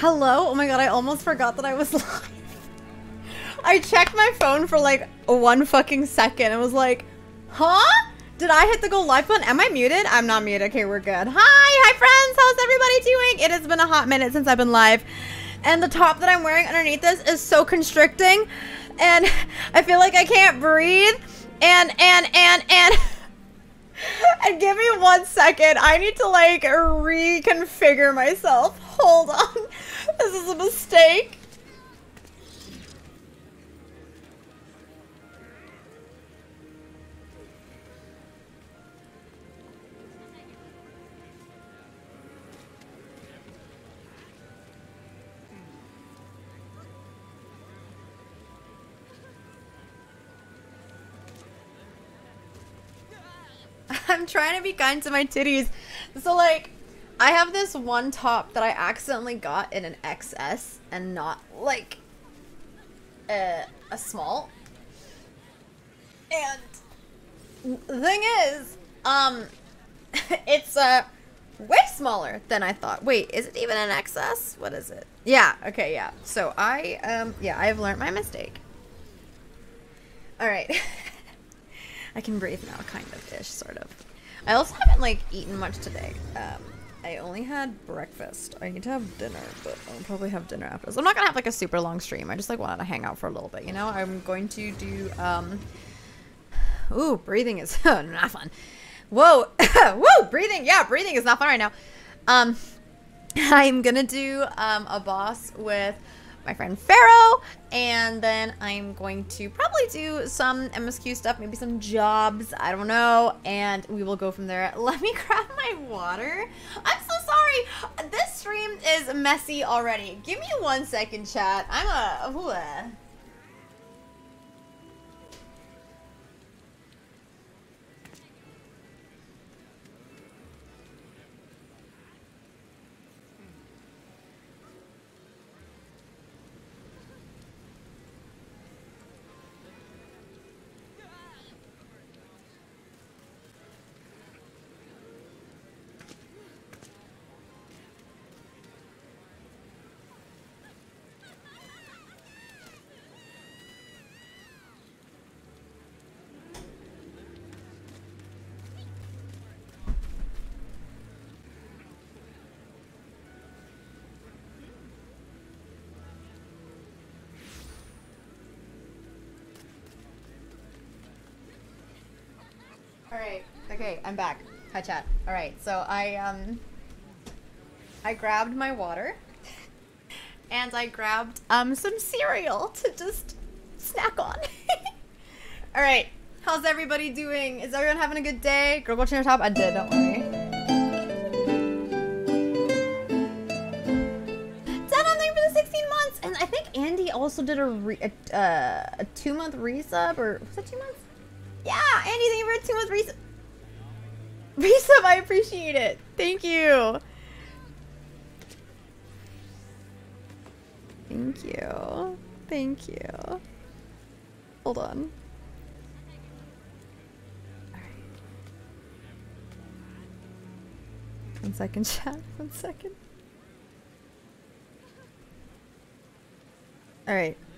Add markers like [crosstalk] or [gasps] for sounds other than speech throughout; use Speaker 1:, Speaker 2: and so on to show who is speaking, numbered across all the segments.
Speaker 1: Hello? Oh my god, I almost forgot that I was [laughs] live. I checked my phone for like one fucking second and was like, huh? Did I hit the go live button? Am I muted? I'm not muted. Okay, we're good. Hi, hi friends. How's everybody doing? It has been a hot minute since I've been live. And the top that I'm wearing underneath this is so constricting. And [laughs] I feel like I can't breathe. And, and, and, and... [laughs] and give me one second. I need to like reconfigure myself. Hold on. This is a mistake. [laughs] I'm trying to be kind to my titties. So like, I have this one top that I accidentally got in an XS and not like a, a small. And the thing is, um, [laughs] it's uh way smaller than I thought. Wait, is it even an XS? What is it? Yeah. Okay. Yeah. So I um yeah I've learned my mistake. All right. [laughs] I can breathe now, kind of ish, sort of. I also haven't like eaten much today. Um, I only had breakfast. I need to have dinner, but I'll probably have dinner after this. I'm not gonna have like a super long stream. I just like wanted to hang out for a little bit, you know? I'm going to do um Ooh, breathing is [laughs] not fun. Whoa, [coughs] whoa, breathing, yeah, breathing is not fun right now. Um [laughs] I'm gonna do um a boss with my friend Pharaoh, and then I'm going to probably do some MSQ stuff, maybe some jobs, I don't know, and we will go from there. [laughs] Let me grab my water. I'm so sorry. This stream is messy already. Give me one second, chat. I'm a... Ooh, uh, All right. Okay, I'm back. Hi, chat. All right. So I um, I grabbed my water, [laughs] and I grabbed um some cereal to just snack on. [laughs] All right. How's everybody doing? Is everyone having a good day? Girl, go change your top. I did. Don't worry. Thank for the 16 months, and I think Andy also did a re a, uh, a two month resub, or was that two months? You for two month resub. Resub, I appreciate it. Thank you. Thank you. Thank you. Hold on. One second, chat. [laughs] One second. Alright. Okay!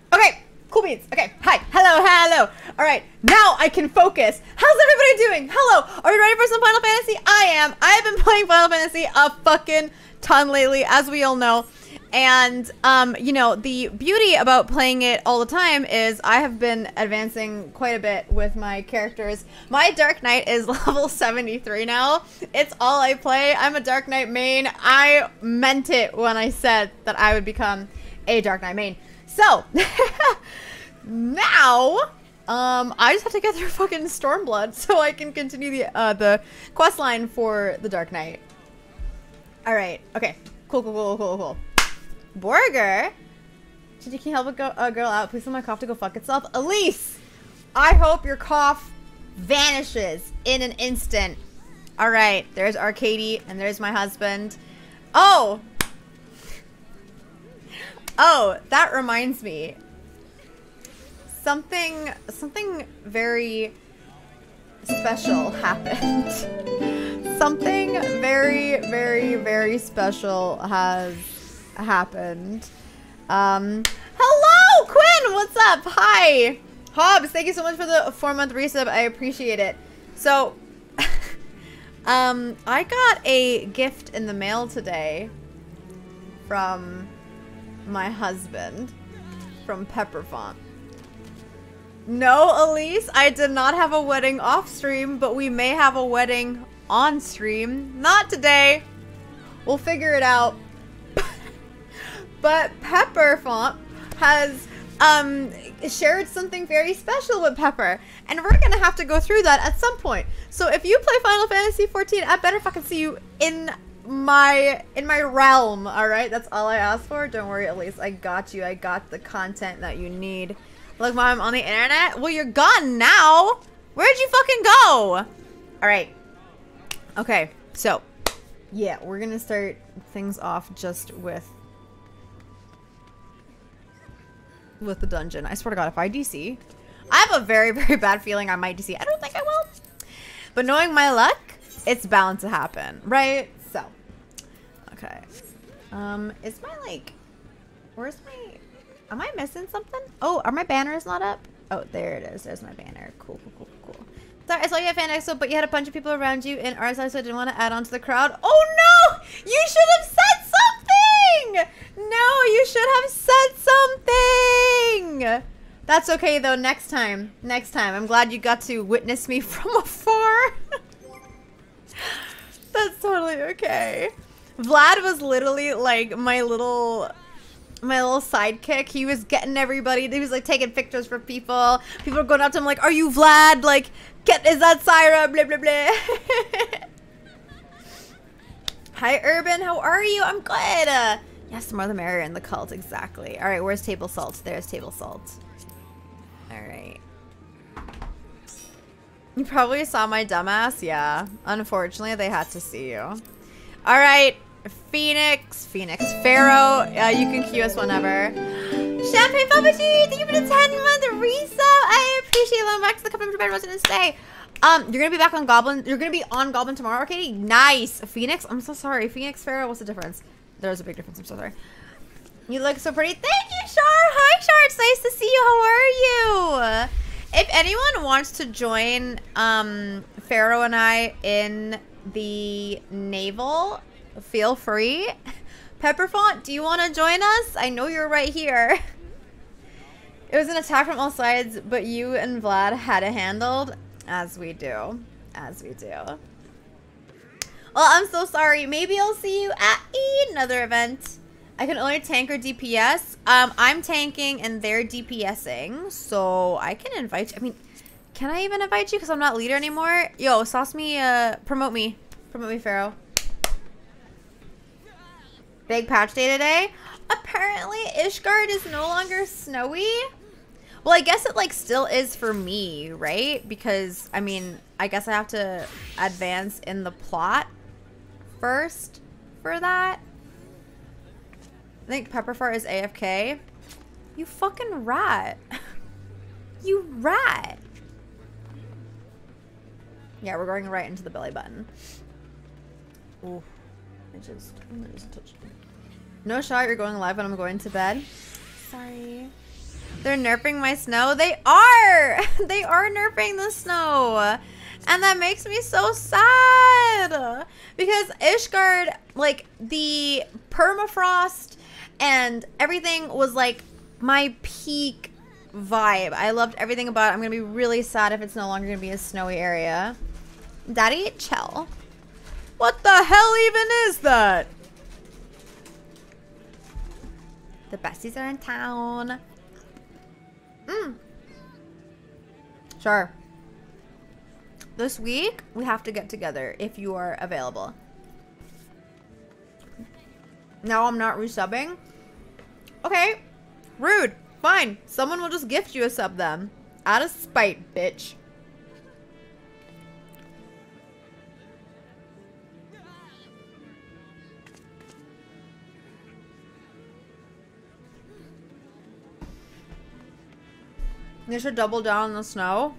Speaker 1: Cool beans. Okay. Hi. Hello. Hello. All right. Now I can focus. How's everybody doing? Hello. Are you ready for some Final Fantasy? I am. I have been [laughs] playing Final Fantasy a fucking ton lately, as we all know. And, um, you know, the beauty about playing it all the time is I have been advancing quite a bit with my characters. My Dark Knight is [laughs] level 73 now. It's all I play. I'm a Dark Knight main. I meant it when I said that I would become a Dark Knight main. So, [laughs] now, um, I just have to get through [laughs] fucking Stormblood [laughs] so I can continue the, uh, the quest line for the Dark Knight. Alright, okay. Cool, cool, cool, cool, cool. Borger? Should you can help a, go a girl out? Please tell my cough to go fuck itself. Elise! I hope your cough vanishes in an instant. Alright, there's Arcady, and there's my husband. Oh! [laughs] Oh, that reminds me. Something something very special happened. [laughs] something very very very special has happened. Um, hello, Quinn. What's up? Hi, Hobbs. Thank you so much for the four month resub. I appreciate it. So, [laughs] um, I got a gift in the mail today from my husband from Pepperfont. No, Elise, I did not have a wedding off stream, but we may have a wedding on stream. Not today. We'll figure it out. [laughs] but Pepperfont has um, shared something very special with Pepper, and we're gonna have to go through that at some point. So if you play Final Fantasy XIV, I better fucking see you in my in my realm. All right, that's all I asked for. Don't worry, Elise. I got you. I got the content that you need. Look, mom, I'm on the internet. Well, you're gone now. Where'd you fucking go? All right. Okay, so yeah, we're gonna start things off just with with the dungeon. I swear to God, if I DC, I have a very, [laughs] very bad feeling I might DC. I don't think I will. But knowing my luck, it's bound to happen, right? So, okay. Um, is my, like, where's my, am I missing something? Oh, are my banners not up? Oh, there it is. There's my banner. Cool, cool, cool, cool. Sorry, I saw you at Fan Expo, but you had a bunch of people around you in side, so I didn't want to add on to the crowd. Oh, no! You should have said something! No, you should have said something! That's okay, though. Next time. Next time. I'm glad you got to witness me [laughs] from afar. [laughs] That's totally okay. Vlad was literally like my little my little sidekick. He was getting everybody. He was like taking pictures for people. People were going up to him like, "Are you Vlad? Like, get is that Saira? Blah blah blah." [laughs] Hi, Urban. How are you? I'm good. Uh, yes, more the merrier in the cult. Exactly. All right, where's table salt? There's table salt. All right. You probably saw my dumbass. Yeah. Unfortunately, they had to see you. All right. Phoenix, Phoenix, Pharaoh, uh, you can queue us whenever. Champagne Fabucci, thank you for the 10 month resub. I appreciate it. Max, the company for better resident stay. Um, you're gonna be back on Goblin. You're gonna be on Goblin tomorrow, Katie. Nice, Phoenix. I'm so sorry, Phoenix, Pharaoh. What's the difference? There's a big difference. I'm so sorry. You look so pretty. Thank you, Shar. Hi, Shar. It's nice to see you. How are you? If anyone wants to join um, Pharaoh and I in the Navel feel free. Pepperfont, do you want to join us? I know you're right here. It was an attack from all sides, but you and Vlad had it handled. As we do. As we do. Well, I'm so sorry. Maybe I'll see you at another event. I can only tank or DPS. Um, I'm tanking and they're DPSing, so I can invite you. I mean, can I even invite you? Because I'm not leader anymore. Yo, sauce me, uh, promote me. Promote me, Pharaoh. Big patch day today. Apparently, Ishgard is no longer snowy. Well, I guess it like still is for me, right? Because I mean, I guess I have to advance in the plot first for that. I think Pepperfart is AFK. You fucking rat. [laughs] you rat. Yeah, we're going right into the belly button. Ooh. I just, I just touched No shot, you're going live when I'm going to bed. Sorry. They're nerfing my snow? They are! [laughs] they are nerfing the snow! And that makes me so sad! Because Ishgard, like, the permafrost and everything was, like, my peak vibe. I loved everything about it. I'm going to be really sad if it's no longer to be a snowy area. Daddy, chill. What the hell even is that? The besties are in town. Mm. Sure. This week, we have to get together if you are available. Now I'm not resubbing. Okay. Rude. Fine. Someone will just gift you a sub then. Out of spite, bitch. They should double down on the snow.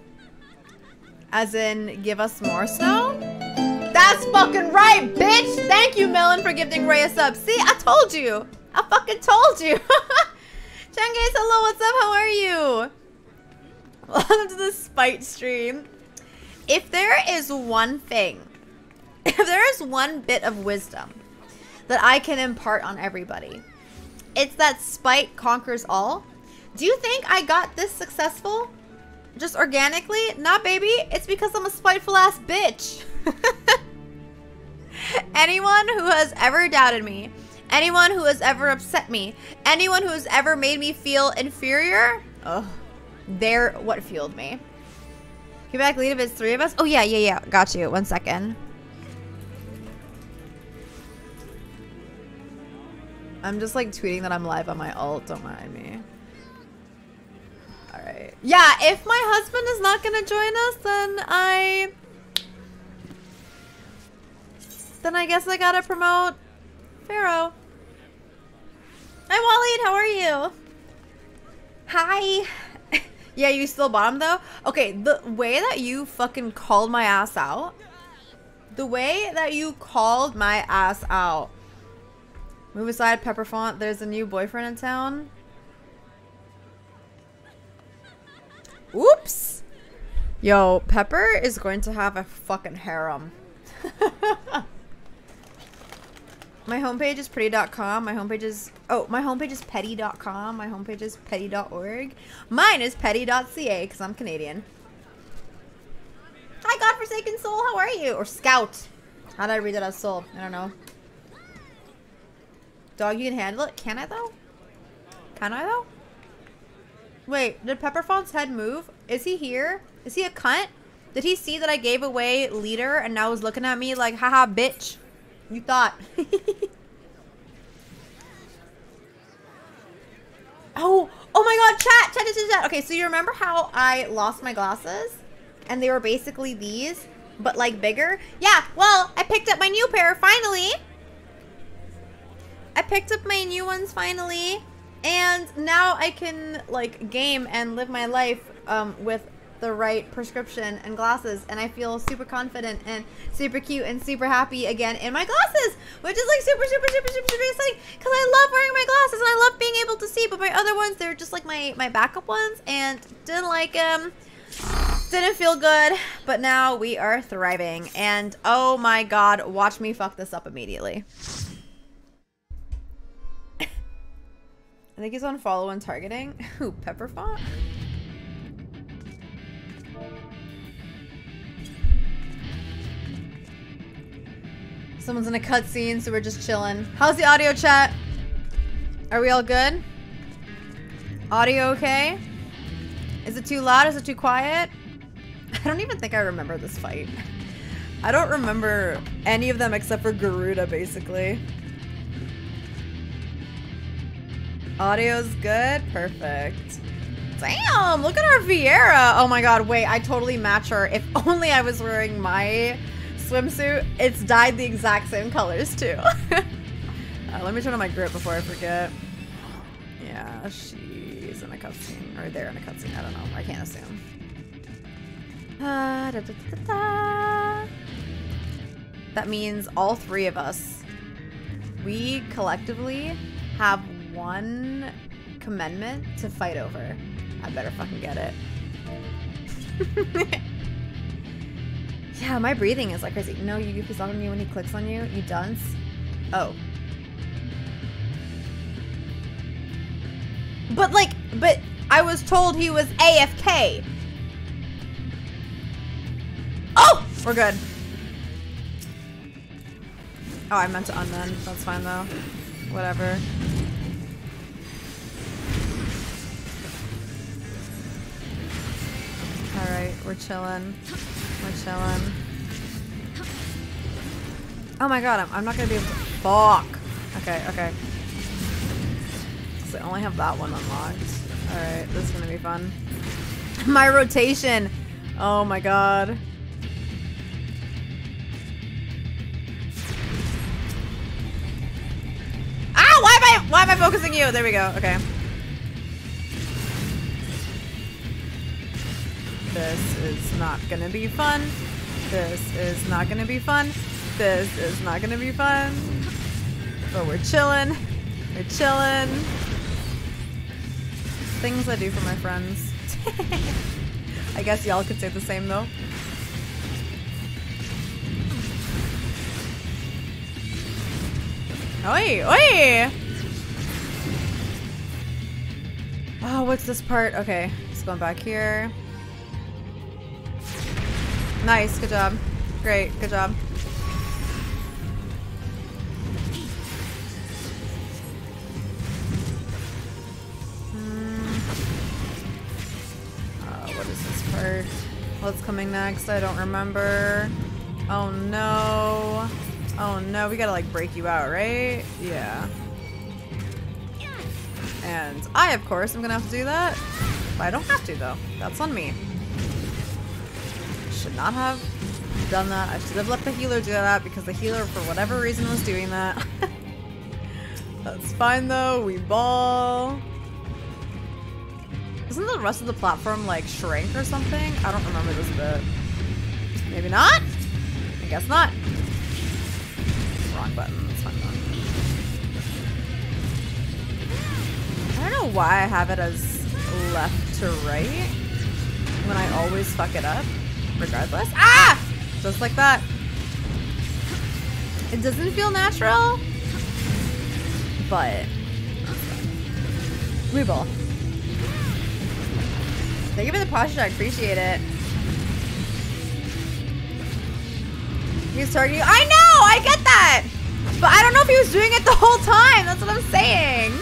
Speaker 1: As in, give us more snow? That's fucking right, bitch! Thank you, Melon, for gifting Ray a sub. See, I told you. I fucking told you. [laughs] Changis, hello, what's up? How are you? Welcome to the spite stream. If there is one thing, [laughs] if there is one bit of wisdom that I can impart on everybody, it's that spite conquers all. Do you think I got this successful? Just organically? Nah, baby. It's because I'm a spiteful ass bitch. [laughs] anyone who has ever doubted me, anyone who has ever upset me, anyone who has ever made me feel inferior, oh, they're what fueled me. Quebec lead if it's three of us? Oh, yeah, yeah, yeah. Got you. One second. I'm just like tweeting that I'm live on my alt. Don't mind me. Yeah, if my husband is not going to join us, then I... Then I guess I gotta promote Pharaoh. Hi, Waleed. How are you? Hi. [laughs] yeah, you still bottom though? Okay, the way that you fucking called my ass out. The way that you called my ass out. Move aside, Pepperfont. There's a new boyfriend in town. Oops. Yo, Pepper is going to have a fucking harem. [laughs] my homepage is pretty.com. My homepage is... Oh, my homepage is petty.com. My homepage is petty.org. Mine is petty.ca because I'm Canadian. Hi, Godforsaken Soul. How are you? Or Scout. How did I read that as Soul? I don't know. Dog, you can handle it? Can I, though? Can I, though? Wait, did Pepperfont's head move? Is he here? Is he a cunt? Did he see that I gave away leader and now is looking at me like, haha, bitch? You thought. [laughs] oh, oh my god, chat, chat, chat, chat. Okay, so you remember how I lost my glasses? And they were basically these, but like bigger? Yeah, well, I picked up my new pair finally. I picked up my new ones finally. And now I can like game and live my life um, with the right prescription and glasses. And I feel super confident and super cute and super happy again in my glasses which is like super super super super super exciting because I love wearing my glasses and I love being able to see. But my other ones they're just like my my backup ones and didn't like them didn't feel good but now we are thriving. And oh my god watch me fuck this up immediately I think he's on follow and targeting. [laughs] Who, Pepperfont? Someone's in a cutscene, so we're just chilling. How's the audio chat? Are we all good? Audio okay? Is it too loud? Is it too quiet? [laughs] I don't even think I remember this fight. [laughs] I don't remember any of them except for Garuda, basically. Audio's good? Perfect. Damn, look at our Viera. Oh my god, wait, I totally match her. If [laughs] only I was wearing my swimsuit. It's dyed the exact same colors too. [laughs] uh, let me turn on my grip before I forget. Yeah, she's in a cutscene. Or they're in a cutscene. I don't know. I can't assume. Uh, da, da, da, that means all three of us, we collectively have one commandment to fight over. I better fucking get it. [laughs] yeah, my breathing is like crazy. No, you goofy on you when he clicks on you. You dunce. Oh. But like, but I was told he was AFK. Oh! We're good. Oh, I meant to unmend. That's fine though. Whatever. Alright, we're chilling. We're chilling. Oh my god, I'm, I'm not gonna be able to- Fuck! Okay, okay. So I only have that one unlocked. Alright, this is gonna be fun. [laughs] my rotation! Oh my god. Ah! Why am I- why am I focusing you? There we go, okay. This is not gonna be fun. This is not gonna be fun. This is not gonna be fun. But we're chilling. We're chilling. Things I do for my friends. [laughs] I guess y'all could say the same though. Oi, oi! Oh, what's this part? Okay, let's back here. Nice, good job. Great, good job. Hmm. Uh, what is this part? What's coming next? I don't remember. Oh no. Oh no, we gotta like break you out, right? Yeah. And I, of course, am gonna have to do that. But I don't have to though. That's on me. Should not have done that. I should have let the healer do that because the healer, for whatever reason, was doing that. [laughs] That's fine though. We ball. Isn't the rest of the platform like shrink or something? I don't remember this bit. Maybe not? I guess not. Wrong button. Fine though. I don't know why I have it as left to right when I always fuck it up, regardless. Ah! Just like that. It doesn't feel natural, but we ball. Thank you for the posture, I appreciate it. He's targeting you. I know, I get that. But I don't know if he was doing it the whole time. That's what I'm saying.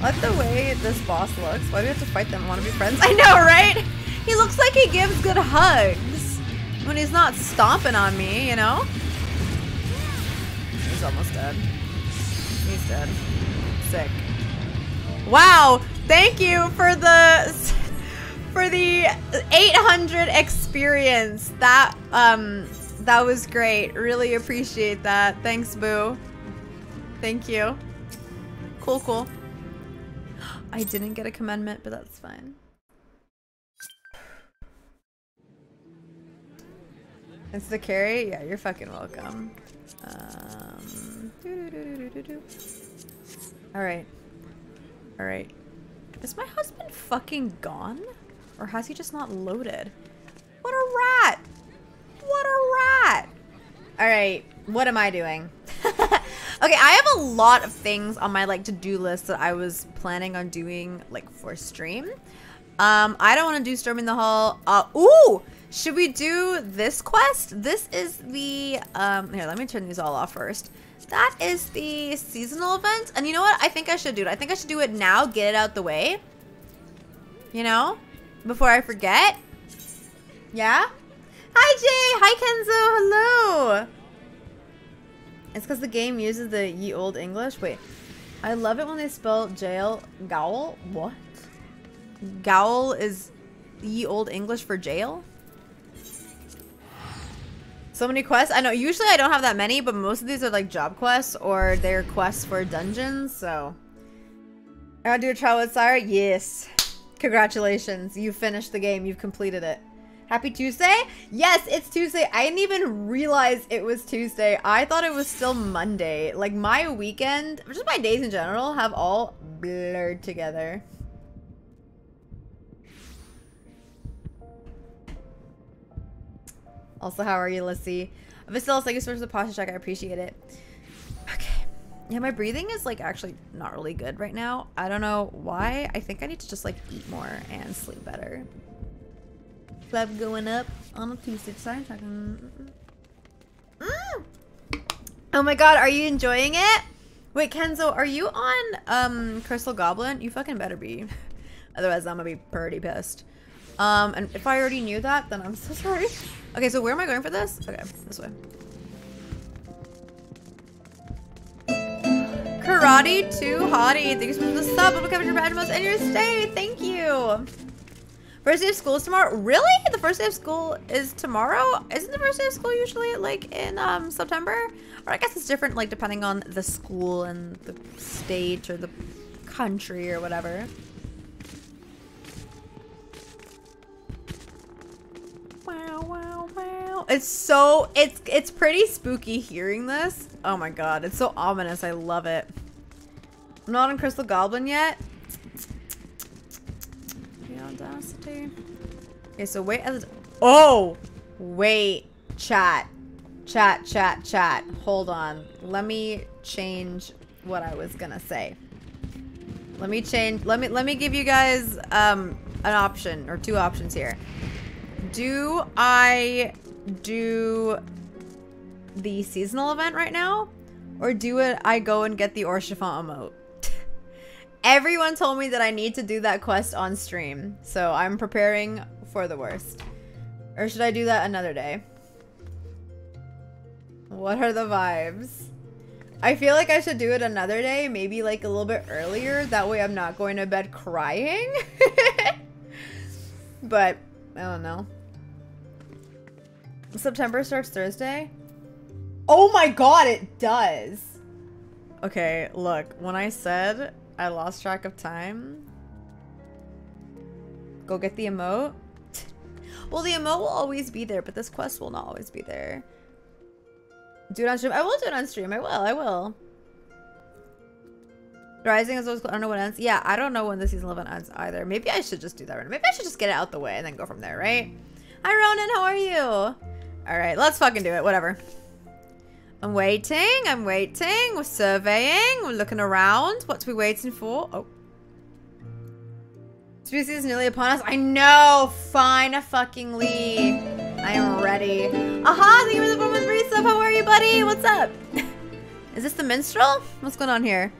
Speaker 1: Like the way this boss looks. Why do we have to fight them? Want to be friends? [laughs] I know, right? He looks like he gives good hugs when he's not stomping on me, you know? He's almost dead. He's dead. Sick. Wow! Thank you for the for the 800 experience. That um that was great. Really appreciate that. Thanks, Boo. Thank you. Cool, cool. [gasps] I didn't get a commandment, but that's fine. It's the carry? Yeah, you're fucking welcome. Um, Alright. Alright. Is my husband fucking gone? Or has he just not loaded? What a rat! What a rat! Alright, what am I doing? [laughs] okay, I have a lot of things on my like to-do list that I was planning on doing like for stream. Um, I don't want to do Storming the Hall. Uh, ooh! Should we do this quest? This is the, um, here, let me turn these all off first. That is the seasonal event. And you know what? I think I should do it. I think I should do it now, get it out the way. You know? Before I forget. Yeah? Hi, Jay! Hi, Kenzo! Hello! It's because the game uses the ye old English. Wait. I love it when they spell jail gowl. What? Gowl is ye old English for jail? So many quests. I know, usually I don't have that many, but most of these are like job quests or they're quests for dungeons, so. I gotta do a trial with Saira? Yes. Congratulations. You finished the game. You've completed it. Happy Tuesday? Yes, it's Tuesday. I didn't even realize it was Tuesday. I thought it was still Monday. Like my weekend, just my days in general, have all blurred together. Also, how are you, Lissy? Vasilis, thank you so much for the posture check. I appreciate it. Okay. Yeah, my breathing is like actually not really good right now. I don't know why. I think I need to just like eat more and sleep better. Club going up on a Tuesday. Sorry, talking. Mm. Oh my god, are you enjoying it? Wait, Kenzo, are you on um Crystal Goblin? You fucking better be. [laughs] Otherwise, I'm gonna be pretty pissed. Um, and if I already knew that, then I'm so [laughs] sorry. Okay, so where am I going for this? Okay, this way. Karate 2 Hottie, thank you so much for the sub, Bubba Kevin, your badge and your stay. Thank you. First day of school is tomorrow. Really? The first day of school is tomorrow? Isn't the first day of school usually like in um, September? Or I guess it's different like depending on the school and the state or the country or whatever. Wow, wow, it's so it's it's pretty spooky hearing this. Oh my god, it's so ominous. I love it. I'm not on Crystal Goblin yet. The audacity. Okay, so wait. Oh, wait, chat, chat, chat, chat. Hold on. Let me change what I was gonna say. Let me change. Let me let me give you guys um an option or two options here. Do I do the seasonal event right now? Or do it I go and get the Haurchefant emote? [laughs] Everyone told me that I need to do that quest on stream. So I'm preparing for the worst. Or should I do that another day? What are the vibes? I feel like I should do it another day, maybe like a little bit earlier. That way I'm not going to bed crying. [laughs] but, I don't know. September starts Thursday? Oh my god, it does! Okay, look, when I said I lost track of time, go get the emote. [laughs] well, the emote will always be there, but this quest will not always be there. Do it on stream. I will do it on stream. I will. I will. Rising is always. I don't know when ends. Yeah, I don't know when the season 11 ends either. Maybe I should just do that right Maybe I should just get it out the way and then go from there, right? Hi, Ronan. How are you? Alright, let's fucking do it. Whatever. I'm waiting. I'm waiting. We're surveying. We're looking around. What's we waiting for? Oh. Species is nearly upon us. I know. Fine a fucking Lee. I am ready. Aha! Thank you for the month resub. How are you, buddy? What's up? [laughs] is this the minstrel? What's going on here?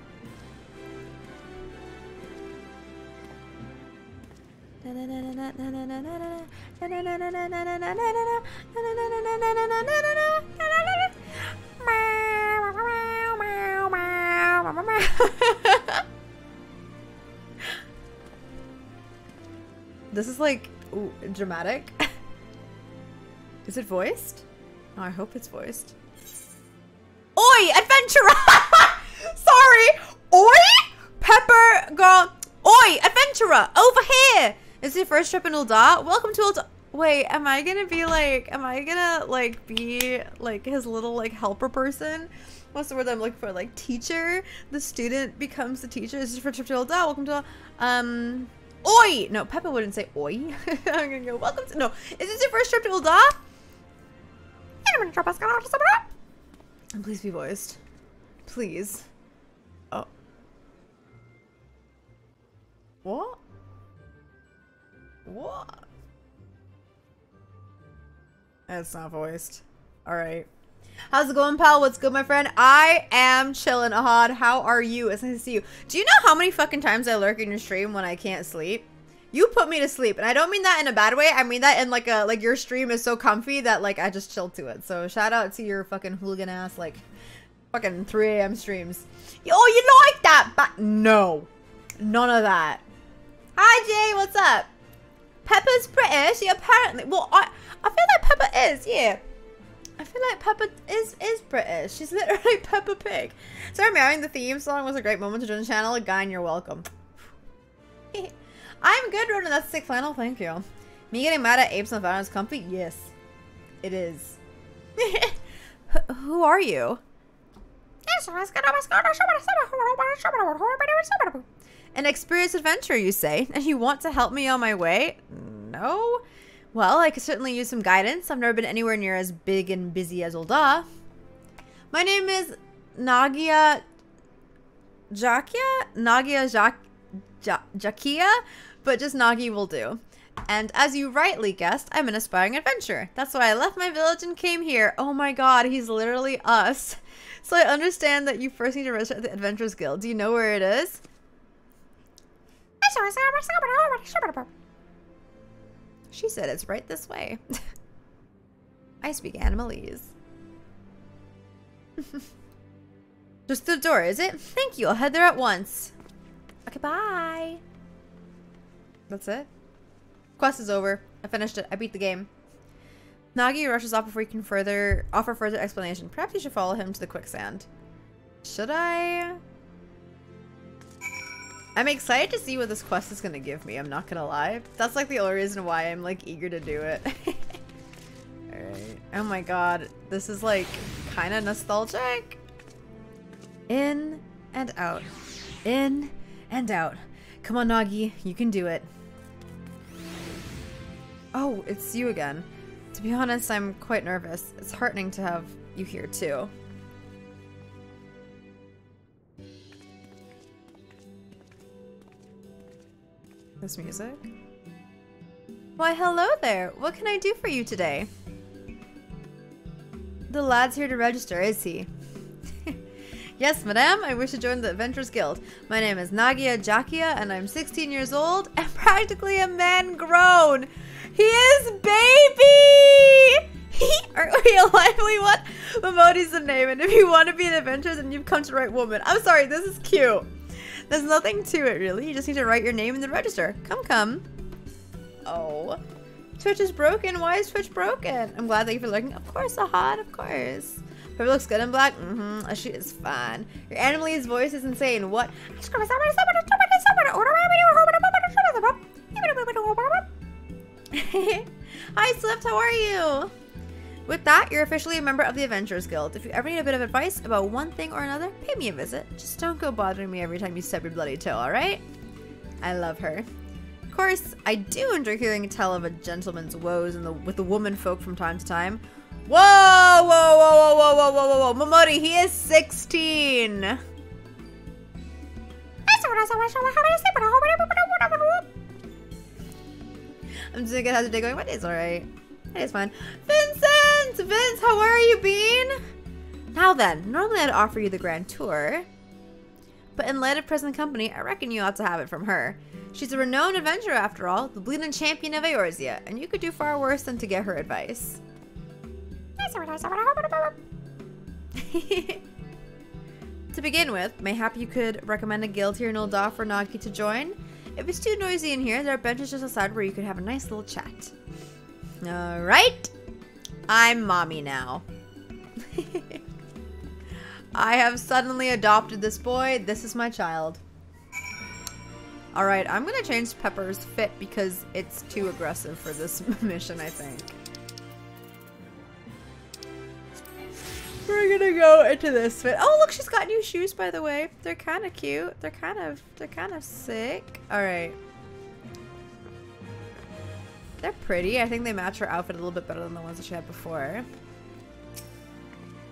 Speaker 1: [laughs] this is like ooh, dramatic. [laughs] is it voiced? Oh, I hope it's voiced. Oi, adventurer! [laughs] Sorry. Oi, pepper girl. Oi, adventurer, over here. Is it first trip in Ul'dah? Welcome to Ul'dah. Wait, am I gonna be like, am I gonna like be like his little like helper person? What's the word I'm looking for? Like teacher? The student becomes the teacher. This is for trip to Ul'dah. Welcome to, um, oi! No, Peppa wouldn't say oi. [laughs] I'm gonna go, welcome to, no. Is this your first trip to Ul'dah? And please be voiced. Please. Oh. What? What? It's not voiced. Alright. How's it going, pal? What's good, my friend? I am chilling, Ahad. How are you? It's nice to see you. Do you know how many fucking times I lurk in your stream when I can't sleep? You put me to sleep. And I don't mean that in a bad way. I mean that in like a, like your stream is so comfy that like I just chill to it. So shout out to your fucking hooligan ass, like fucking 3 a.m. streams. Oh, you like that? But no. None of that. Hi, Jay. What's up? Peppa's British. Yeah, apparently. Well, I I feel like Peppa is. Yeah. I feel like Peppa is is British. She's literally Peppa Pig. Sorry, marrying the theme song was a great moment to join the channel. Again, you're welcome. I'm good, Ronan. That's sick flannel. Thank you. Me getting mad at apes on the is comfy? Yes. It is. Who are you? An experienced adventurer, you say? And you want to help me on my way? No? Well, I could certainly use some guidance. I've never been anywhere near as big and busy as Ul'dah. My name is Nagia Jakia? Nagia Jak Jakia? But just Nagi will do. And as you rightly guessed, I'm an aspiring adventurer. That's why I left my village and came here. Oh my god, he's literally us. So I understand that you first need to register at the Adventurers Guild. Do you know where it is? She said it's right this way. [laughs] I speak Animalese. [laughs] Just the door, is it? Thank you. I'll head there at once. Okay, bye. That's it? Quest is over. I finished it. I beat the game. Nagi rushes off before he can further offer further explanation. Perhaps you should follow him to the quicksand. Should I? I'm excited to see what this quest is to give me. I'm not to lie. That's like the only reason why I'm like eager to do it. [laughs] Alright. Oh my god, this is like kind of nostalgic. In and out. In and out. Come on, Nagi, you can do it. Oh, it's you again. To be honest, I'm quite nervous. It's heartening to have you here too. This music? Why, hello there. What can I do for you today? The lad's here to register, is he? [laughs] yes, madame, I wish to join the Adventurers Guild. My name is Nagia Jakia, and I'm 16 years old and [laughs] practically a man grown. He is baby! [laughs] Are we alive? We want Momodi's the name, and if you want to be an adventurer, then you've come to the right woman. I'm sorry, this is cute. There's nothing to it, really. You just need to write your name in the register. Come, come. Oh. Twitch is broken. Why is Twitch broken? I'm glad that you for looking. Of course, Ahad, of course. Pepper looks good in black. Mm-hmm. She is fine. Your Animalese voice is insane. What? [laughs] Hi, Swift. How are you? With that, you're officially a member of the Adventurers Guild. If you ever need a bit of advice about one thing or another, pay me a visit. Just don't go bothering me every time you stub your bloody toe, alright? I love her. Of course, I do enjoy hearing tell of a gentleman's woes the, with the woman folk from time to time. Whoa, whoa, whoa, whoa, whoa, whoa, whoa, whoa, Momodi, he is 16! I'm just gonna have the day going, my day's alright. It is fine. Vincent! Vince, how are you, Bean? Now then, normally I'd offer you the grand tour. But in light of present company, I reckon you ought to have it from her. She's a renowned adventurer after all, the bleeding champion of Eorzea, and you could do far worse than to get her advice. [laughs] to begin with, mayhap you could recommend a guild here in Ul'dah for Nagi to join? If it's too noisy in here, there are benches just outside where you could have a nice little chat. Alright. I'm mommy now. [laughs] I have suddenly adopted this boy. This is my child. Alright, I'm gonna change Pepper's fit because it's too aggressive for this [laughs] mission, I think. We're gonna go into this fit. Oh, look, she's got new shoes, by the way. They're kind of cute. They're kind of, they're kind of sick. Alright. They're pretty. I think they match her outfit a little bit better than the ones that she had before.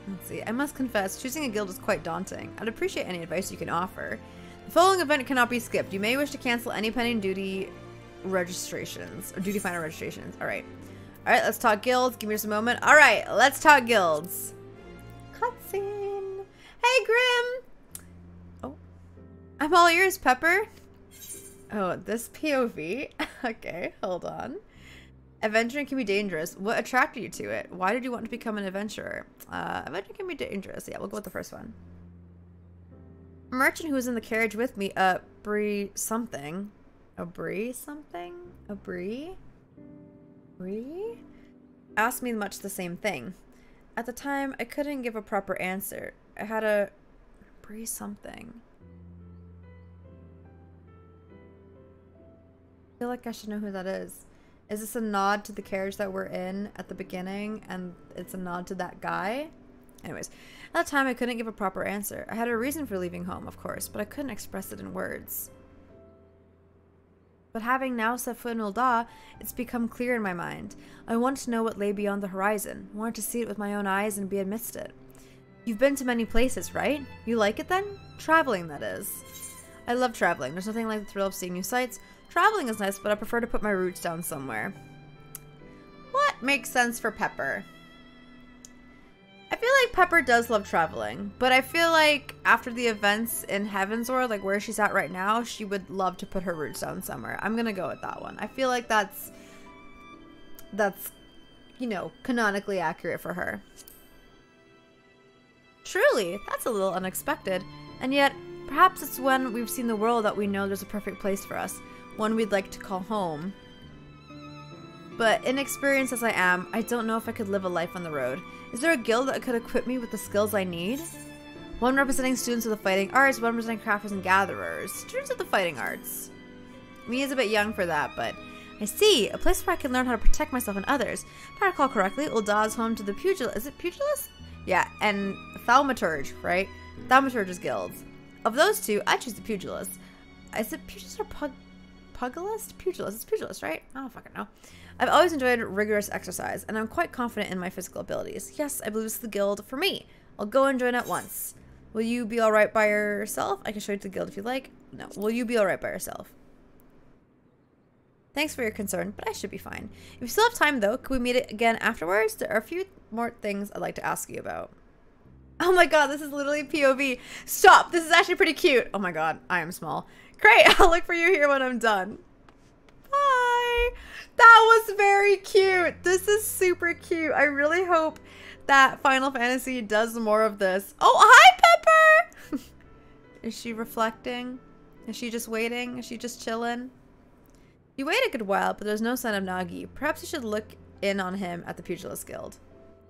Speaker 1: Let's see. I must confess, choosing a guild is quite daunting. I'd appreciate any advice you can offer. The following event cannot be skipped. You may wish to cancel any pending duty registrations. Or duty final registrations. Alright. Alright, let's talk guilds. Give me just a moment. Alright, let's talk guilds. Cutscene. Hey, Grim! Oh. I'm all ears, Pepper. Oh, this POV? [laughs] okay, hold on. Adventuring can be dangerous. What attracted you to it? Why did you want to become an adventurer? Uh, adventuring can be dangerous. Yeah, we'll go with the first one. Merchant who was in the carriage with me, uh, Bree something. A Bree something? A Bree? Bree? Asked me much the same thing. At the time, I couldn't give a proper answer. I had a Bree something. I feel like I should know who that is. Is this a nod to the carriage that we're in at the beginning and it's a nod to that guy? Anyways, at the time I couldn't give a proper answer. I had a reason for leaving home, of course, but I couldn't express it in words. But having now set foot in Ul'dah, it's become clear in my mind. I wanted to know what lay beyond the horizon, wanted to see it with my own eyes and be amidst it. You've been to many places, right? You like it then? Traveling, that is. I love traveling. There's nothing like the thrill of seeing new sights, Traveling is nice, but I prefer to put my roots down somewhere. What makes sense for Pepper? I feel like Pepper does love traveling, but I feel like after the events in Heavensward, like where she's at right now, she would love to put her roots down somewhere. I'm gonna go with that one. I feel like that's that's you know canonically accurate for her. Truly, that's a little unexpected, and yet perhaps it's when we've seen the world that we know there's a perfect place for us one we'd like to call home. But inexperienced as I am, I don't know if I could live a life on the road. Is there a guild that could equip me with the skills I need? One representing students of the fighting arts, one representing crafters and gatherers. Students of the fighting arts. Me is a bit young for that, but I see. A place where I can learn how to protect myself and others. If I recall correctly, Ul'dah is home to the pugil. Is it pugilist? Yeah, and thaumaturge, right? Thaumaturge's guilds. Of those two, I choose the pugilist. Is it pugilist or pug pugilist? Pugilist. It's pugilist, right? I don't fucking know. I've always enjoyed rigorous exercise, and I'm quite confident in my physical abilities. Yes, I believe it's the guild for me. I'll go and join at once. Will you be alright by yourself? I can show you to the guild if you like. No. Will you be alright by yourself? Thanks for your concern, but I should be fine. If you still have time, though, could we meet again afterwards? There are a few more things I'd like to ask you about. Oh my god, this is literally POV. Stop! This is actually pretty cute. Oh my god, I am small. Great, [laughs] I'll look for you here when I'm done. Bye! That was very cute. This is super cute. I really hope that Final Fantasy does more of this. Oh, hi, Pepper! [laughs] is she reflecting? Is she just waiting? Is she just chilling? You wait a good while, but there's no sign of Nagi. Perhaps you should look in on him at the Pugilist Guild.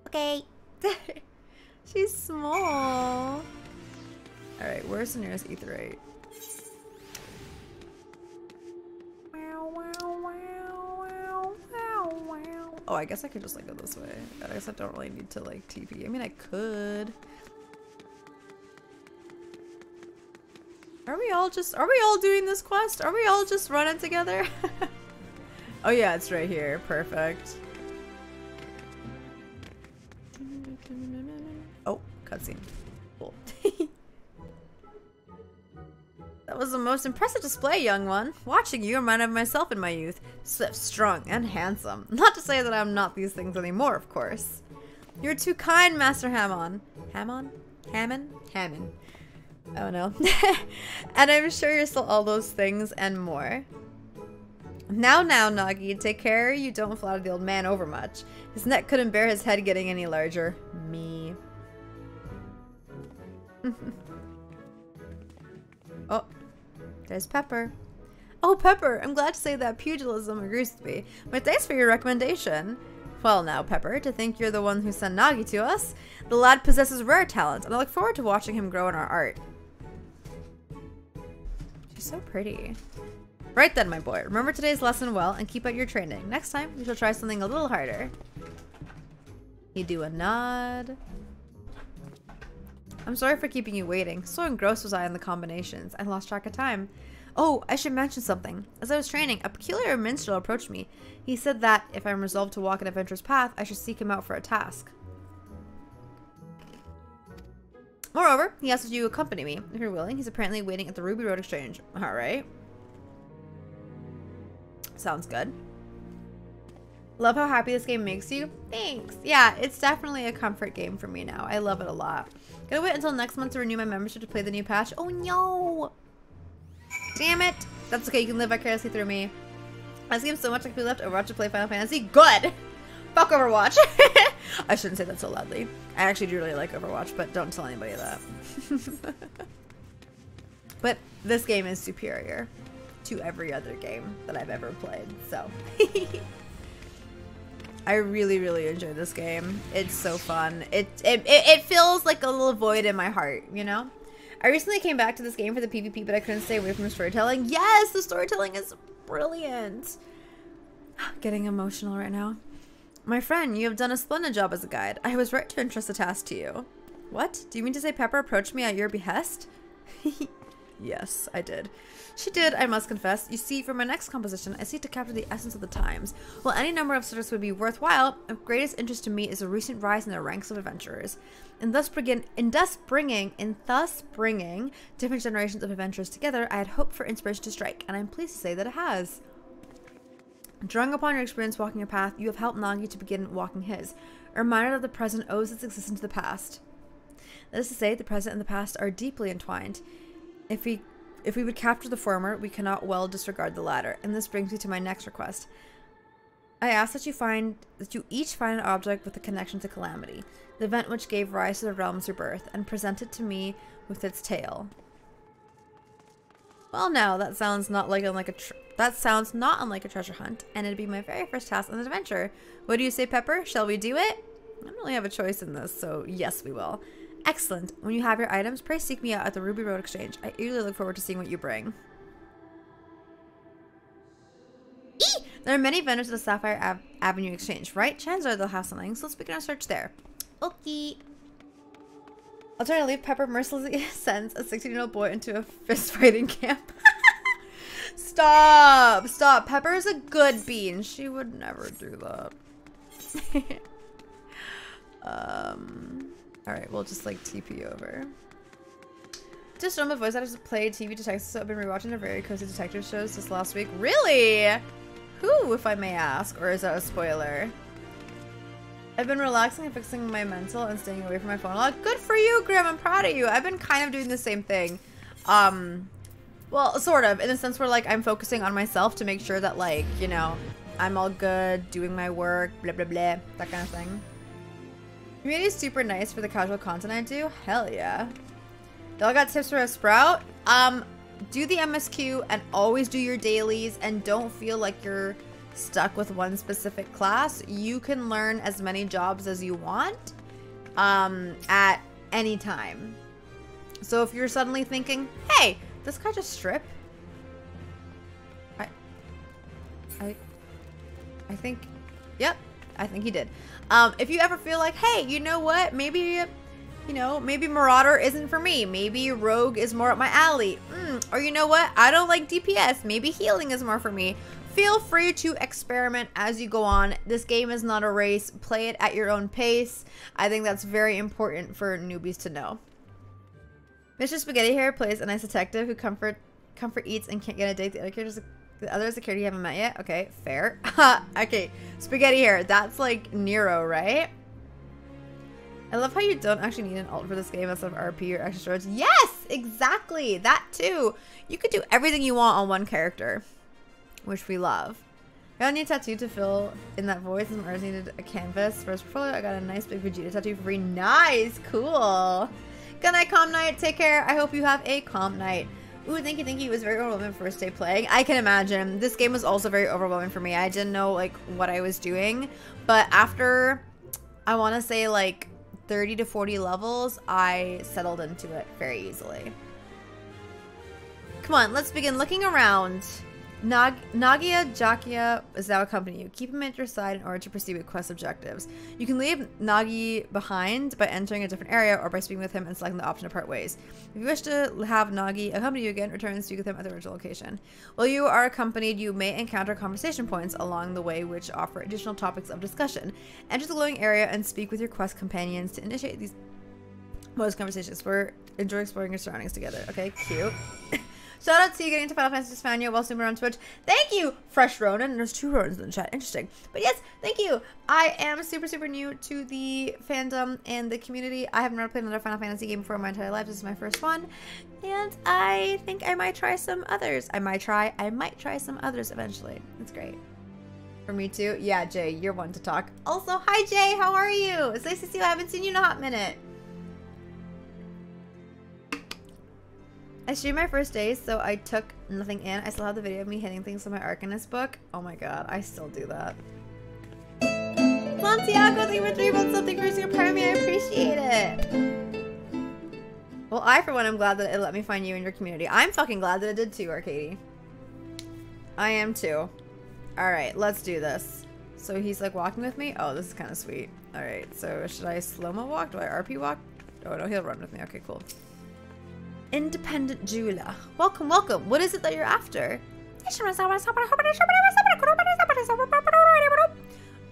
Speaker 2: Okay. [laughs]
Speaker 1: She's small. Alright, where's the nearest Oh, I guess I could just like go this way. I guess I don't really need to like TP. I mean, I could. Are we all just, are we all doing this quest? Are we all just running together? [laughs] oh yeah, it's right here. Perfect. Oh, cutscene. Cool. [laughs] that was the most impressive display, young one. Watching you reminded myself in my youth. Swift, strong, and handsome. [laughs] Not to say that I'm not these things anymore, of course. You're too kind, Master Hamon. Hamon? Hammond? Hammond. Oh no. [laughs] and I'm sure you're still all those things and more. Now, now, Nagi, take care you don't flatter the old man over much. His neck couldn't bear his head getting any larger. Me. [laughs] oh, there's Pepper. Oh, Pepper, I'm glad to say that pugilism agrees with me. But thanks for your recommendation. Well now, Pepper, to think you're the one who sent Nagi to us. The lad possesses rare talent, and I look forward to watching him grow in our art. She's so pretty. Right then, my boy. Remember today's lesson well and keep up your training. Next time, we shall try something a little harder. You do a nod. I'm sorry for keeping you waiting. So engrossed was I in the combinations. I lost track of time. Oh, I should mention something. As I was training, a peculiar minstrel approached me. He said that, if I'm resolved to walk an adventurous path, I should seek him out for a task. Moreover, he asked if you accompany me. If you're willing, he's apparently waiting at the Ruby Road Exchange. Alright. Sounds good. Love how happy this game makes you. Thanks. Yeah, it's definitely a comfort game for me now. I love it a lot. Gotta wait until next month to renew my membership to play the new patch. Oh no! Damn it! That's okay, you can live vicariously through me. This game so much like we left Overwatch to play Final Fantasy. Good! [laughs] Fuck Overwatch! [laughs] I shouldn't say that so loudly. I actually do really like Overwatch, but don't tell anybody that. [laughs] but this game is superior to every other game that I've ever played, so. I really, really enjoy this game. It's so fun. It, it, it, feels like a little void in my heart, you know? I recently came back to this game for the PvP, but I couldn't stay away from the storytelling. Yes, the storytelling is brilliant. [sighs] Getting emotional right now. My friend, you have done a splendid job as a guide. I was right to entrust the task to you. What? Do you mean to say Pepper approached me at your behest? [laughs] yes, I did. She did, I must confess. You see, for my next composition, I seek to capture the essence of the times. While any number of subjects would be worthwhile, of greatest interest to me is the recent rise in the ranks of adventurers, and thus begin, in thus bringing, in thus bringing different generations of adventurers together. I had hoped for inspiration to strike, and I'm pleased to say that it has. Drawing upon your experience walking your path, you have helped Nagi to begin walking his, a reminder that the present owes its existence to the past. That is to say, the present and the past are deeply entwined. If we if we would capture the former, we cannot well disregard the latter, and this brings me to my next request. I ask that you find that you each find an object with a connection to calamity, the event which gave rise to the realm's rebirth, and present it to me with its tale. Well, now that sounds not like unlike a that sounds not unlike a treasure hunt, and it'd be my very first task on an adventure. What do you say, Pepper? Shall we do it? I don't really have a choice in this, so yes, we will. Excellent. When you have your items, pray seek me out at the Ruby Road Exchange. I eagerly look forward to seeing what you bring. There are many vendors at the Sapphire Ave Avenue Exchange, right? Chances are they'll have something, so let's begin our search there. Okay. Alternatively, Pepper mercilessly [laughs] sends a 16-year-old boy into a fist-fighting camp. [laughs] Stop! Stop. Pepper is a good bean. She would never do that. [laughs] um... Alright, we'll just, like, TP over. Just some of voice actors played TV detectives, so I've been rewatching the very cozy detective shows this last week. Really? Who, if I may ask? Or is that a spoiler? I've been relaxing and fixing my mental and staying away from my phone a lot. Good for you, Grim. I'm proud of you. I've been kind of doing the same thing. Um, well, sort of, in the sense where, like, I'm focusing on myself to make sure that, like, you know, I'm all good, doing my work, blah, blah, blah, that kind of thing. Community is super nice for the casual content I do. Hell yeah. They all got tips for a sprout. Um, do the MSQ and always do your dailies and don't feel like you're stuck with one specific class. You can learn as many jobs as you want um, at any time. So if you're suddenly thinking, hey, this guy just strip? I, I, I think, yep, I think he did. Um, if you ever feel like, hey, you know what, maybe you know, maybe Marauder isn't for me. Maybe Rogue is more up my alley. Mm, or you know what? I don't like DPS. Maybe healing is more for me. Feel free to experiment as you go on. This game is not a race. Play it at your own pace. I think that's very important for newbies to know. Mr. Spaghetti here plays a nice detective who comfort comfort eats and can't get a date. The other characters the other security you haven't met yet? Okay, fair. [laughs] okay, Spaghetti hair. That's like Nero, right? I love how you don't actually need an alt for this game instead of RP or extra storage. Yes, exactly. That too. You could do everything you want on one character, which we love. I got a new tattoo to fill in that voice and ours needed a canvas for his portfolio. I got a nice big Vegeta tattoo for free. Nice. Cool. Good night, calm night. Take care. I hope you have a calm night. Ooh, thank you, thank you. It was very overwhelming first day playing. I can imagine. This game was also very overwhelming for me. I didn't know, like, what I was doing. But after, I want to say, like, 30 to 40 levels, I settled into it very easily. Come on, let's begin looking around. Nag Nagia Jakia is now accompanying you. Keep him at your side in order to proceed with quest objectives. You can leave Nagi behind by entering a different area or by speaking with him and selecting the option to part ways. If you wish to have Nagi accompany you again, return and speak with him at the original location. While you are accompanied, you may encounter conversation points along the way which offer additional topics of discussion. Enter the glowing area and speak with your quest companions to initiate these most conversations. We're enjoy exploring your surroundings together. Okay, cute. [laughs] Shout out to you getting into Final Fantasy Spania while streaming on Twitch. Thank you, Fresh Ronan. There's two Ronans in the chat. Interesting. But yes, thank you. I am super, super new to the fandom and the community. I have never played another Final Fantasy game before in my entire life. This is my first one. And I think I might try some others. I might try. I might try some others eventually. It's great. For me too? Yeah, Jay, you're one to talk. Also, hi Jay, how are you? It's nice to see you. I haven't seen you in a hot minute. I streamed my first day, so I took nothing in. I still have the video of me hitting things with my Arcanist book. Oh my god, I still do that. Santiago, thank you for three months something for your me. I appreciate it. Well, I, for one, am glad that it let me find you in your community. I'm fucking glad that it did too, Arcady. I am too. Alright, let's do this. So he's like walking with me? Oh, this is kind of sweet. Alright, so should I slow-mo walk? Do I RP walk? Oh no, he'll run with me. Okay, cool. Independent jeweler. Welcome, welcome. What is it that you're after?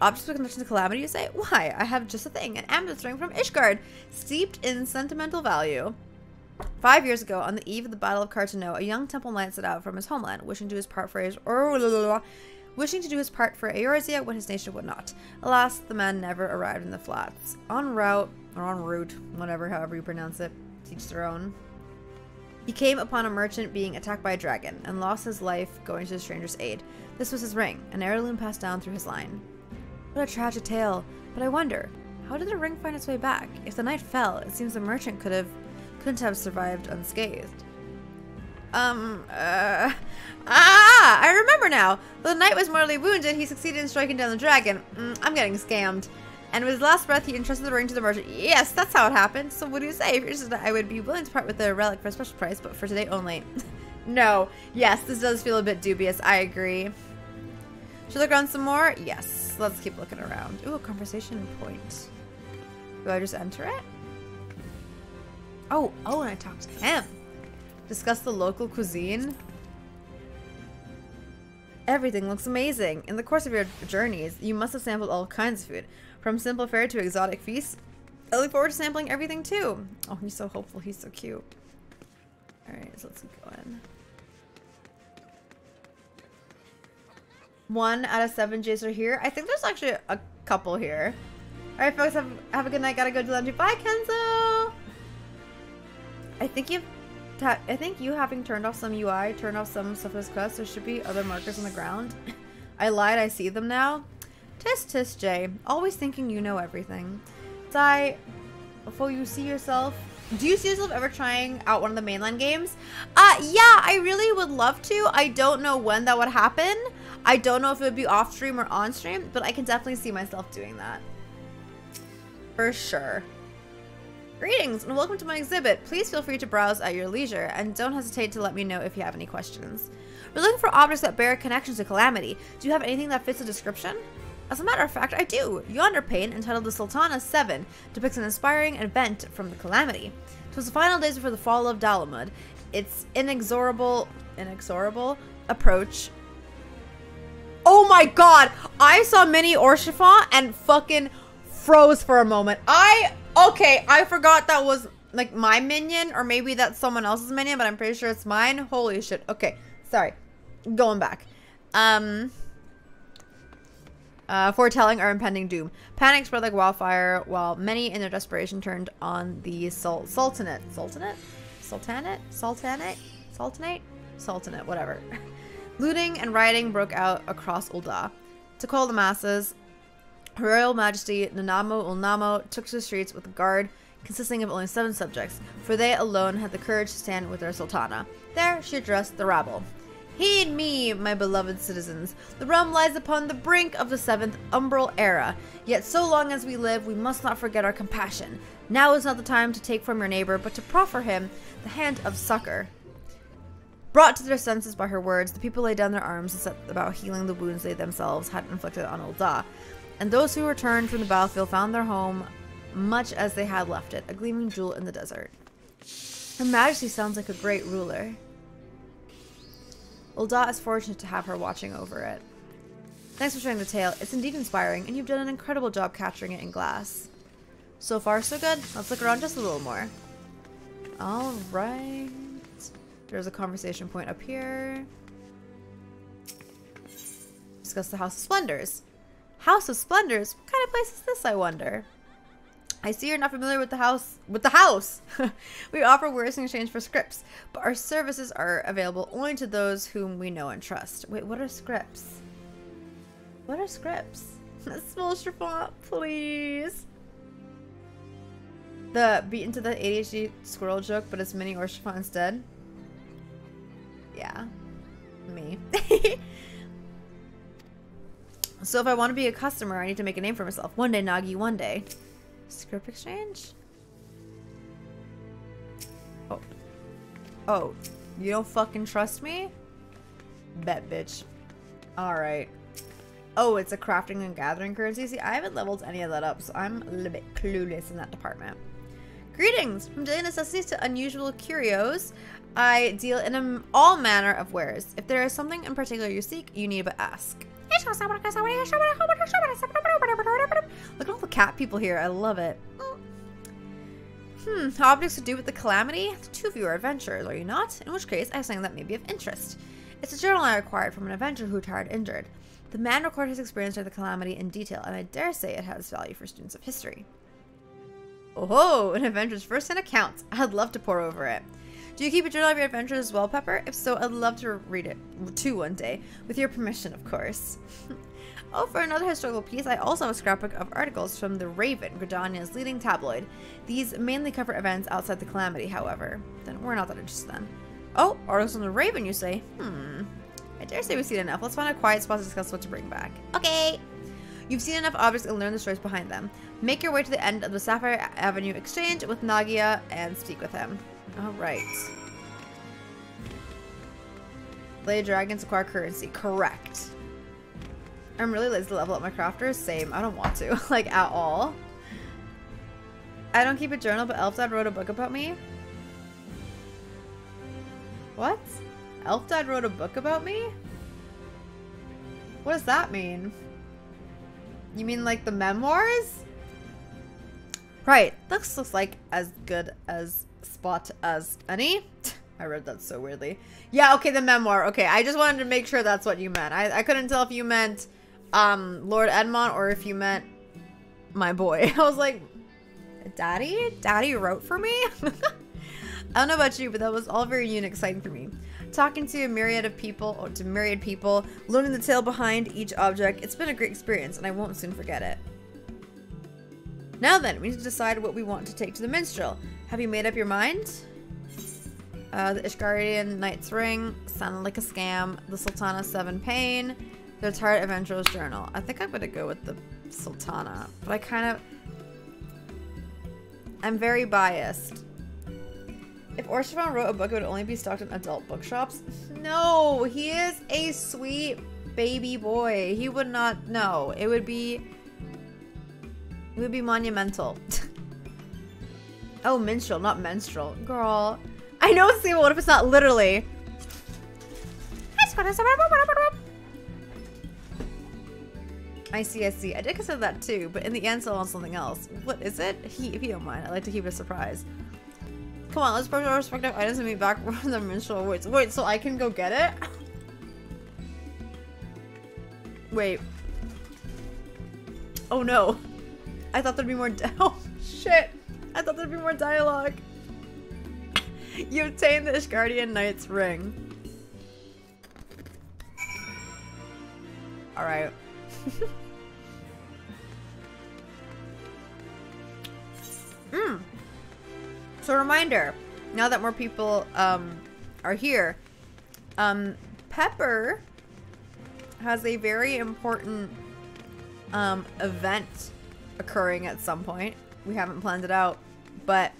Speaker 1: Objects with connection to calamity, you say? Why, I have just a thing, an amethyst ring from Ishgard, steeped in sentimental value. Five years ago, on the eve of the Battle of Carteneau, a young temple knight set out from his homeland, wishing to do his part for his oh, wishing to do his part for Eorzea when his nation would not. Alas, the man never arrived in the flats. En route, or en route, whatever, however you pronounce it, teach their own. He came upon a merchant being attacked by a dragon and lost his life going to the stranger's aid. This was his ring, an heirloom passed down through his line. What a tragic tale, but I wonder, how did the ring find its way back? If the knight fell, it seems the merchant could have couldn't have survived unscathed. Um, uh, ah, I remember now. The knight was mortally wounded, he succeeded in striking down the dragon. Mm, I'm getting scammed. And with his last breath, he entrusted the ring to the merchant. Yes, that's how it happened. So what do you say? If you're interested, I would be willing to part with the relic for a special price, but for today only. [laughs] no. Yes, this does feel a bit dubious. I agree. Should I look around some more? Yes. Let's keep looking around. Ooh, a conversation point. Do I just enter it? Oh, oh, and I talked to him. Discuss the local cuisine. Everything looks amazing. In the course of your journeys, you must have sampled all kinds of food, from simple fare to exotic feasts. I look forward to sampling everything too. Oh, he's so hopeful. He's so cute. Alright, so let's keep going. One out of seven Jays are here. I think there's actually a couple here. Alright, folks, have, have a good night. Gotta go to lunch. Bye, Kenzo! I think you've I think you having turned off some UI, turned off some stuff as quests, there should be other markers on the ground. [laughs] I lied, I see them now. Tis tis Jay, always thinking you know everything. Die, before you see yourself. Do you see yourself ever trying out one of the mainline games? Uh, yeah, I really would love to. I don't know when that would happen. I don't know if it would be off stream or on stream, but I can definitely see myself doing that. For sure. Greetings and welcome to my exhibit. Please feel free to browse at your leisure and don't hesitate to let me know if you have any questions. We're looking for objects that bear connections to Calamity. Do you have anything that fits the description? As a matter of fact, I do. Yonder paint, entitled The Sultana 7, depicts an inspiring event from the Calamity. It was the final days before the fall of Dalamud. Its inexorable, inexorable approach. Oh my god! I saw Mini Urshifu and fucking froze for a moment. I Okay, I forgot that was like my minion, or maybe that's someone else's minion, but I'm pretty sure it's mine. Holy shit. Okay, sorry. Going back. Um, uh, foretelling our impending doom. Panic spread like wildfire, while many in their desperation turned on the Sul Sultanate. Sultanate? Sultanate? Sultanate? Sultanate? Sultanate, whatever. [laughs] Looting and rioting broke out across Ul'dah. To call the masses, her Royal Majesty Nanamo Ulnamo took to the streets with a guard consisting of only seven subjects, for they alone had the courage to stand with their sultana. There she addressed the rabble. Heed me, my beloved citizens. The realm lies upon the brink of the seventh umbral era. Yet so long as we live, we must not forget our compassion. Now is not the time to take from your neighbor, but to proffer him the hand of succor. Brought to their senses by her words, the people laid down their arms and set about healing the wounds they themselves had inflicted on Ul'dah and those who returned from the battlefield found their home much as they had left it, a gleaming jewel in the desert. Her Majesty sounds like a great ruler. Ul'dah is fortunate to have her watching over it. Thanks for sharing the tale. It's indeed inspiring, and you've done an incredible job capturing it in glass. So far, so good. Let's look around just a little more. Alright. There's a conversation point up here. Discuss the House of Splendors. House of Splendors? What kind of place is this, I wonder? I see you're not familiar with the house. With the house! [laughs] we offer wares in exchange for scripts, but our services are available only to those whom we know and trust. Wait, what are scripts? What are scripts? [laughs] Small font, please. The beat into the ADHD squirrel joke, but it's mini Urshifu instead. Yeah. Me. [laughs] So if I want to be a customer, I need to make a name for myself. One day, Nagi, one day. Script exchange? Oh. Oh. You don't fucking trust me? Bet, bitch. Alright. Oh, it's a crafting and gathering currency. See, I haven't leveled any of that up, so I'm a little bit clueless in that department. Greetings! From daily necessities to unusual curios, I deal in all manner of wares. If there is something in particular you seek, you need but ask. Look at all the cat people here. I love it. Hmm, objects to do with the calamity? The two of you are adventurers, are you not? In which case, I have something that may be of interest. It's a journal I acquired from an adventurer who tired injured. The man recorded his experience during the calamity in detail, and I dare say it has value for students of history. Oh, an adventurer's first-hand account. I'd love to pour over it. Do you keep a journal of your adventures as well, Pepper? If so, I'd love to read it too one day. With your permission, of course. [laughs] oh, for another historical piece, I also have a scrapbook of articles from The Raven, Gridania's leading tabloid. These mainly cover events outside the Calamity, however. Then we're not that interested then. Oh, articles from The Raven, you say? Hmm. I dare say we've seen enough. Let's find a quiet spot to discuss what to bring back. Okay. You've seen enough objects and learned the stories behind them. Make your way to the end of the Sapphire Avenue Exchange with Nagia and speak with him. Alright. Lay dragons acquire currency. Correct. I'm really lazy to level up my crafters. Same. I don't want to. [laughs] like, at all. I don't keep a journal, but Elf Dad wrote a book about me. What? Elf Dad wrote a book about me? What does that mean? You mean like the memoirs? Right. This looks like as good as spot as any. I read that so weirdly. Yeah, okay, the memoir. Okay, I just wanted to make sure that's what you meant. I, I couldn't tell if you meant um, Lord Edmont or if you meant my boy. [laughs] I was like, Daddy? Daddy wrote for me? [laughs] I don't know about you, but that was all very new and exciting for me. Talking to a myriad of people, or to myriad people, learning the tale behind each object, it's been a great experience, and I won't soon forget it. Now then, we need to decide what we want to take to the minstrel. Have you made up your mind? Uh, the Ishgardian Knight's Ring sounded like a scam. The Sultana Seven Pain. The Tart Adventurer's Journal. I think I'm gonna go with the Sultana, but I kind of... I'm very biased. If Haurchefant wrote a book, it would only be stocked in adult bookshops. No, he is a sweet baby boy. He would not, no. It would be, would be monumental. [laughs] oh, minstrel, not menstrual. Girl. I know it's what if it's not literally? I see, I see. I did consider that too, but in the end, still on something else. What is it? He, if you don't mind, I like to keep it a surprise. Come on, let's purchase our respective items and meet back [laughs] from the minstrel Wait, Wait, so I can go get it? [laughs] Wait. Oh no. I thought there'd be more- [laughs] Oh, shit. I thought there'd be more dialogue. [laughs] you obtain the Ishgardian Knight's ring. Alright. Mmm. [laughs] So reminder, now that more people um, are here, um, Pepper has a very important um, event occurring at some point. We haven't planned it out, but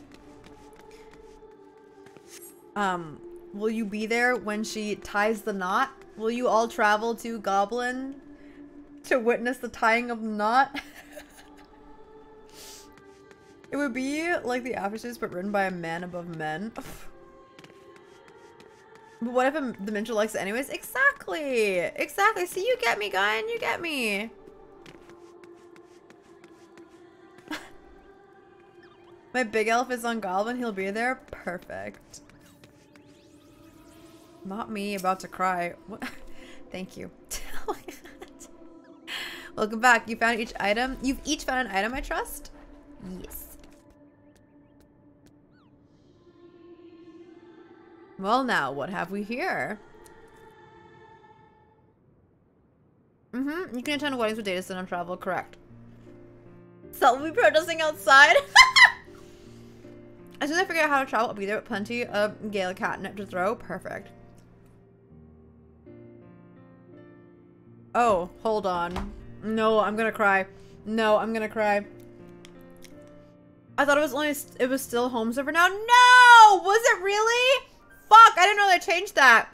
Speaker 1: um, will you be there when she ties the knot? Will you all travel to Goblin to witness the tying of the knot? [laughs] It would be like the Aftershoes, but written by a man above men. but what if the minstrel likes it anyways? Exactly! Exactly! See, you get me, guy, and you get me! My big elf is on Goblin, he'll be there? Perfect. Not me, about to cry. What? [laughs] Thank you. [laughs] Welcome back. You found each item? You've each found an item, I trust? Yes. Well now, what have we here? Mm-hmm. You can attend weddings with data on travel, correct. So will be protesting outside. [laughs] as soon as I figure out how to travel, I'll be there with plenty of Gale catnip to throw. Perfect. Oh, hold on. No, I'm gonna cry. No, I'm gonna cry. I thought it was only, it was still home server now. No! Was it really? Fuck, I didn't know they changed that.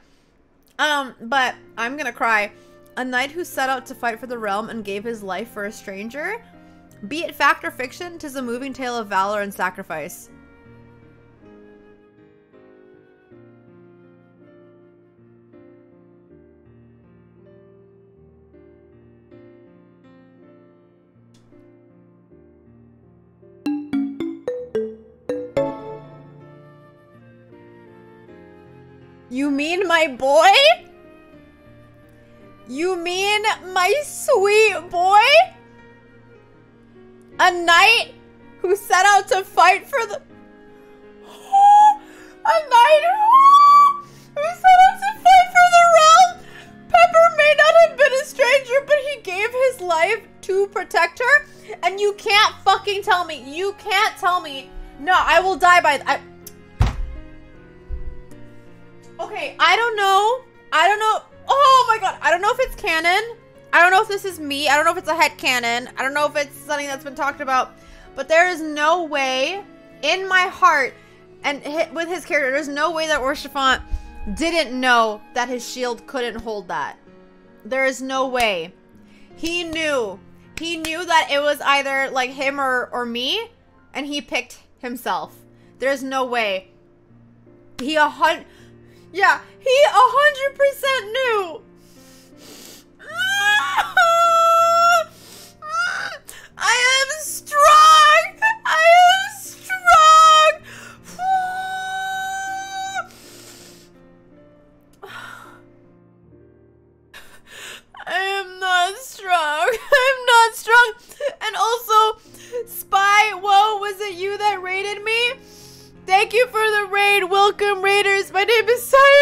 Speaker 1: Um, but I'm gonna cry. A knight who set out to fight for the realm and gave his life for a stranger? Be it fact or fiction, tis a moving tale of valor and sacrifice. You mean my boy? You mean my sweet boy? A knight who set out to fight for the... [gasps] a knight who set out to fight for the realm? Pepper may not have been a stranger, but he gave his life to protect her? And you can't fucking tell me. You can't tell me. No, I will die by... I, Okay, I don't know. I don't know. Oh my god. I don't know if it's canon. I don't know if this is me. I don't know if it's a head canon. I don't know if it's something that's been talked about. But there is no way in my heart and with his character, there's no way that Haurchefant didn't know that his shield couldn't hold that. There is no way. He knew. He knew that it was either like him or, or me, and he picked himself. There's no way. He a hun- Yeah, he a hundred percent knew. [laughs] I am strong! I am Thank you for the raid. Welcome, Raiders. My name is Saira.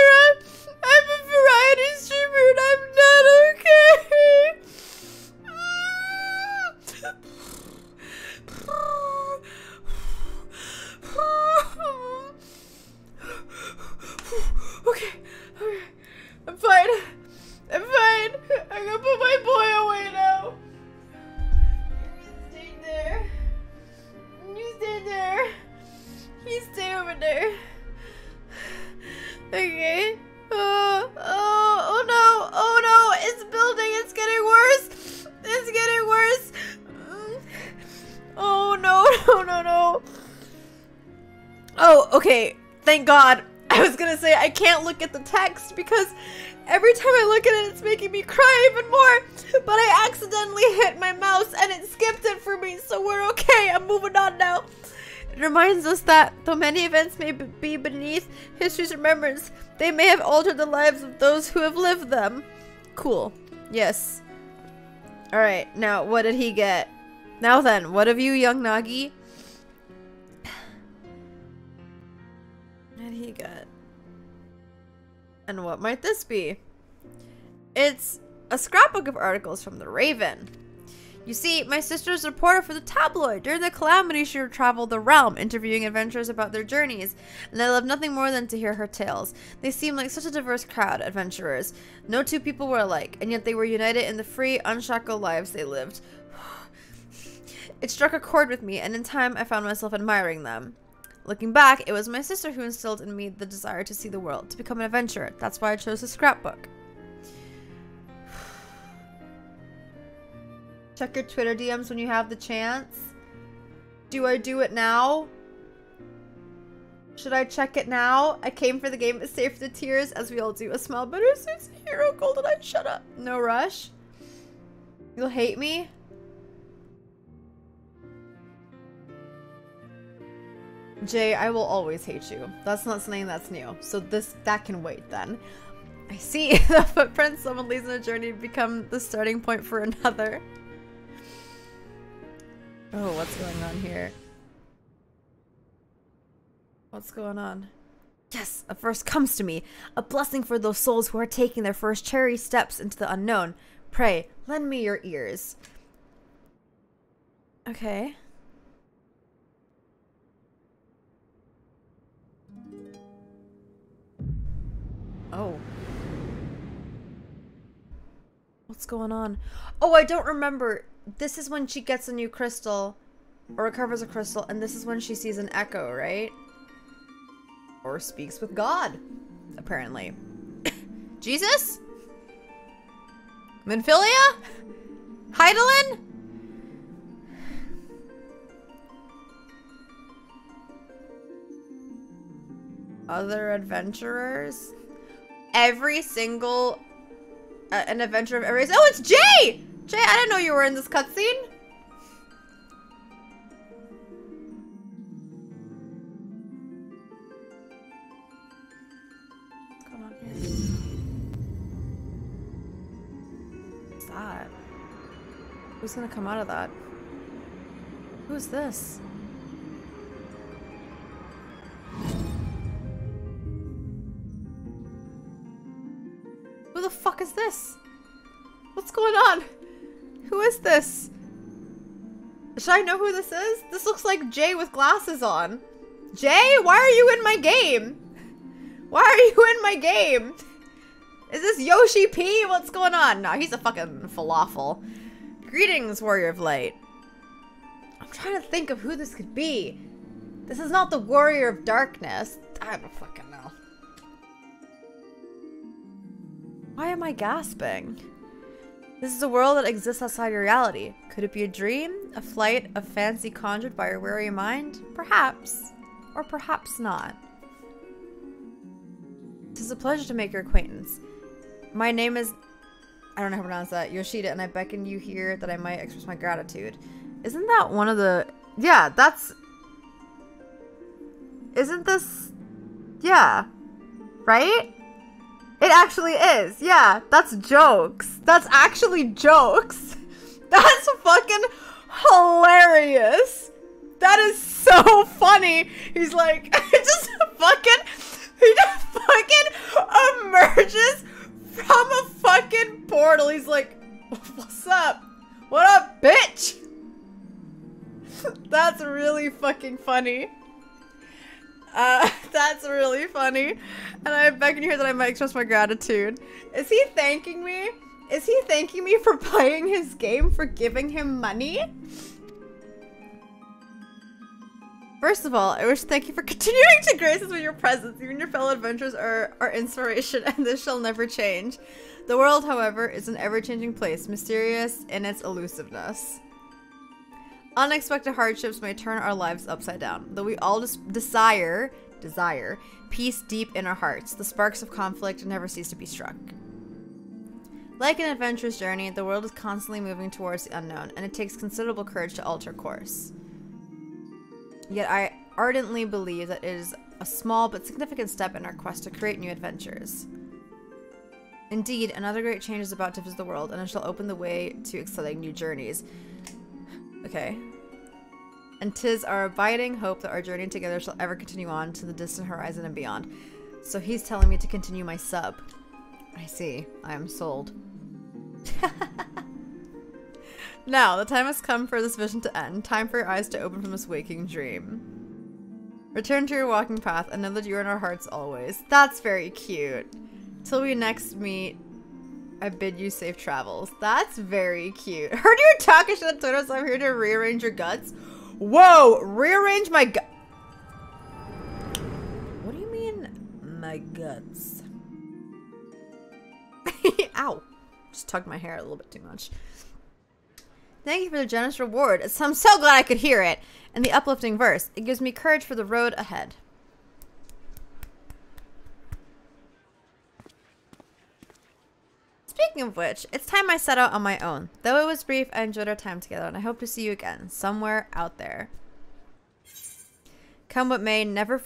Speaker 1: May be beneath history's remembrance, they may have altered the lives of those who have lived them. Cool. Yes. Alright, now what did he get? Now then, what of you, young Nagi? [sighs] What did he get? And what might this be? It's a scrapbook of articles from the Raven. You see, my sister is a reporter for the tabloid. During the calamity, she traveled the realm, interviewing adventurers about their journeys, and I love nothing more than to hear her tales. They seem like such a diverse crowd, adventurers. No two people were alike, and yet they were united in the free, unshackled lives they lived. [sighs] It struck a chord with me, and in time I found myself admiring them. Looking back, it was my sister who instilled in me the desire to see the world, to become an adventurer. That's why I chose the scrapbook. Check your Twitter DMs when you have the chance. Do I do it now? Should I check it now? I came for the game, but saved the tears, as we all do. A smile better suits a hero. Goldeneye, shut up. No rush. You'll hate me? Jay, I will always hate you. That's not something that's new. So this that can wait then. I see [laughs] the footprints someone leaves on a journey become the starting point for another. Oh, what's going on here? What's going on? Yes, a verse comes to me. A blessing for those souls who are taking their first cherry steps into the unknown. Pray, lend me your ears. Okay. Oh. What's going on? Oh, I don't remember. This is when she gets a new crystal or recovers a crystal, and this is when she sees an echo, right? Or speaks with God, apparently. [coughs] Jesus? Minfilia? Hydaelyn? Other adventurers? Every single uh, an adventure of every. Oh, it's Jay! Jay, I didn't know you were in this cutscene. What's that? Who's gonna come out of that? Who is this? Who the fuck is this? What's going on? Who is this? Should I know who this is? This looks like Jay with glasses on. Jay, why are you in my game? Why are you in my game? Is this Yoshi P? What's going on? No, he's a fucking falafel. Greetings, Warrior of Light. I'm trying to think of who this could be. This is not the Warrior of Darkness. I don't fucking know. Why am I gasping? This is a world that exists outside your reality. Could it be a dream? A flight of fancy conjured by your weary mind? Perhaps. Or perhaps not. It is a pleasure to make your acquaintance. My name is... I don't know how to pronounce that. Yoshida, and I beckon you here that I might express my gratitude. Isn't that one of the... Yeah, that's... Isn't this... Yeah. Right? It actually is. Yeah, that's jokes. That's actually jokes. [laughs] That's fucking hilarious. That is so funny. He's like, [laughs] just fucking, he just fucking emerges from a fucking portal. He's like, what's up? What up, bitch? [laughs] That's really fucking funny. Uh, [laughs] that's really funny. And I beg to hear that I might express my gratitude. Is he thanking me? Is he thanking me for [laughs] playing his game, for giving him money? First of all, I wish to thank you for [laughs] continuing to grace us with your presence. Even your fellow adventurers are our inspiration, and this shall never change. The world, however, is an ever-changing place, mysterious in its elusiveness. Unexpected hardships may turn our lives upside down. Though we all des desire, desire, peace deep in our hearts, the sparks of conflict never cease to be struck. Like an adventurous journey, the world is constantly moving towards the unknown, and it takes considerable courage to alter course. Yet I ardently believe that it is a small but significant step in our quest to create new adventures. Indeed, another great change is about to visit the world, and it shall open the way to exciting new journeys. Okay. And tis our abiding hope that our journey together shall ever continue on to the distant horizon and beyond. So he's telling me to continue my sub. I see. I am sold. [laughs] now, the time has come for this vision to end. Time for your eyes to open from this waking dream. Return to your walking path and know that you are in our hearts always. That's very cute. Till we next meet, I bid you safe travels. That's very cute. [laughs] Heard you talking shit on Twitter, so I'm here to rearrange your guts. Whoa! Rearrange my gut. What do you mean, my guts? [laughs] Ow. Just tugged my hair a little bit too much. Thank you for the generous reward. I'm so glad I could hear it. And the uplifting verse. It gives me courage for the road ahead. Speaking of which, it's time I set out on my own. Though it was brief, I enjoyed our time together and I hope to see you again, somewhere out there. Come what may, never...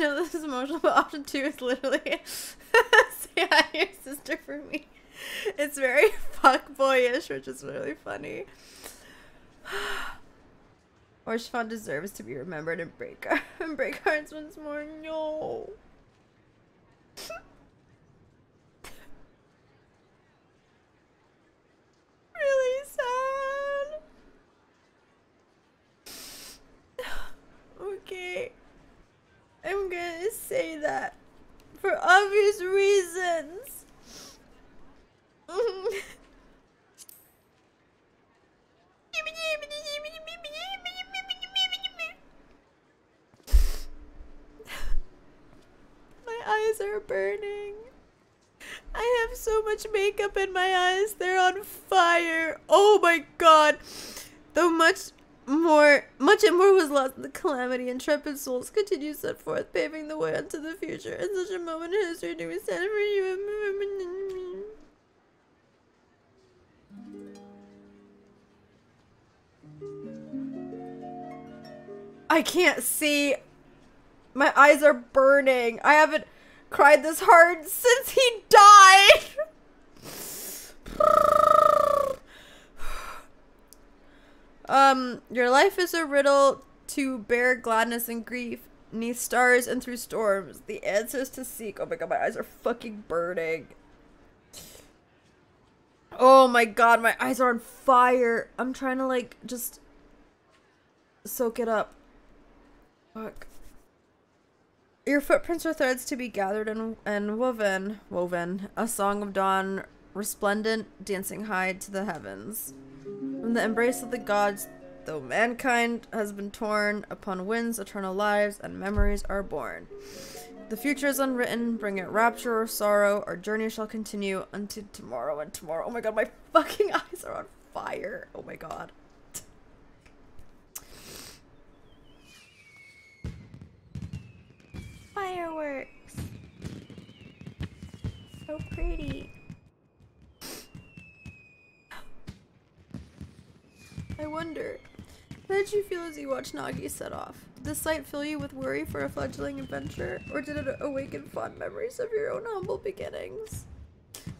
Speaker 1: [laughs] this is emotional, but [laughs] option two is literally [laughs] say hi to your sister for me. It's very fuck boyish, which is really funny. [sighs] Haurchefant deserves to be remembered and break and break hearts once more. No. really sad. okay. I'm gonna say that for obvious reasons. my eyes are burning. I have so much makeup in my eyes. They're on fire. Oh my god. Though much more, much and more was lost in the calamity, intrepid souls continue set forth, paving the way unto the future. In such a moment in history, do we stand for you? I can't see. My eyes are burning. I haven't cried this hard since he died. [laughs] um, your life is a riddle to bear gladness and grief. Neath stars and through storms, the answers to seek. Oh my god, my eyes are fucking burning. Oh my god, my eyes are on fire. I'm trying to like just soak it up. Fuck. Your footprints are threads to be gathered and, and woven, woven, a song of dawn, resplendent, dancing high to the heavens. From the embrace of the gods, though mankind has been torn, upon winds eternal lives and memories are born. The future is unwritten, bring it rapture or sorrow, our journey shall continue unto tomorrow and tomorrow. Oh my god, my [laughs] fucking eyes are on fire. Oh my god. Fireworks. So pretty. I wonder, how did you feel as you watched Nagi set off? Did the sight fill you with worry for a fledgling adventure, or did it awaken fond memories of your own humble beginnings?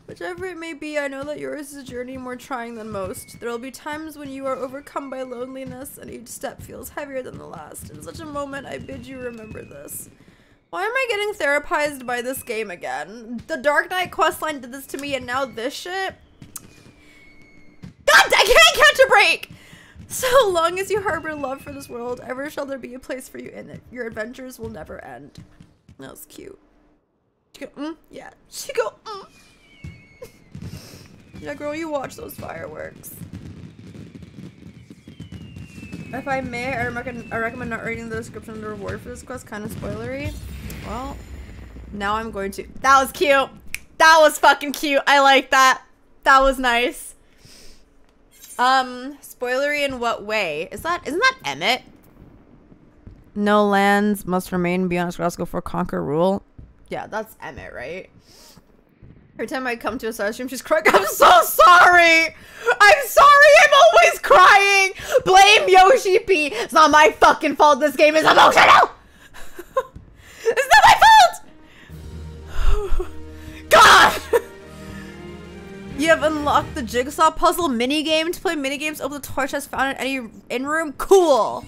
Speaker 1: Whichever it may be, I know that yours is a journey more trying than most. There will be times when you are overcome by loneliness and each step feels heavier than the last. In such a moment, I bid you remember this. Why am I getting therapized by this game again? The Dark Knight questline did this to me and now this shit? God, I can't catch a break! So long as you harbor love for this world, ever shall there be a place for you in it. Your adventures will never end. That was cute. She go, mm? Yeah. She go, mm. [laughs] yeah, girl, you watch those fireworks. If I may, I I recommend not reading the description of the reward for this quest. Kind of spoilery. Well, now I'm going to. That was cute. That was fucking cute. I like that. That was nice. Um, spoilery in what way? Is that isn't that Emmett? No lands must remain beyond Skrasco for conquer rule. Yeah, that's Emmett, right? Every time I come to a side stream, she's crying. I'm so sorry. I'm sorry. I'm always crying. Blame Yoshi P. It's not my fucking fault. This game is emotional. [laughs] it's not my fault. [sighs] God. [laughs] You have unlocked the jigsaw puzzle minigame to play minigames. Open the torch has found in any in room. Cool.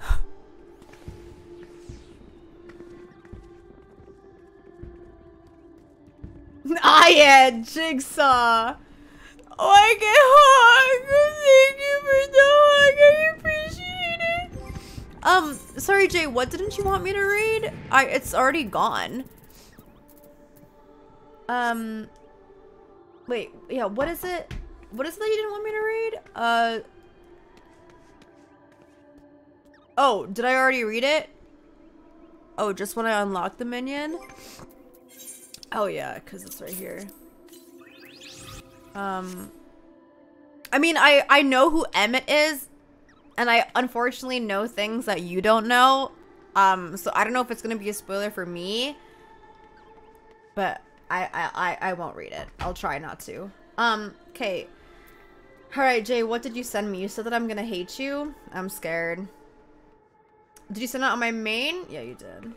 Speaker 1: [laughs] I had jigsaw. Oh, I get hug. Thank you for the hug. I appreciate it. Um, sorry, Jay. What didn't you want me to read? I. It's already gone. Um. Wait. Yeah. What is it? What is it that you didn't want me to read? Uh. Oh, did I already read it? Oh, just when I unlock the minion? Oh yeah, because it's right here. Um, I mean, I, I know who Emmett is, and I unfortunately know things that you don't know. Um, so I don't know if it's going to be a spoiler for me, but I, I, I, won't read it. I'll try not to. Um, okay. Alright, Jay, what did you send me? You said that I'm to hate you? I'm scared. Did you send it on my main? Yeah, you did.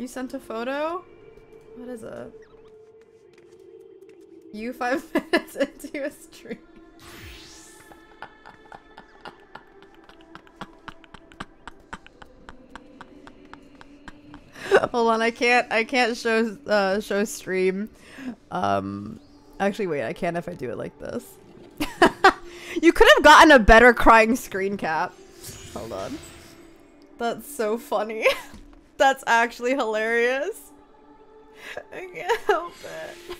Speaker 1: You sent a photo? What is it? You five [laughs] minutes into a stream. [laughs] Hold on, I can't I can't show uh show stream. Um actually wait, I can if I do it like this. [laughs] you could have gotten a better crying screen cap. Hold on. That's so funny. [laughs] That's actually hilarious. I can't help it.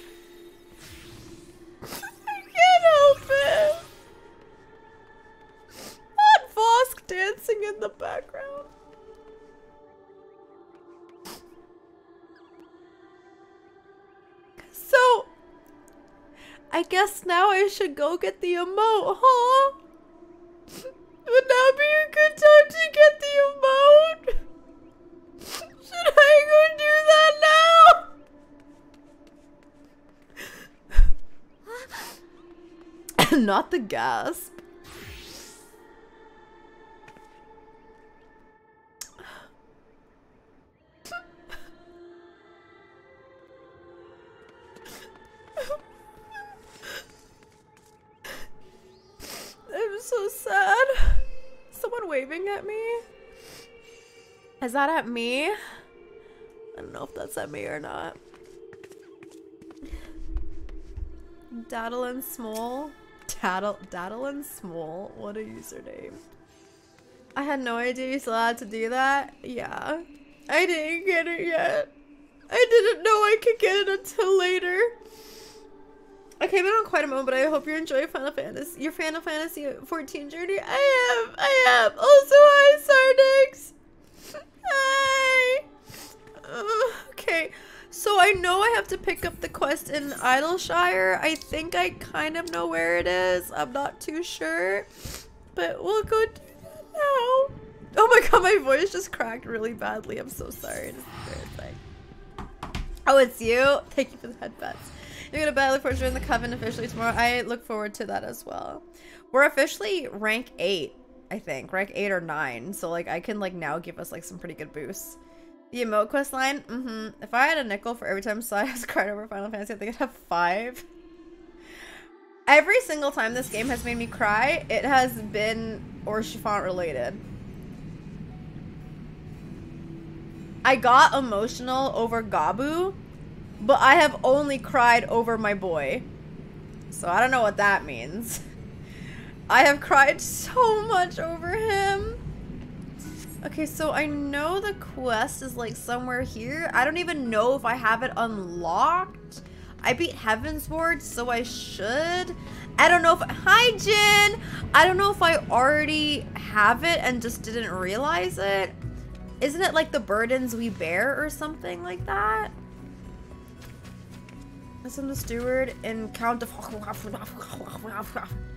Speaker 1: I guess now I should go get the emote, huh? [laughs] Would now be a good time to get the emote? [laughs] Should I go do that now? [laughs] Not the gasp. Is that at me? I don't know if that's at me or not. Daddle and Small? Daddle, Daddle and Small? What a username. I had no idea you still had to do that. Yeah. I didn't get it yet. I didn't know I could get it until later. I came in on quite a moment, but I hope you enjoy Final Fantasy. Your Final Fantasy 14 journey. I am. I am. Also, hi, Sardix. Hi. Uh, okay. So I know I have to pick up the quest in Idyllshire. I think I kind of know where it is. I'm not too sure. But we'll go do that now. Oh my god, my voice just cracked really badly. I'm so sorry. Oh, it's you? Thank you for the headbutts. You're gonna battle for join the coven officially tomorrow. I look forward to that as well. We're officially rank eight, I think. Rank eight or nine. So like I can like now give us like some pretty good boosts. The emote quest line? Mm-hmm. If I had a nickel for every time Sai [laughs] has cried over Final Fantasy, I think I'd have five. Every single time this game has made me cry, it has been Haurchefant related. I got emotional over Gabu but I have only cried over my boy. So I don't know what that means. [laughs] I have cried so much over him. Okay, so I know the quest is like somewhere here. I don't even know if I have it unlocked. I beat Heavensward, so I should. I don't know if- Hi, Jin! I don't know if I already have it and just didn't realize it. Isn't it like the burdens we bear or something like that? Listen the steward and count of [laughs] [laughs]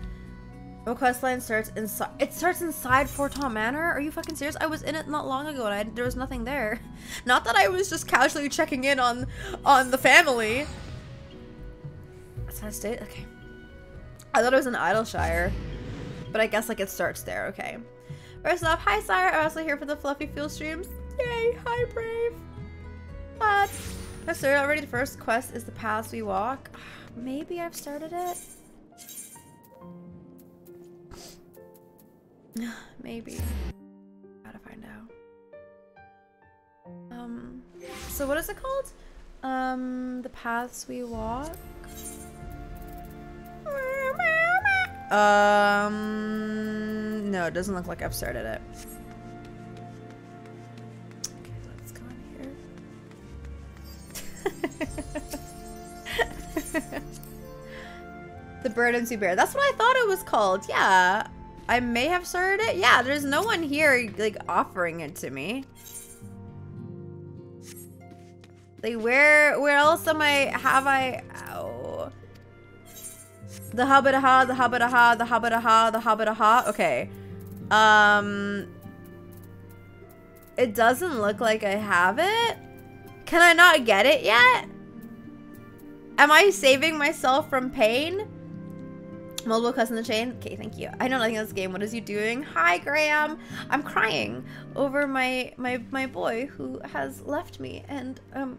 Speaker 1: No quest line starts inside. It starts inside Fortemps Manor. Are you fucking serious? I was in it not long ago and I, there was nothing there. [laughs] Not that I was just casually checking in on on the family. That's how state. Okay. I thought it was in Idyllshire, but I guess like it starts there. Okay. First off, hi Saira. I'm also here for the Fluffy Fuel streams. Yay! Hi Brave. What? Yes, sir. Already the first quest is the paths we walk. [sighs] Maybe I've started it. [sighs] Maybe. Gotta find out. Um, so what is it called? Um, the paths we walk. Um, no, it doesn't look like I've started it. Okay, let's go in here. [laughs] the burdens you bear. That's what I thought it was called. Yeah. I may have started it. Yeah, there's no one here like offering it to me. Like where where else am I have I ow. The habitaha, the habitaha, the habitaha, the habitaha. Okay. Um It doesn't look like I have it. Can I not get it yet? Am I saving myself from pain? Multiple cuss in the chain. Okay, thank you. I know nothing of this game. What is you doing? Hi, Graham. I'm crying over my my my boy who has left me, and um.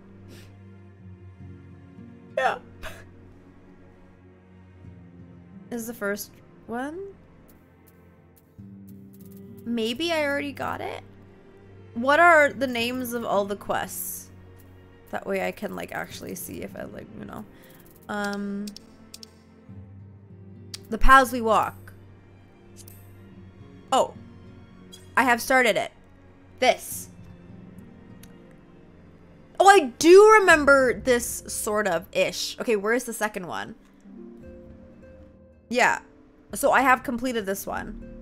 Speaker 1: Yeah. is the first one? Maybe I already got it. What are the names of all the quests? That way I can like actually see if I like you know. Um. The we walk. Oh. I have started it. This. Oh, I do remember this sort of ish. Okay, where's the second one? Yeah. So I have completed this one.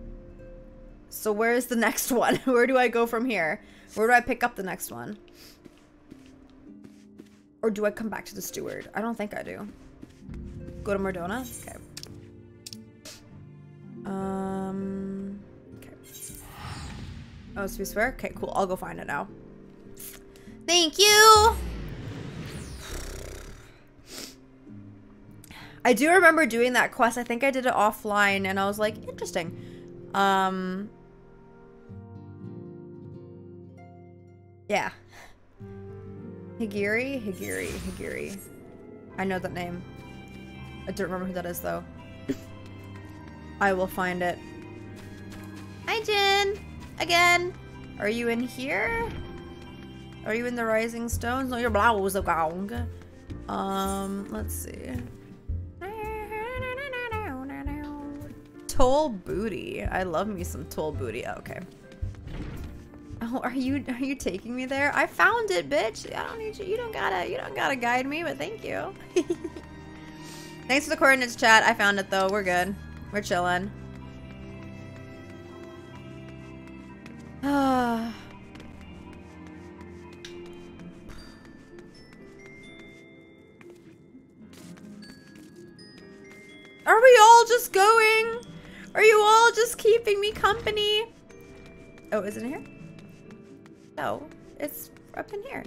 Speaker 1: So where is the next [laughs] one? Where do I go from here? Where do I pick up the next one? Or do I come back to the steward? I don't think I do. Go to Mor Dhona? Okay. Um. Okay. Oh, it's? Okay, cool. I'll go find it now. Thank you! [sighs] I do remember doing that quest. I think I did it offline and I was like, interesting. Um. Yeah. Higiri? Higiri. Higiri. I know that name. I don't remember who that is though. I will find it. Hi, Jin! Again! Are you in here? Are you in the Rising Stones? No, you're Blauzagong. Um, let's see. Toll booty. I love me some toll booty. Okay. Oh, are you are you taking me there? I found it, bitch. I don't need you. You don't gotta you don't gotta guide me, but thank you. [laughs] Thanks for the coordinates, chat. I found it though. We're good. We're chilling. [sighs] Ah. Are we all just going? Are you all just keeping me company? Oh, is it here? No, it's up in here.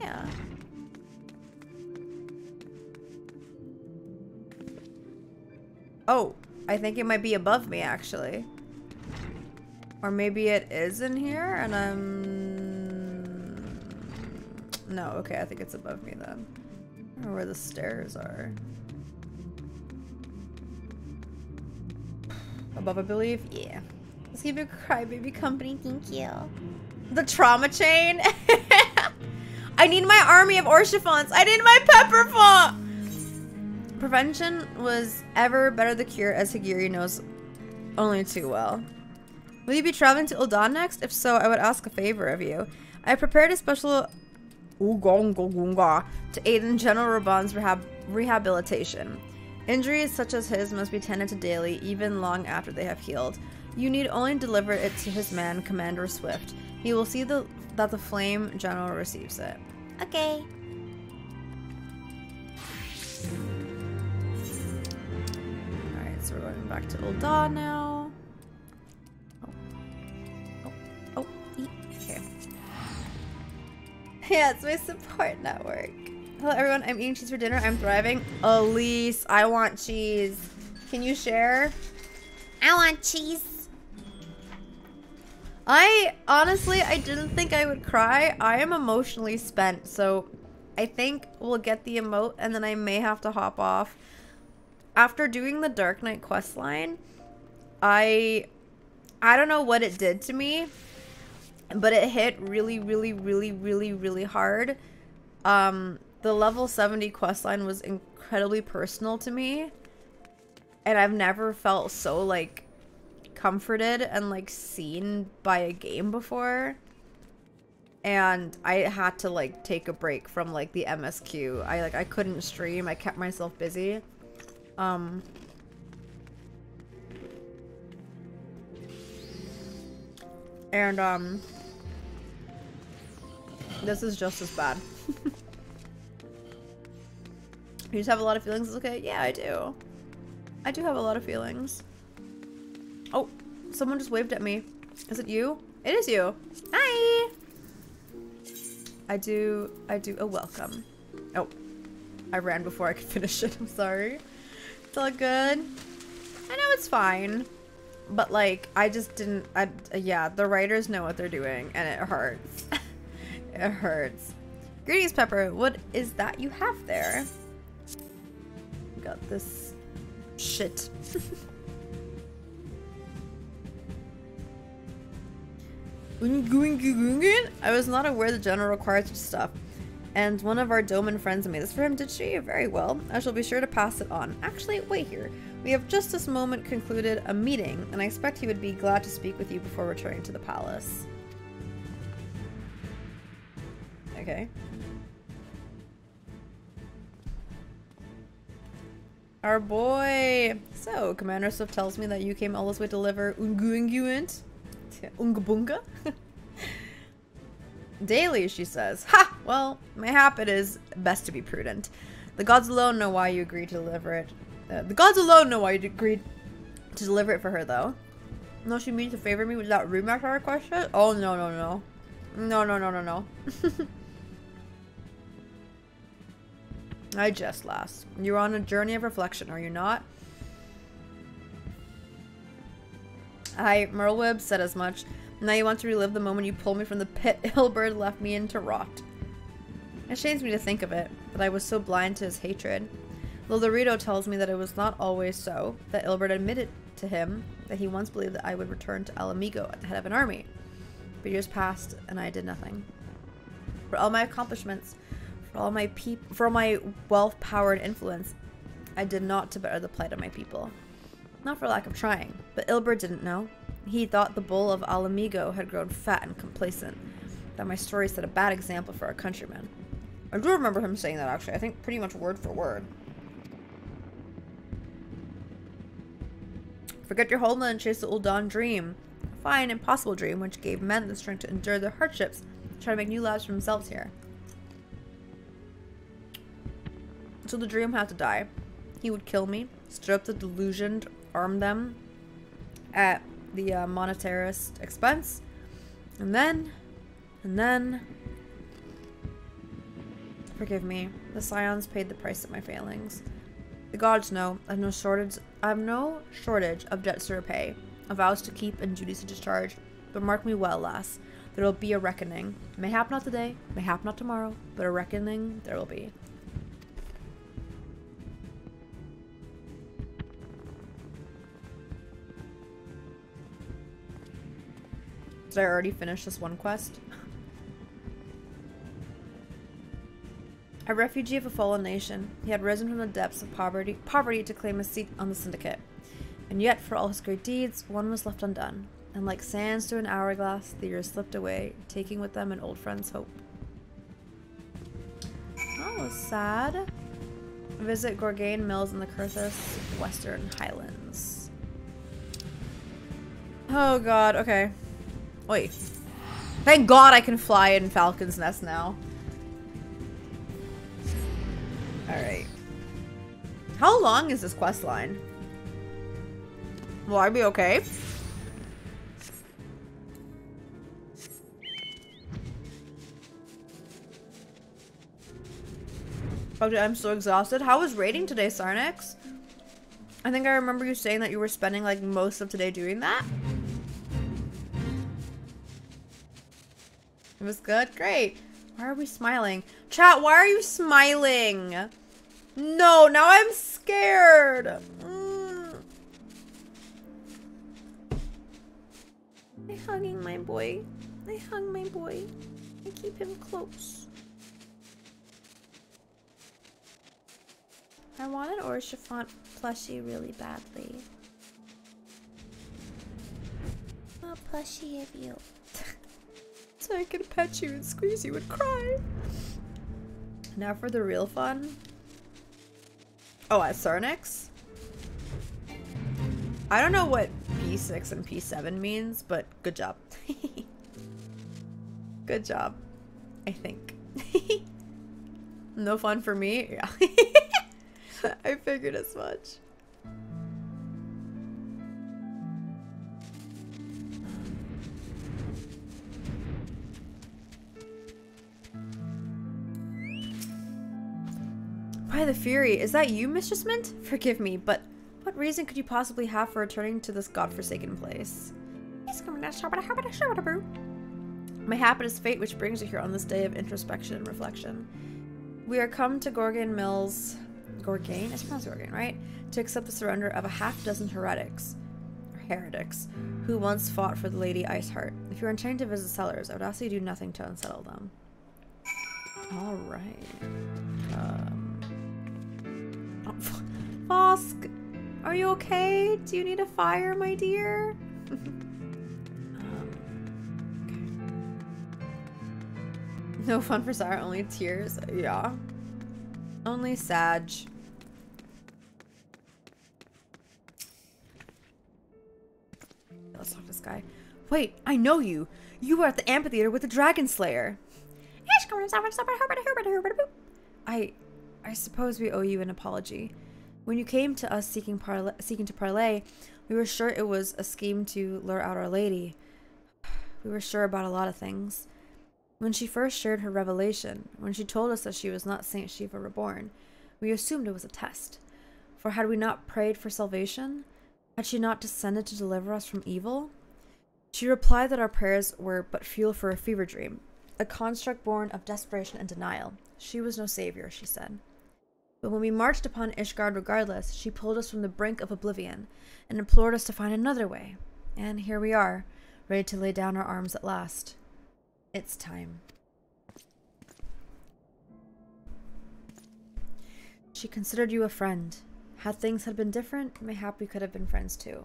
Speaker 1: Yeah. Oh, I think it might be above me, actually. Or maybe it is in here, and I'm... No, okay, I think it's above me then. Where the stairs are. Above, I believe? Yeah. Let's give you a crybaby company, thank you. The trauma chain? [laughs] I need my army of Haurchefants! I need my pepper font! Prevention was ever better the cure, as Higiri knows only too well. Will you be traveling to Ul'dah next? If so, I would ask a favor of you. I prepared a special to aid in General Raubahn's rehab rehabilitation. Injuries such as his must be tended to daily, even long after they have healed. You need only deliver it to his man, Commander Swift. He will see the, that the Flame General receives it. Okay. So we're going back to Ul'dah now. Oh. Oh. Oh. Okay. [laughs] Yeah, it's my support network. Hello everyone, I'm eating cheese for dinner. I'm thriving. Elise, I want cheese. Can you share?
Speaker 2: I want cheese.
Speaker 1: I honestly, I didn't think I would cry. I am emotionally spent, so I think we'll get the emote and then I may have to hop off after doing the Dark Knight quest line, I I don't know what it did to me, but it hit really, really, really, really, really hard. Um, the level 70 quest line was incredibly personal to me. And I've never felt so like comforted and like seen by a game before. And I had to like take a break from like the MSQ. I like I couldn't stream. I kept myself busy. Um, and, um, this is just as bad. [laughs] you just have a lot of feelings, okay? Yeah, I do. I do have a lot of feelings. Oh, someone just waved at me. Is it you? It is you. Hi! I do, I do a welcome. Oh, I ran before I could [laughs] finish it. I'm sorry. It's all good. I know it's fine. But like, I just didn't. I, yeah, the writers know what they're doing, and it hurts. [laughs] it hurts. Greetings, Pepper. What is that you have there? Got this shit. [laughs] I was not aware the general requires stuff. And one of our Doman friends made this for him, did she? Very well. I shall be sure to pass it on. Actually, wait here. We have just this moment concluded a meeting, and I expect he would be glad to speak with you before returning to the palace. Okay. Our boy! So, Commander Swift tells me that you came all this way to deliver Unguinguent? [laughs] Ungabunga? [laughs] Daily, she says. Ha! Well, mayhap it is best to be prudent. The gods alone know why you agreed to deliver it. Uh, the gods alone know why you agreed to deliver it for her, though. No, she means to favor me with that remaster question? Oh, no, no, no. No, no, no, no, no. [laughs] I just last. You're on a journey of reflection, are you not? I, Merlwyb, said as much. Now you want to relive the moment you pulled me from the pit [laughs] Ilberd left me in to rot. It shames me to think of it, but I was so blind to his hatred. Lolorito tells me that it was not always so, that Ilberd admitted to him that he once believed that I would return to Ala Mhigo at the head of an army. But years passed, and I did nothing. For all my accomplishments, for all my peop for all my wealth, power, and influence, I did not to better the plight of my people. Not for lack of trying, but Ilberd didn't know. He thought the bull of Ala Mhigo had grown fat and complacent, that my story set a bad example for our countrymen. I do remember him saying that, actually. I think pretty much word for word. Forget your homeland and chase the Ul'dah dream. A fine, impossible dream which gave men the strength to endure their hardships, try to make new lives for themselves here. So the dream had to die. He would kill me, stir up the delusioned, arm them at the uh, monetarist expense. And then, and then, forgive me, the Scions paid the price of my failings. The gods know I have no shortage. I have no shortage of debts to repay, vows to keep and duties to discharge. But mark me well, lass. There will be a reckoning. Mayhap not today, mayhap not tomorrow, but a reckoning there will be. Did I already finish this one quest? A refugee of a fallen nation, he had risen from the depths of poverty, poverty to claim a seat on the syndicate. And yet, for all his great deeds, one was left undone. And like sands through an hourglass, the years slipped away, taking with them an old friend's hope. Oh, sad. Visit Gorgain Mills in the Coerthas Western Highlands. Oh god, okay. Wait. Thank God I can fly in Falcon's Nest now. Alright. How long is this quest line? Will I be okay? Okay, I'm so exhausted. How was raiding today, Sarnix? I think I remember you saying that you were spending like most of today doing that. It was good? Great. Why are we smiling? Chat, why are you smiling? No, now I'm scared. Mm. I'm hugging my boy. I hug my boy. I keep him close. I want an Haurchefant plushie really badly.
Speaker 2: A plushie of you.
Speaker 1: So I can pet you and squeeze you and cry. Now for the real fun. Oh, at Sarnix? I don't know what P6 and P7 means, but good job. [laughs] good job. I think. [laughs] no fun for me? Yeah. [laughs] I figured as much. By the Fury, is that you, Mistress Mint? Forgive me, but What reason could you possibly have for returning to this godforsaken place? My hapless fate which brings you here on this day of introspection and reflection. We are come to Gorgagne Mills. Gorgain? It's pronounced Gorgain, right? To accept the surrender of a half dozen heretics. Heretics. Who once fought for the Lady Iceheart. If you're intending to visit cellars, I would ask you to do nothing to unsettle them. Alright. Um. Oh, Vosk! Are you okay? Do you need a fire, my dear? um, okay. No fun for Sarah, only tears. Yeah. Only Sag. Let's talk to this guy. Wait, I know you. You were at the amphitheater with the Dragon Slayer. I, I suppose we owe you an apology. When you came to us seeking, parla- seeking to parlay, we were sure it was a scheme to lure out Our Lady. We were sure about a lot of things. When she first shared her revelation, when she told us that she was not Saint Shiva reborn, we assumed it was a test. For had we not prayed for salvation? Had she not descended to deliver us from evil? She replied that our prayers were but fuel for a fever dream, a construct born of desperation and denial. She was no savior, she said. But when we marched upon Ishgard regardless, she pulled us from the brink of oblivion and implored us to find another way. And here we are, ready to lay down our arms at last. It's time. She considered you a friend. Had things had been different, mayhap we could have been friends too.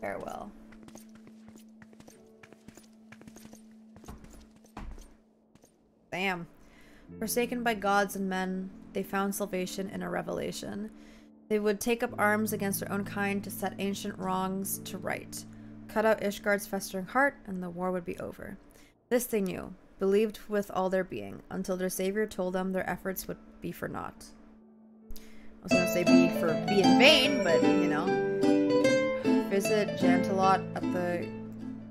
Speaker 1: Farewell. Damn. Forsaken by gods and men, they found salvation in a revelation. They would take up arms against their own kind to set ancient wrongs to right, cut out Ishgard's festering heart, and the war would be over. This they knew, believed with all their being, until their savior told them their efforts would be for naught. I was gonna say be for be in vain, but you know. Visit Jantalot at the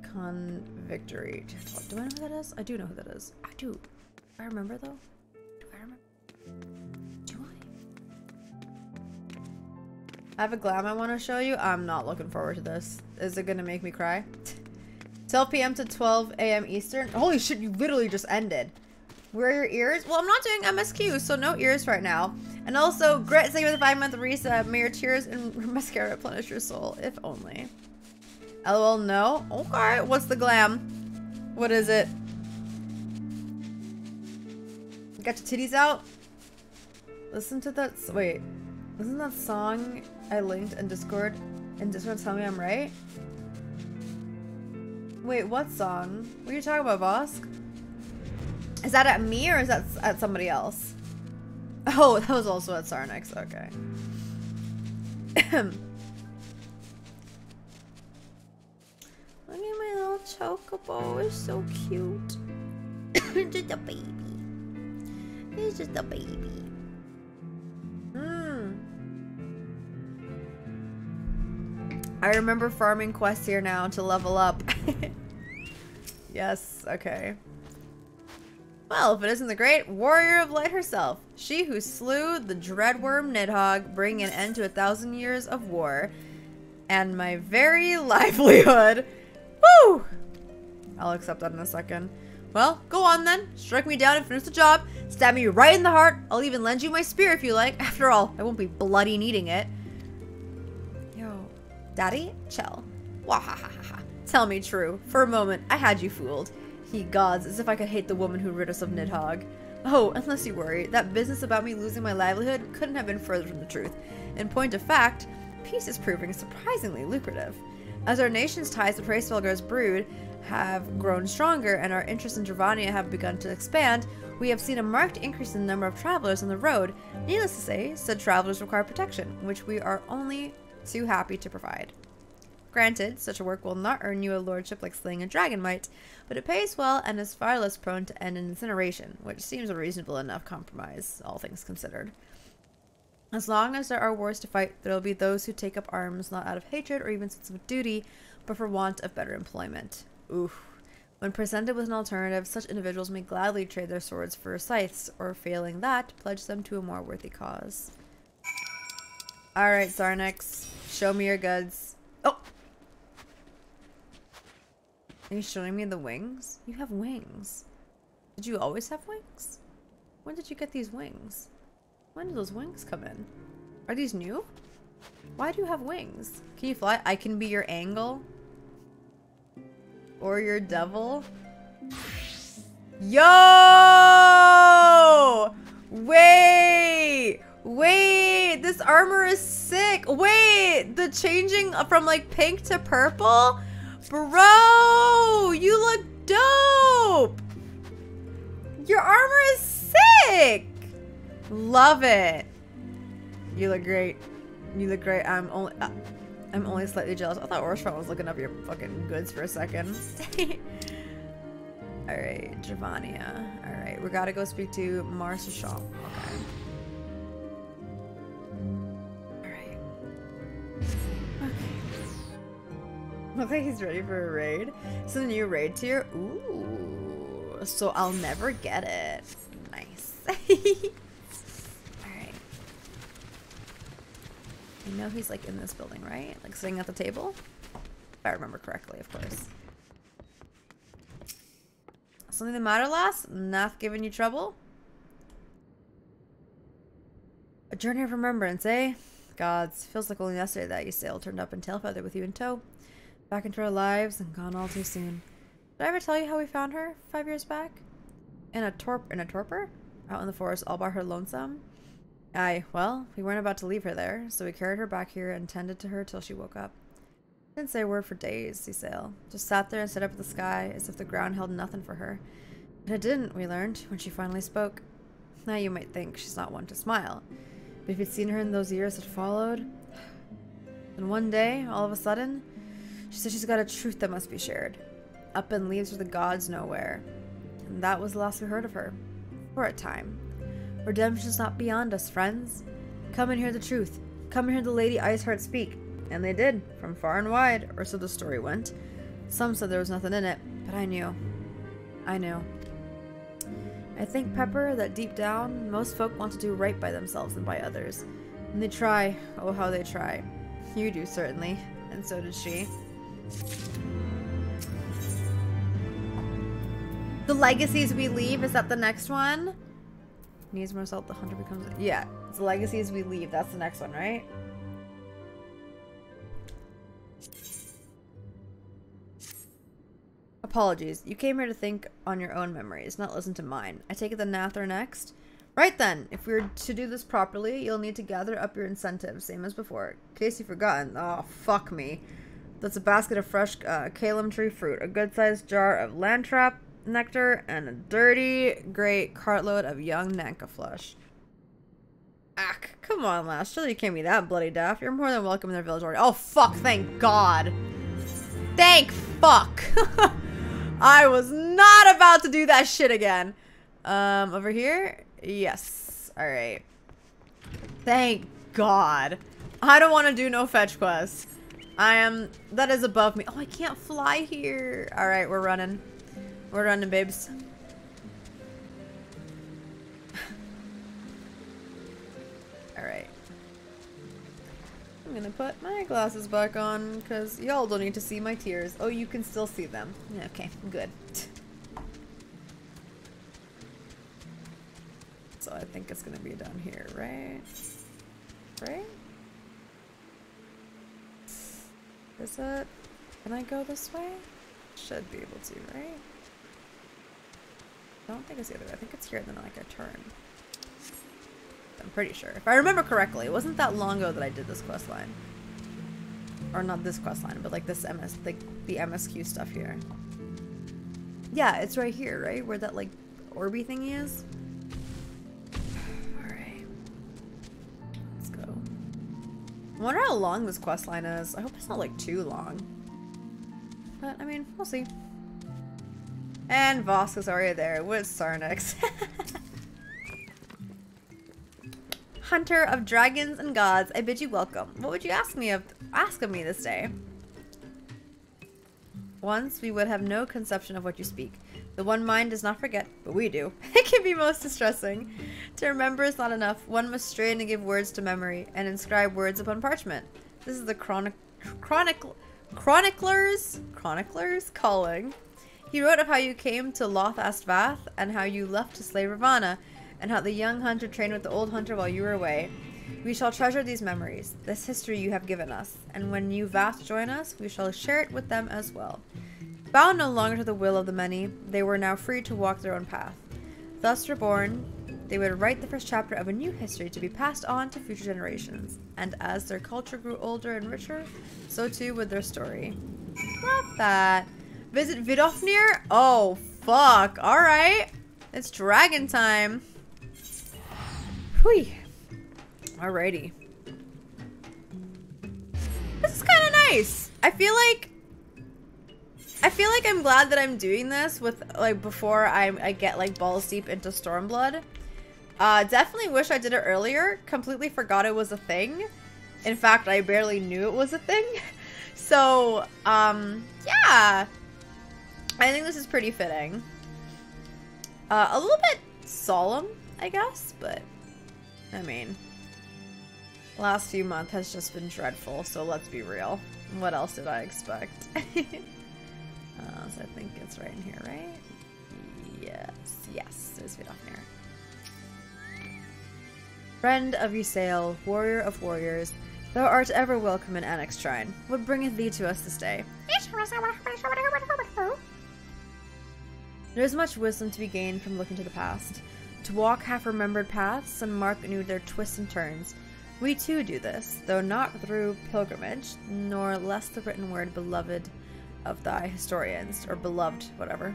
Speaker 1: Convictory. Do I know who that is? I do know who that is. I do. Do I remember though? Do I remember? I have a glam I want to show you. I'm not looking forward to this. Is it gonna make me cry? 12 p.m. to 12 a.m. Eastern. Holy shit, you literally just ended. Where are your ears? Well, I'm not doing MSQ, so no ears right now. And also, Grit saying with a five month reset, may your tears and [laughs] mascara replenish your soul, if only. LOL, no? Okay, what's the glam? What is it? Got your titties out? Listen to that. Wait, isn't that song I linked in Discord? And Discord tell me I'm right? Wait, what song? What are you talking about, Vosk? Is that at me or is that at somebody else? Oh, that was also at Sarnix. Okay. [coughs] Look at my little chocobo. It's so cute. [coughs] it's just a baby. He's just a baby. I remember farming quests here now to level up. [laughs] yes, okay. Well, if it isn't the great warrior of light herself, she who slew the dreadworm Nidhogg, bringing an end to a thousand years of war, and my very [laughs] livelihood. Woo! I'll accept that in a second. Well, go on then. Strike me down and finish the job. Stab me right in the heart. I'll even lend you my spear if you like. After all, I won't be bloody needing it. Daddy, chill. Wahahaha. Tell me true. For a moment, I had you fooled. Ye gods, as if I could hate the woman who rid us of Nidhogg. Oh, unless you worry, that business about me losing my livelihood couldn't have been further from the truth. In point of fact, peace is proving surprisingly lucrative. As our nation's ties with Hraesvelgr's brood have grown stronger and our interests in Dravania have begun to expand, we have seen a marked increase in the number of travelers on the road. Needless to say, said travelers require protection, which we are only too happy to provide. Granted, such a work will not earn you a lordship like slaying a dragon might, but it pays well and is far less prone to end in incineration, which seems a reasonable enough compromise, all things considered. As long as there are wars to fight, there will be those who take up arms not out of hatred or even sense of duty, but for want of better employment. Oof. When presented with an alternative, such individuals may gladly trade their swords for scythes, or failing that, pledge them to a more worthy cause. Alright, Zarnix. Show me your goods. Oh! Are you showing me the wings? You have wings. Did you always have wings? When did you get these wings? When did those wings come in? Are these new? Why do you have wings? Can you fly? I can be your angle. Or your devil. Yo! Wait! Wait! This armor is sick! Wait! The changing from like pink to purple? Bro! You look dope! Your armor is sick! Love it. You look great. You look great. I'm only uh, I'm only slightly jealous. I thought Orstron was looking up your fucking goods for a second. [laughs] Alright, Giovannia. Alright, we gotta go speak to Marcia Shaw. Okay. Okay. Looks like he's ready for a raid. It's a new raid tier. Ooh. So I'll never get it. Nice. [laughs] Alright. I know he's like in this building, right? Like sitting at the table? If I remember correctly, of course. Something the matter, lass? Not giving you trouble? A journey of remembrance, eh? Gods, feels like only yesterday that Ysayle turned up in Tailfeather with you in tow. Back into our lives and gone all too soon. Did I ever tell you how we found her five years back? In a torp in a torpor? Out in the forest all by her lonesome? Aye, well, we weren't about to leave her there, so we carried her back here and tended to her till she woke up. Didn't say a word for days, Cecile. Just sat there and stared up at the sky as if the ground held nothing for her. And it didn't, we learned, when she finally spoke. Now you might think she's not one to smile. But if you'd seen her in those years that followed... And one day, all of a sudden, she said she's got a truth that must be shared. Up in leaves where the gods know where. And that was the last we heard of her. For a time. Redemption's not beyond us, friends. Come and hear the truth. Come and hear the Lady Iceheart speak. And they did, from far and wide, or so the story went. Some said there was nothing in it, but I knew. I knew. I think, Pepper, that deep down, most folk want to do right by themselves and by others. And they try. Oh, how they try. You do, certainly. And so did she. The legacies we leave, is that the next one? Needs more salt, the hunter becomes... Yeah, it's the legacies we leave. That's the next one, right? Apologies. You came here to think on your own memories, not listen to mine. I take it the Vath are next? Right then, if we're to do this properly, you'll need to gather up your incentives, same as before. In case you've forgotten. Oh, fuck me. That's a basket of fresh uh, Calum tree fruit, a good-sized jar of Landtrap nectar, and a dirty, great cartload of young Nanka flush. Ack, come on, lass. Surely you can't be that bloody deaf. You're more than welcome in their village already. Oh, fuck, thank God. Thank fuck. [laughs] I was not about to do that shit again. Um, over here? Yes. Alright. Thank God. I don't want to do no fetch quests. I am... That is above me. Oh, I can't fly here. Alright, we're running. We're running, babes. [sighs] Alright. Gonna put my glasses back on because y'all don't need to see my tears. Oh, you can still see them. Okay, good. So I think it's gonna be down here, right? Right? Is it? Can I go this way? Should be able to, right? I don't think it's the other way. I think it's here and then like I turn. I'm pretty sure. If I remember correctly, it wasn't that long ago that I did this quest line. Or not this quest line, but like this MS, like the MSQ stuff here. Yeah, it's right here, right? Where that like Orby thingy is. [sighs] Alright. Let's go. I wonder how long this quest line is. I hope it's not like too long. But I mean, we'll see. And Vosk is already there with Sarnix. [laughs] Hunter of dragons and gods, I bid you welcome. What would you ask me of ask of me this day? Once we would have no conception of what you speak. The one mind does not forget, but we do. [laughs] It can be most distressing. To remember is not enough. One must strain to give words to memory, and inscribe words upon parchment. This is the chronic, chronic, chroniclers, chroniclers calling. He wrote of how you came to Loth ast Vath and how you left to slay Ravana, and how the young hunter trained with the old hunter while you were away. We shall treasure these memories, this history you have given us, and when you vast join us, we shall share it with them as well. Bound no longer to the will of the many, they were now free to walk their own path. Thus reborn, they would write the first chapter of a new history to be passed on to future generations. And as their culture grew older and richer, so too would their story. Love that. Visit Vidofnir? Oh, fuck. Alright. It's dragon time. Whew. Alrighty. This is kind of nice. I feel like I feel like I'm glad that I'm doing this with like before I, I get like balls deep into Stormblood. Uh, definitely wish I did it earlier. Completely forgot it was a thing. In fact, I barely knew it was a thing. [laughs] So, um, yeah. I think this is pretty fitting. Uh, a little bit solemn, I guess, but I mean, last few months has just been dreadful, so let's be real. What else did I expect? [laughs] uh, so I think it's right in here, right? Yes, yes, there's Vidofnir. Friend of Ysayle, warrior of warriors, thou art ever welcome in Anyx Trine. What bringeth thee to us this day? There is much wisdom to be gained from looking to the past. To walk half-remembered paths and mark anew their twists and turns. We too do this, though not through pilgrimage, nor less the written word beloved of thy historians, or beloved, whatever.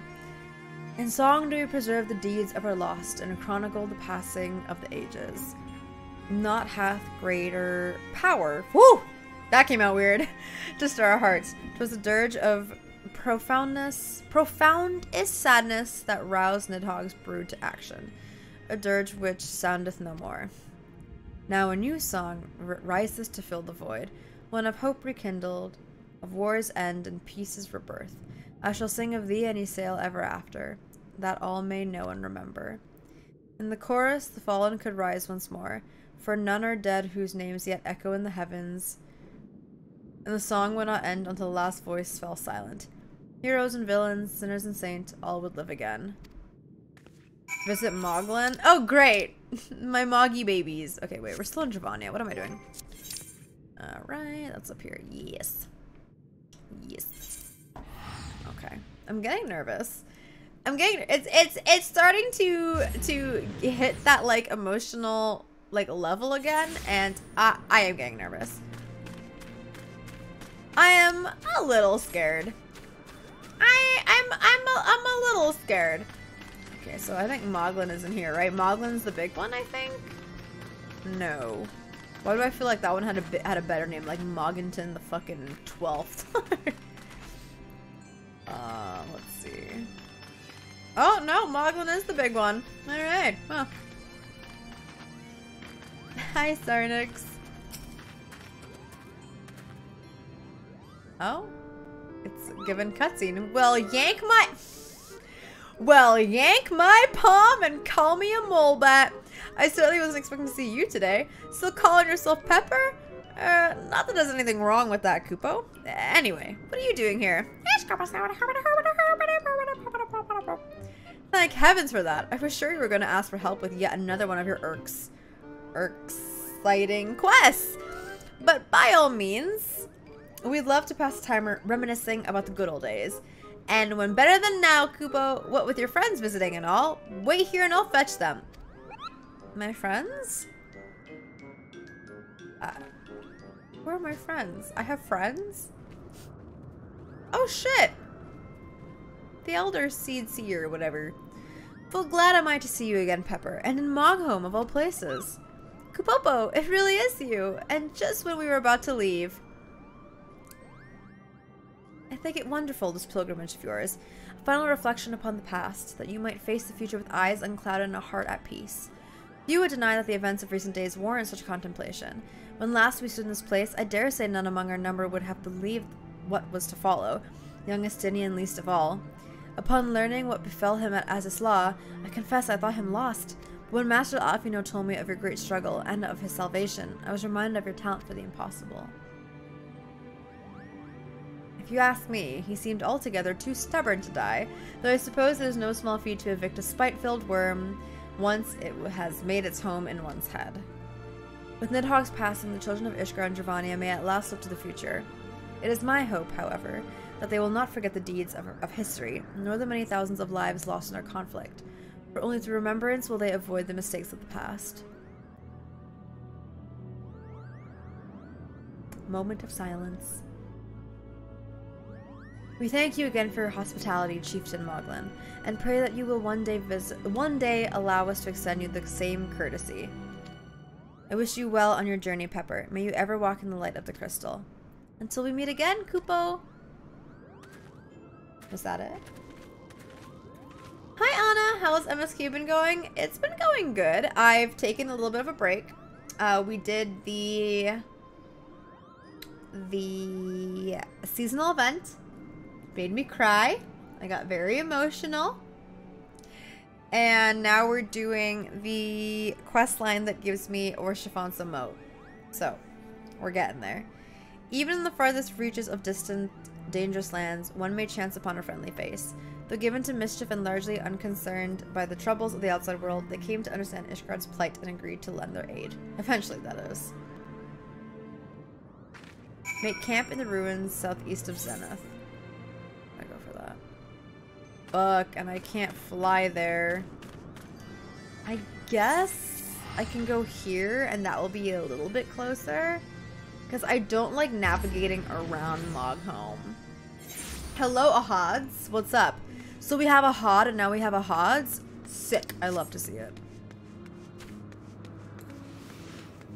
Speaker 1: In song do we preserve the deeds of our lost, and chronicle the passing of the ages not hath greater power. Woo! That came out weird. [laughs] to stir our hearts. Twas a dirge of profoundness, profoundest sadness that roused Nidhogg's brood to action. A dirge which soundeth no more. Now a new song rises to fill the void, one of hope rekindled, of war's end and peace's rebirth. I shall sing of thee and Ysayle ever after, that all may know and remember. In the chorus, the fallen could rise once more, for none are dead whose names yet echo in the heavens. And the song would not end until the last voice fell silent. Heroes and villains, sinners and saints, all would live again. Visit Moglin? Oh, great! [laughs] My Moggy babies. Okay, wait, we're still in Dravania. What am I doing? Alright, that's up here. Yes. Yes. Okay. I'm getting nervous. I'm getting it's it's it's starting to to hit that like emotional like level again, and I, I am getting nervous. I am a little scared. I I'm I'm a, I'm a little scared. Okay, so I think Moglin is in here, right? Moglin's the big one, I think. No. Why do I feel like that one had a had a better name, like Mogginton the fucking twelfth? [laughs] uh, let's see. Oh no, Moglin is the big one. All right. Well. [laughs] Hi, Sarnix. Oh? It's given cutscene. Well, yank my... Well, yank my palm and call me a molebat. I certainly wasn't expecting to see you today. Still calling yourself Pepper? Uh, not that there's anything wrong with that, Kupo. Anyway, what are you doing here? Thank heavens for that. I was sure you were going to ask for help with yet another one of your irks exciting quests. But by all means, we'd love to pass the time reminiscing about the good old days. And when better than now, Kupo, what with your friends visiting and all, wait here and I'll fetch them. My friends? Uh, where are my friends? I have friends? Oh shit! The Elder Seed Seer, or whatever. Full glad am I to see you again, Pepper, and in Moghome of all places. Kupopo, it really is you. And just when we were about to leave. I think it wonderful, this pilgrimage of yours. A final reflection upon the past, that you might face the future with eyes unclouded and a heart at peace. You would deny that the events of recent days warrant such contemplation. When last we stood in this place, I dare say none among our number would have believed what was to follow, young Estinian least of all. Upon learning what befell him at Azys Lla, I confess I thought him lost, But when Master Alphinaud told me of your great struggle and of his salvation, I was reminded of your talent for the impossible. You ask me, he seemed altogether too stubborn to die, though I suppose it is no small feat to evict a spite-filled worm once it has made its home in one's head. With Nidhogg's passing, the children of Ishgard and Dravania may at last look to the future. It is my hope, however, that they will not forget the deeds of, of history, nor the many thousands of lives lost in our conflict, for only through remembrance will they avoid the mistakes of the past. Moment of silence. We thank you again for your hospitality, Chieftain Moglin, and pray that you will one day visit, one day allow us to extend you the same courtesy. I wish you well on your journey, Pepper. May you ever walk in the light of the crystal. Until we meet again, Kupo. Was that it? Hi, Anna. How's MSQ been going? It's been going good. I've taken a little bit of a break. Uh, we did the the seasonal event. Made me cry. I got very emotional. And now we're doing the quest line that gives me Haurchefant's emote. So, we're getting there. Even in the farthest reaches of distant, dangerous lands, one may chance upon a friendly face. Though given to mischief and largely unconcerned by the troubles of the outside world, they came to understand Ishgard's plight and agreed to lend their aid. Eventually, that is. Make camp in the ruins southeast of Zenith. And I can't fly there. I guess I can go here and that will be a little bit closer. Because I don't like navigating around Moghome. Hello, Ahods. What's up? So we have a Hod and now we have a? Sick. I love to see it.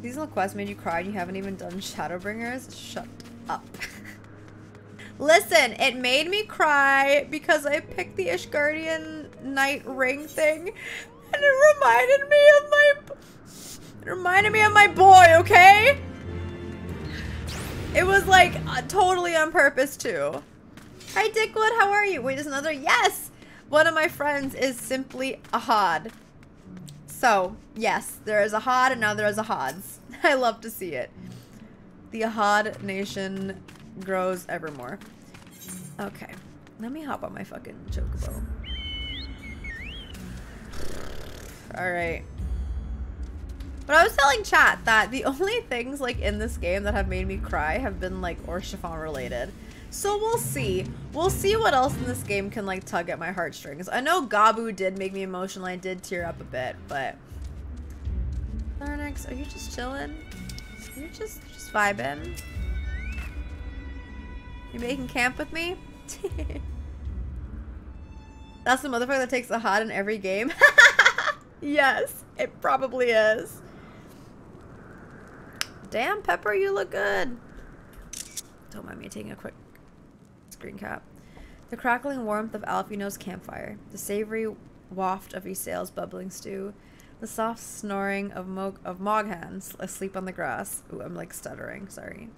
Speaker 1: Seasonal quest made you cry and you haven't even done Shadowbringers? Shut up. [laughs] Listen, it made me cry because I picked the Ishgardian Knight ring thing. And it reminded me of my... It reminded me of my boy, okay? It was like uh, totally on purpose too. Hi Dickwood, how are you? Wait, there's another, yes! One of my friends is simply a Hod. So, yes, there is a Hod and now there is a Hods. [laughs] I love to see it. The Ahad Nation grows evermore. Okay. Let me hop on my fucking chocobo. Alright. But I was telling chat that the [laughs] only things like in this game that have made me cry have been like Haurchefant related. So we'll see. We'll see what else in this game can like tug at my heartstrings. I know Gabu did make me emotional. I did tear up a bit, but Tharnix, are you just chilling? You're just just vibing. You making camp with me? [laughs] That's the motherfucker that takes a hot in every game? [laughs] yes, it probably is. Damn, Pepper, you look good. Don't mind me taking a quick screen cap. The crackling warmth of Alphinaud's campfire, the savory waft of Ysayle's bubbling stew, the soft snoring of, Mog of asleep on the grass. Ooh, I'm like stuttering, sorry.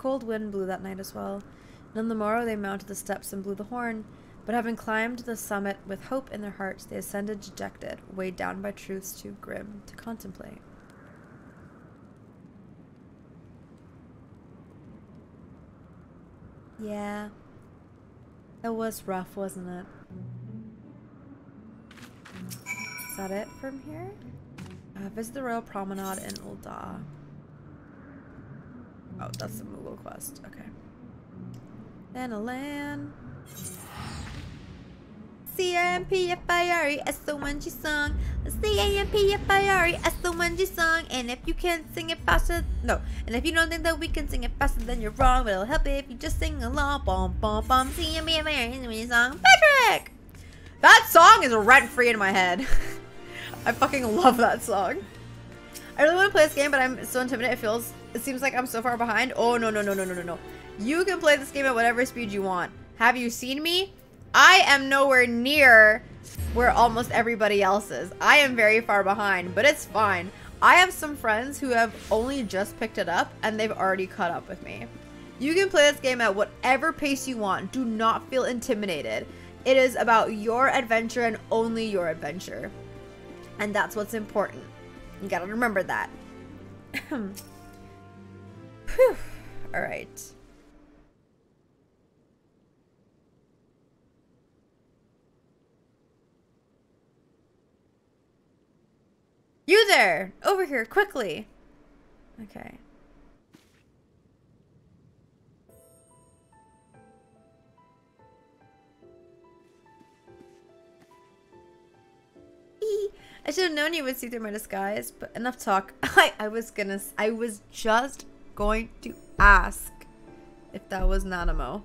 Speaker 1: Cold wind blew that night as well, and on the morrow they mounted the steps and blew the horn. But having climbed the summit with hope in their hearts, they ascended dejected, weighed down by truths too grim to contemplate. Yeah. It was rough, wasn't it? Is that it from here? Uh, visit the Royal Promenade in Ul'dah. Oh, that's the Moogle quest. Okay. Then a land. C-A-M-P-F-I-R-E-S-O-N-G song. C-A-M-P-F-I-R-E-S-O-N-G song. And if you can't sing it faster, no. And if you don't think that we can sing it faster, then you're wrong. But it'll help if you just sing along. Bum, bum, bum. C-A-M-P-F-I-R-E-S-O-N-G song. Patrick! That song is rent free in my head. [laughs] I fucking love that song. I really want to play this game, but I'm so intimidated. It feels it seems like I'm so far behind. Oh, no, no, no, no, no, no, no. You can play this game at whatever speed you want. Have you seen me? I am nowhere near where almost everybody else is. I am very far behind, but it's fine. I have some friends who have only just picked it up and they've already caught up with me. You can play this game at whatever pace you want. Do not feel intimidated. It is about your adventure and only your adventure. And that's what's important. You gotta remember that. [clears throat] Whew. All right. You there! Over here, quickly! Okay. [laughs] I should have known you would see through my disguise, but enough talk. [laughs] I, I was gonna, I was just going to ask if that was Nanamo.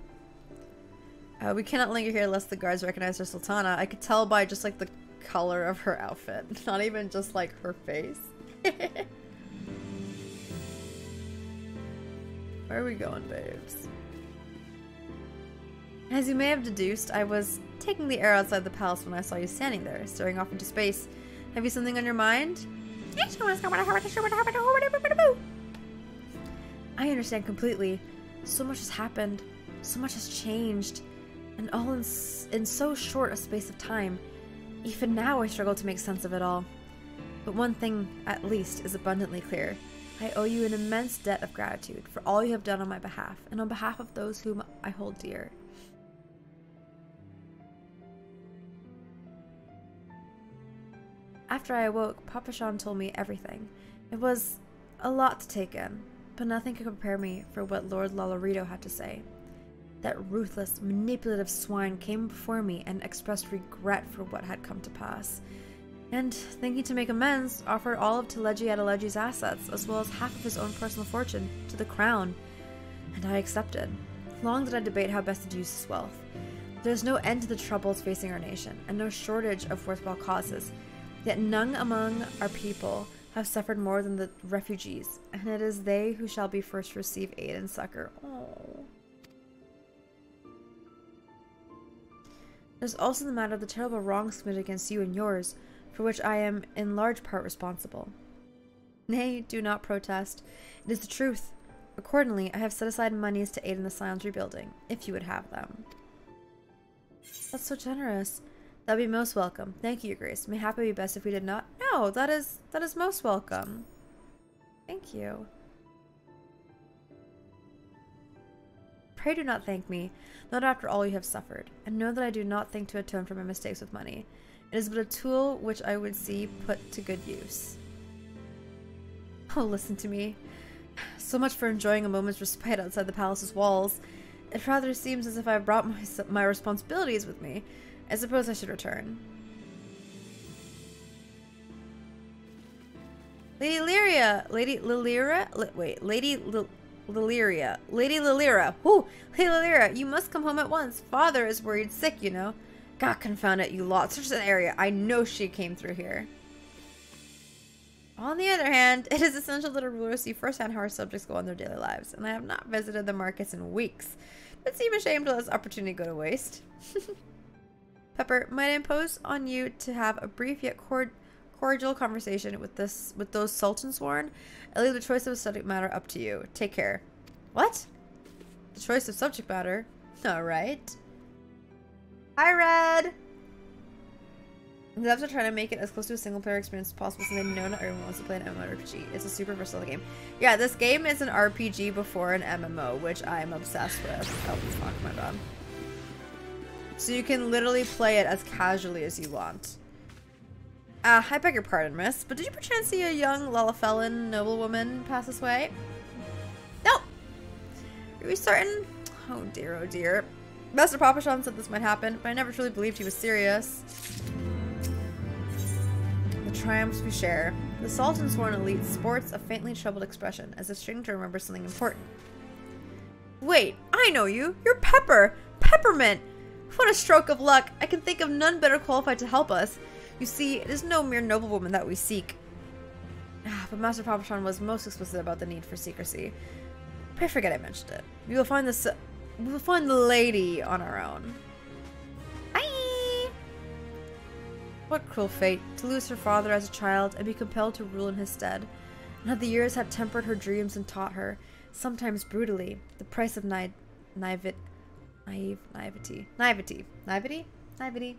Speaker 1: Uh, we cannot linger here lest the guards recognize our Sultana. I could tell by just like the color of her outfit, [laughs] not even just like her face. [laughs] Where are we going, babes? As you may have deduced, I was taking the air outside the palace when I saw you standing there, staring off into space. Have you something on your mind? I understand completely. So much has happened. So much has changed. And all in, in so short a space of time. Even now I struggle to make sense of it all. But one thing, at least, is abundantly clear. I owe you an immense debt of gratitude for all you have done on my behalf, and on behalf of those whom I hold dear. After I awoke, Papashan told me everything. It was a lot to take in, but nothing could prepare me for what Lord Lolorito had to say. That ruthless, manipulative swine came before me and expressed regret for what had come to pass. And, thinking to make amends, offered all of Teledji Adeledji's assets, as well as half of his own personal fortune, to the crown. And I accepted. Long did I debate how best to use his wealth. There's no end to the troubles facing our nation, and no shortage of worthwhile causes, Yet none among our people have suffered more than the refugees, and it is they who shall be first receive aid and succor. Oh. There's also the matter of the terrible wrongs committed against you and yours, for which I am in large part responsible. Nay, do not protest. It is the truth. Accordingly, I have set aside monies to aid in the Scion's rebuilding, if you would have them. That's so generous. That'd be most welcome. Thank you, Your Grace. May happy be best if we did not. No, that is that is most welcome. Thank you. Pray do not thank me, not after all you have suffered, and know that I do not think to atone for my mistakes with money. It is but a tool which I would see put to good use. Oh, listen to me. So much for enjoying a moment's respite outside the palace's walls. It rather seems as if I brought my, my responsibilities with me. I suppose I should return. Lady Lyria! Lady Lilyra? Li wait, Lady L Lilyria. Lady Lilyra. Whoo! Lady Lilyra, you must come home at once. Father is worried sick, you know. God confound it, you lot. Such an area. I know she came through here. On the other hand, it is essential that a ruler see firsthand how our subjects go on their daily lives, and I have not visited the markets in weeks. It seems ashamed to let this opportunity go to waste. [laughs] Pepper, might I impose on you to have a brief yet cord cordial conversation with this with those Sultan sworn? I leave the choice of subject matter up to you. Take care. What? The choice of subject matter? [laughs] Alright. Hi, Red! The devs are trying to make it as close to a single player experience as possible so they know not everyone wants to play an MMORPG. It's a super versatile game. Yeah, this game is an RPG before an MMO, which I'm obsessed with. Oh, fuck, my bad. So you can literally play it as casually as you want. Uh, I beg your pardon, miss, but did you perchance see a young Lalafellan noblewoman pass this way? No! Are we certain? Oh dear, oh dear. Master Papashan said this might happen, but I never truly believed he was serious. The triumphs we share. The Sultan sworn elite sports a faintly troubled expression, as if straining to remember something important. Wait, I know you! You're Pepper! Peppermint! What a stroke of luck! I can think of none better qualified to help us. You see, it is no mere noblewoman that we seek. Ah, but Master Papashan was most explicit about the need for secrecy. Pray forget I mentioned it. We will find this. We will find the lady on our own. Bye. What cruel fate to lose her father as a child and be compelled to rule in his stead. And how the years had tempered her dreams and taught her, sometimes brutally, the price of na naivete Naive, naivety. Naivety. Naivety? Naivety.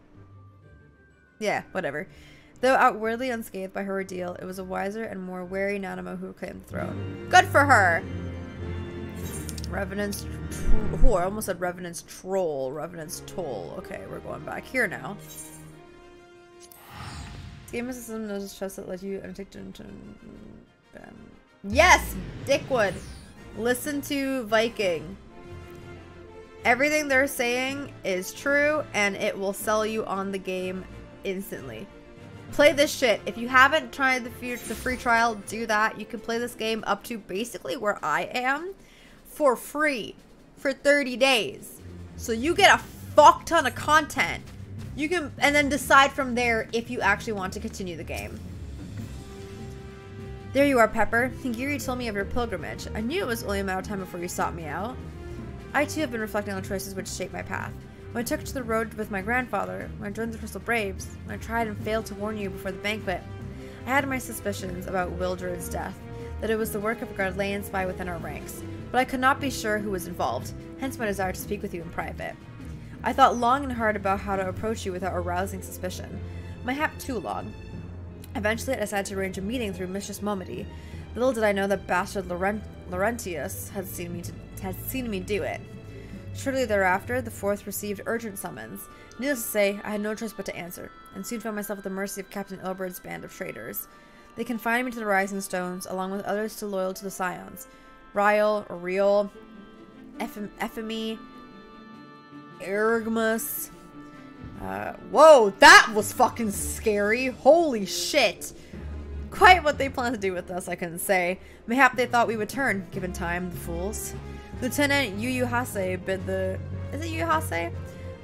Speaker 1: Yeah, whatever. Though outwardly unscathed by her ordeal, it was a wiser and more wary Nanamo who claimed the throne. Good for her! Revenant's oh, I almost said Revenant's troll. Revenant's toll. Okay, we're going back here now. Game system knows trust that let you undertake Yes, Dickwood. Listen to Viking. Everything they're saying is true, and it will sell you on the game instantly. Play this shit. If you haven't tried the free, the free trial, do that. You can play this game up to basically where I am for free for 30 days. So you get a fuck ton of content. You can and then decide from there if you actually want to continue the game. There you are, Pepper. Giri told me of your pilgrimage. I knew it was only a matter of time before you sought me out. I too have been reflecting on the choices which shape my path. When I took to the road with my grandfather, when I joined the Crystal Braves, when I tried and failed to warn you before the banquet, I had my suspicions about Wildred's death, that it was the work of a Garlean spy within our ranks, but I could not be sure who was involved, hence my desire to speak with you in private. I thought long and hard about how to approach you without arousing suspicion. Mayhap too long. Eventually, I decided to arrange a meeting through Mistress Momodi. Little did I know that bastard Laurent- Laurentius had seen me to, had seen me do it. Shortly thereafter, the fourth received urgent summons. Needless to say, I had no choice but to answer, and soon found myself at the mercy of Captain Ilberd's band of traitors. They confined me to the Rising Stones, along with others still loyal to the Scions. Ryle, Ariel, Ephemy, Ergmus. Uh, whoa, that was fucking scary. Holy shit. Quite what they planned to do with us, I couldn't say. Mayhap they thought we would turn, given time, the fools. Lieutenant Yu Hase bid the is it Yu Hase?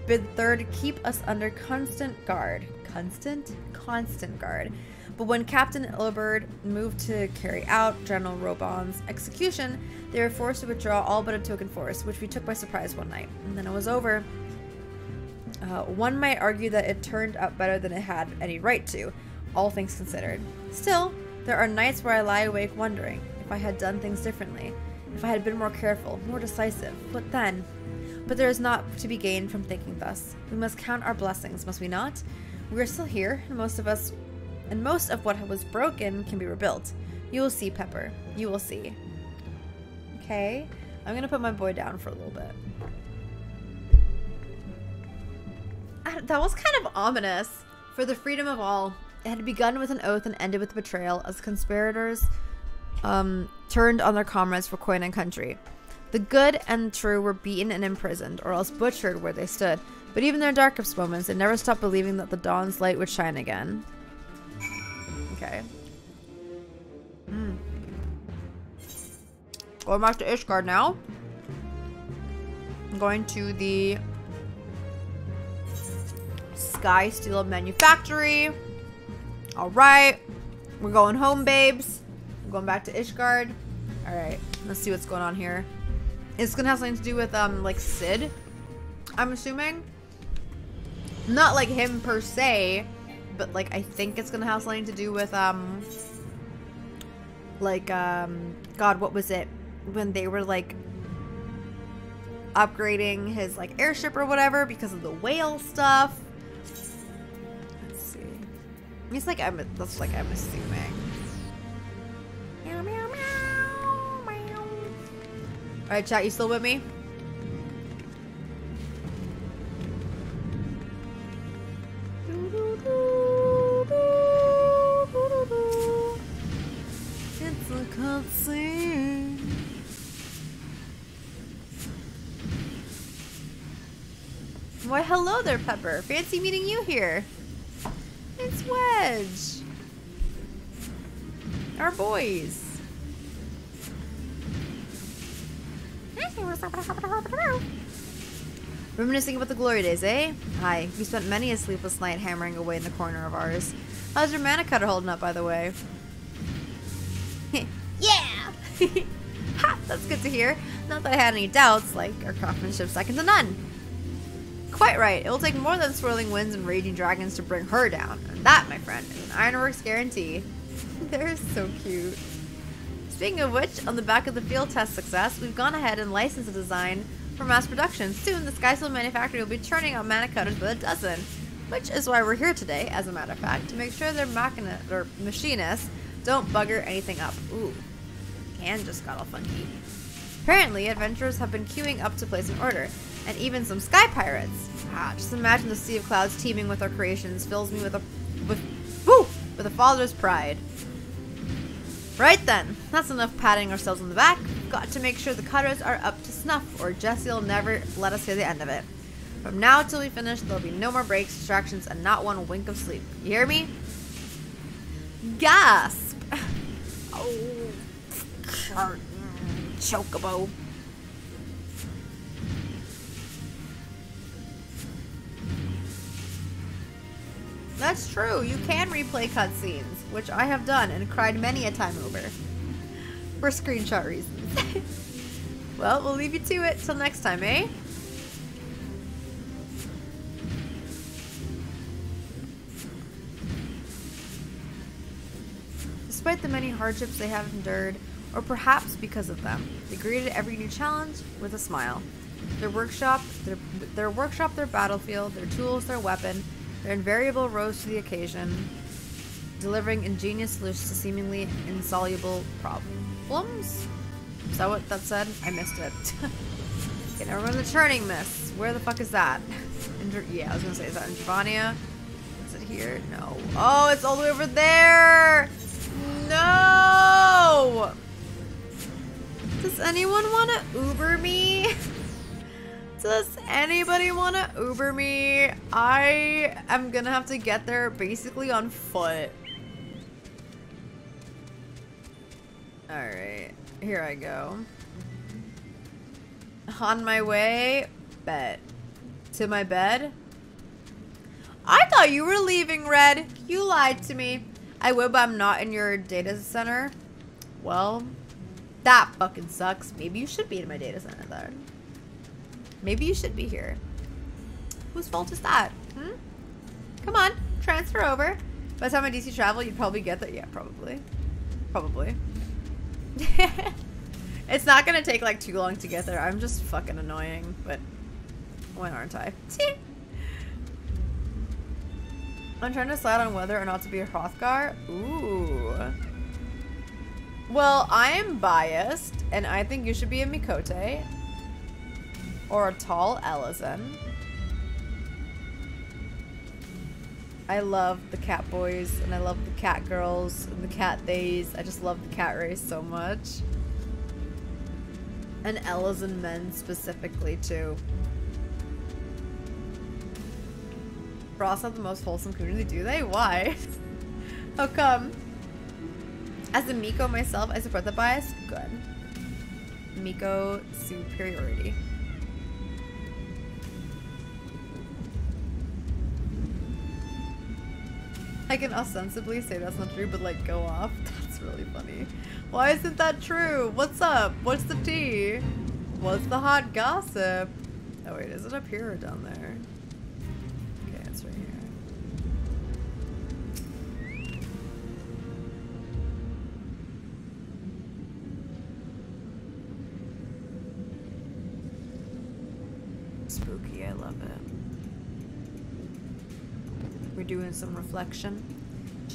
Speaker 1: Bid third keep us under constant guard. Constant? Constant guard. But when Captain Ilberd moved to carry out General Raubahn's execution, they were forced to withdraw all but a token force, which we took by surprise one night. And then it was over. Uh, one might argue that it turned out better than it had any right to, all things considered. Still, there are nights where I lie awake wondering if I had done things differently if I had been more careful, more decisive. But then, but there is not to be gained from thinking thus. We must count our blessings, must we not? We are still here, and most of us, and most of what was broken can be rebuilt. You will see, Pepper. You will see. Okay, I'm gonna put my boy down for a little bit. Ah, that was kind of ominous. For the freedom of all, it had begun with an oath and ended with betrayal as conspirators um, turned on their comrades for coin and country. The good and true were beaten and imprisoned, or else butchered where they stood. But even in their darkest moments, they never stopped believing that the dawn's light would shine again. Okay. Hmm. Going back to Ishgard now. I'm going to the Sky Steel Manufactory. Alright. We're going home, babes going back to Ishgard. Alright, let's see what's going on here. It's gonna have something to do with, um, like, Sid, I'm assuming. Not like him per se, but, like, I think it's gonna have something to do with, um, like, um, God, what was it? When they were, like, upgrading his, like, airship or whatever because of the whale stuff. Let's see. It's like, I'm, that's like, I'm assuming. Alright, chat, you still with me? It's a cutscene. Why, hello there, Pepper. Fancy meeting you here. It's Wedge. Our boys. Reminiscing about the glory days, eh? Hi, we spent many a sleepless night hammering away in the corner of ours. How's your mana cutter holding up, by the way? [laughs] yeah! [laughs] ha! That's good to hear. Not that I had any doubts, like our craftsmanship second to none. Quite right. It will take more than swirling winds and raging dragons to bring her down. And that, my friend, is an Ironworks guarantee. [laughs] They're so cute. Speaking of which, on the back of the field test success, we've gone ahead and licensed the design for mass production. Soon, the Skysteel manufacturer will be churning out mana cutters by the dozen, which is why we're here today, as a matter of fact, to make sure their machina or machinists don't bugger anything up. Ooh, can just got all funky. Apparently, adventurers have been queuing up to place an order, and even some sky pirates. Ah, just imagine the sea of clouds teeming with our creations fills me with a with woo with a father's pride. Right then, that's enough patting ourselves on the back. Got to make sure the cutters are up to snuff, or Jesse will never let us hear the end of it. From now till we finish, there'll be no more breaks, distractions, and not one wink of sleep. You hear me? Gasp! [laughs] Oh, chocobo. That's true. You can replay cutscenes, which I have done and cried many a time over. For screenshot reasons. [laughs] well, we'll leave you to it till next time, eh? Despite the many hardships they have endured, or perhaps because of them, they greeted every new challenge with a smile. Their workshop, their, their workshop, their battlefield, their tools, their weapon, their invariable rose to the occasion, delivering ingenious solutions to seemingly insoluble problems. Is that what that said? I missed it. [laughs] okay, now we're the turning miss. Where the fuck is that? In, yeah, I was gonna say, is that in Javania? Is it here? No. Oh, it's all the way over there! No! Does anyone want to Uber me? [laughs] Does anybody want to Uber me? I am gonna have to get there basically on foot. Alright, here I go. On my way, bet. To my bed? I thought you were leaving, Red. You lied to me. I would, but I'm not in your data center. Well, that fucking sucks. Maybe you should be in my data center then. Maybe you should be here. Whose fault is that? Hmm? Come on, transfer over. By the time I DC travel, you'd probably get that. Yeah, probably. Probably. [laughs] it's not gonna take like too long to get there. I'm just fucking annoying, but when aren't I? [laughs] I'm trying to decide on whether or not to be a Hrothgar. Ooh. Well, I am biased, and I think you should be a Miqo'te. Or a tall Elezen. I love the cat boys, and I love the cat girls, and the cat days. I just love the cat race so much. And Ella's and men specifically, too. Frost have the most wholesome community, do they? Why? [laughs] How come? As a Miko myself, I support the bias. Good. Miko superiority. I can ostensibly say that's not true, but like go off. [laughs] That's really funny. Why isn't that true? What's up? What's the tea? What's the hot gossip? Oh wait, is it up here or down there? Doing some reflection,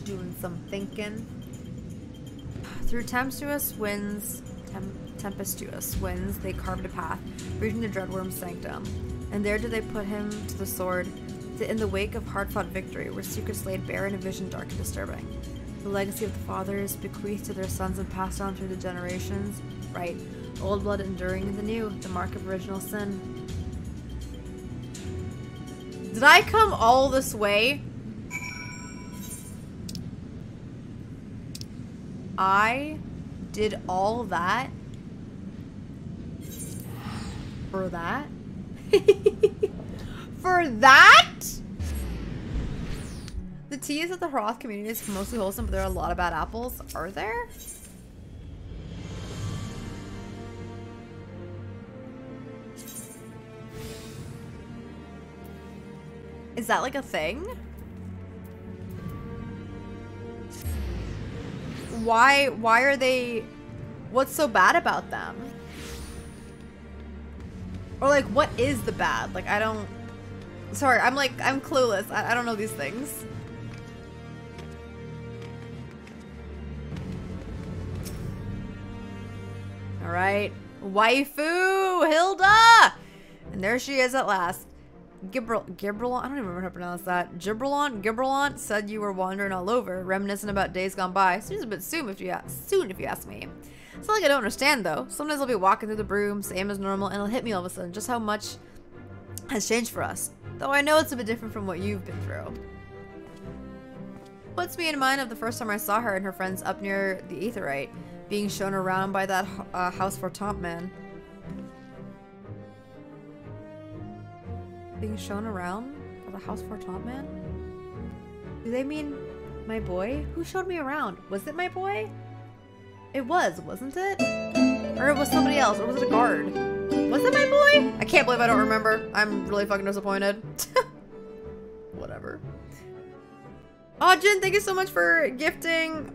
Speaker 1: doing some thinking. Through tempestuous winds, tem tempestuous winds, they carved a path, reaching the Dreadworm's sanctum. And there did they put him to the sword, in the wake of hard-fought victory, where secrets laid bare in a vision dark and disturbing. The legacy of the fathers, bequeathed to their sons and passed on through the generations. Right, old blood enduring in the new, the mark of original sin. Did I come all this way I did all that for that? [laughs] for that? The tea is that the Hroth community is mostly wholesome, but there are a lot of bad apples. Are there? Is that like a thing? Why why are they what's so bad about them? Or like what is the bad? Like I don't sorry, I'm like I'm clueless. I, I don't know these things. Alright. Waifu Hilda! And there she is at last. Gibril I don't even remember how to pronounce that. Gibralon, Gibralon said you were wandering all over, reminiscing about days gone by. Seems a bit soon if you ask, soon if you ask me. It's not like I don't understand though. Sometimes I'll be walking through the Brume, same as normal, and it'll hit me all of a sudden just how much has changed for us. Though I know it's a bit different from what you've been through. Puts me in mind of the first time I saw her and her friends up near the Aetheryte, being shown around by that uh, House Fortemps man. Being shown around by the House Fortemps man? Do they mean my boy? Who showed me around? Was it my boy? It was, wasn't it? Or it was somebody else, or was it a guard? Was it my boy? I can't believe I don't remember. I'm really fucking disappointed. [laughs] Whatever. Oh, Jin, thank you so much for gifting.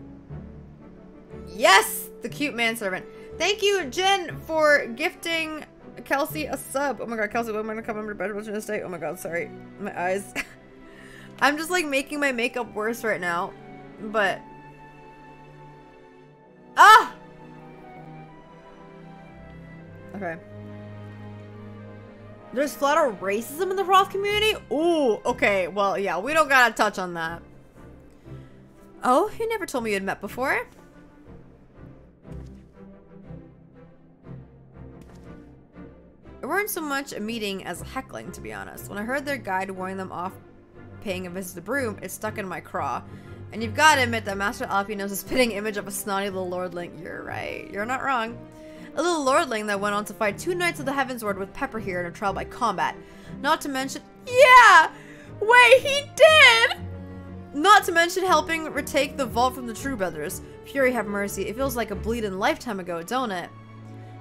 Speaker 1: Yes, the cute manservant. Thank you, Jen, for gifting Kelsey a sub. Oh my god, Kelsey, what am I gonna come under bed to today? Oh my god, sorry. My eyes. [laughs] I'm just like making my makeup worse right now. But. Ah! Okay. There's flat out racism in the Roth community? Ooh, okay. Well, yeah, we don't gotta touch on that. Oh, you never told me you had met before. It weren't so much a meeting as a heckling, to be honest. When I heard their guide warning them off paying a visit to Brume, it stuck in my craw. And you've got to admit that Master Alphinaud's a spitting image of a snotty little lordling. You're right. You're not wrong. A little lordling that went on to fight two Knights of the Heavensward with Pepper here in a trial by combat. Not to mention- Yeah! Wait, he did! Not to mention helping retake the vault from the True Brothers. Fury have mercy. It feels like a bleeding lifetime ago, don't it?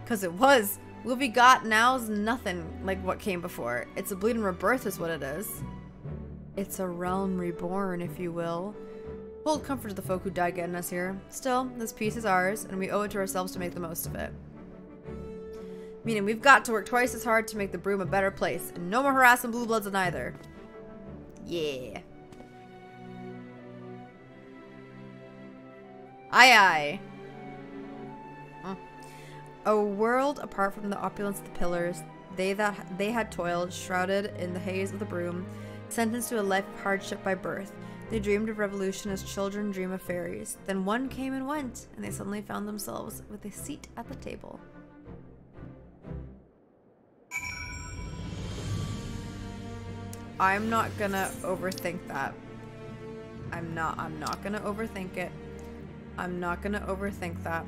Speaker 1: Because it was. What we got now's nothing like what came before. It's a bleeding rebirth is what it is. It's a realm reborn, if you will. Hold comfort to the folk who died getting us here. Still, this peace is ours, and we owe it to ourselves to make the most of it. Meaning we've got to work twice as hard to make the Brume a better place, and no more harassing blue bloods either. Yeah. Aye aye. A world apart from the opulence of the pillars, they that they had toiled, shrouded in the haze of the Brume, sentenced to a life of hardship by birth. They dreamed of revolution as children dream of fairies. Then one came and went, and they suddenly found themselves with a seat at the table. I'm not gonna overthink that. I'm not. I'm not gonna overthink it. I'm not gonna overthink that.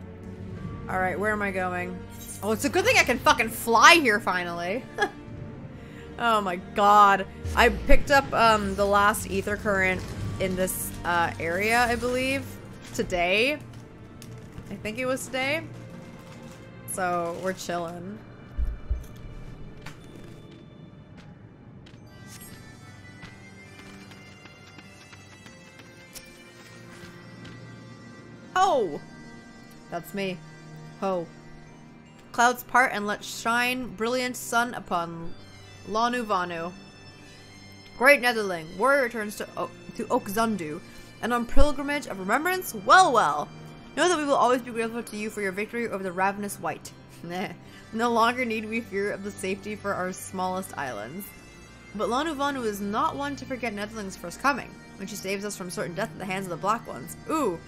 Speaker 1: Alright, where am I going? Oh, it's a good thing I can fucking fly here finally. [laughs] oh my god. I picked up um, the last aether current in this uh, area, I believe, today. I think it was today. So, we're chilling. Ho! That's me. Ho. Clouds part and let shine brilliant sun upon Lanu Vanu. Great Netherling, warrior returns to, o to Ok' Zundu, and on pilgrimage of remembrance, well well. Know that we will always be grateful to you for your victory over the ravenous white. [laughs] no longer need we fear of the safety for our smallest islands. But Lanu Vanu is not one to forget Netherling's first coming, when she saves us from certain death at the hands of the Black Ones. Ooh,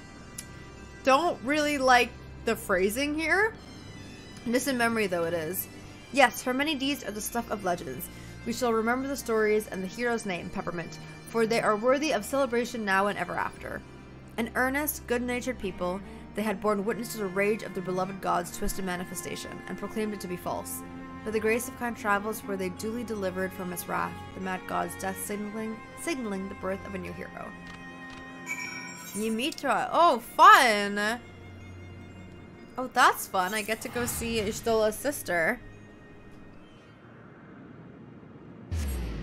Speaker 1: don't really like the phrasing here. Distant memory though it is. Yes, her many deeds are the stuff of legends. We shall remember the stories and the hero's name, Peppermint, for they are worthy of celebration now and ever after. An earnest, good-natured people, they had borne witness to the rage of their beloved god's twisted manifestation, and proclaimed it to be false. By the grace of kind travels were they duly delivered from its wrath, the mad god's death signaling, signaling the birth of a new hero. Ymitra. Oh, fun! Oh, that's fun. I get to go see Y'shtola's sister.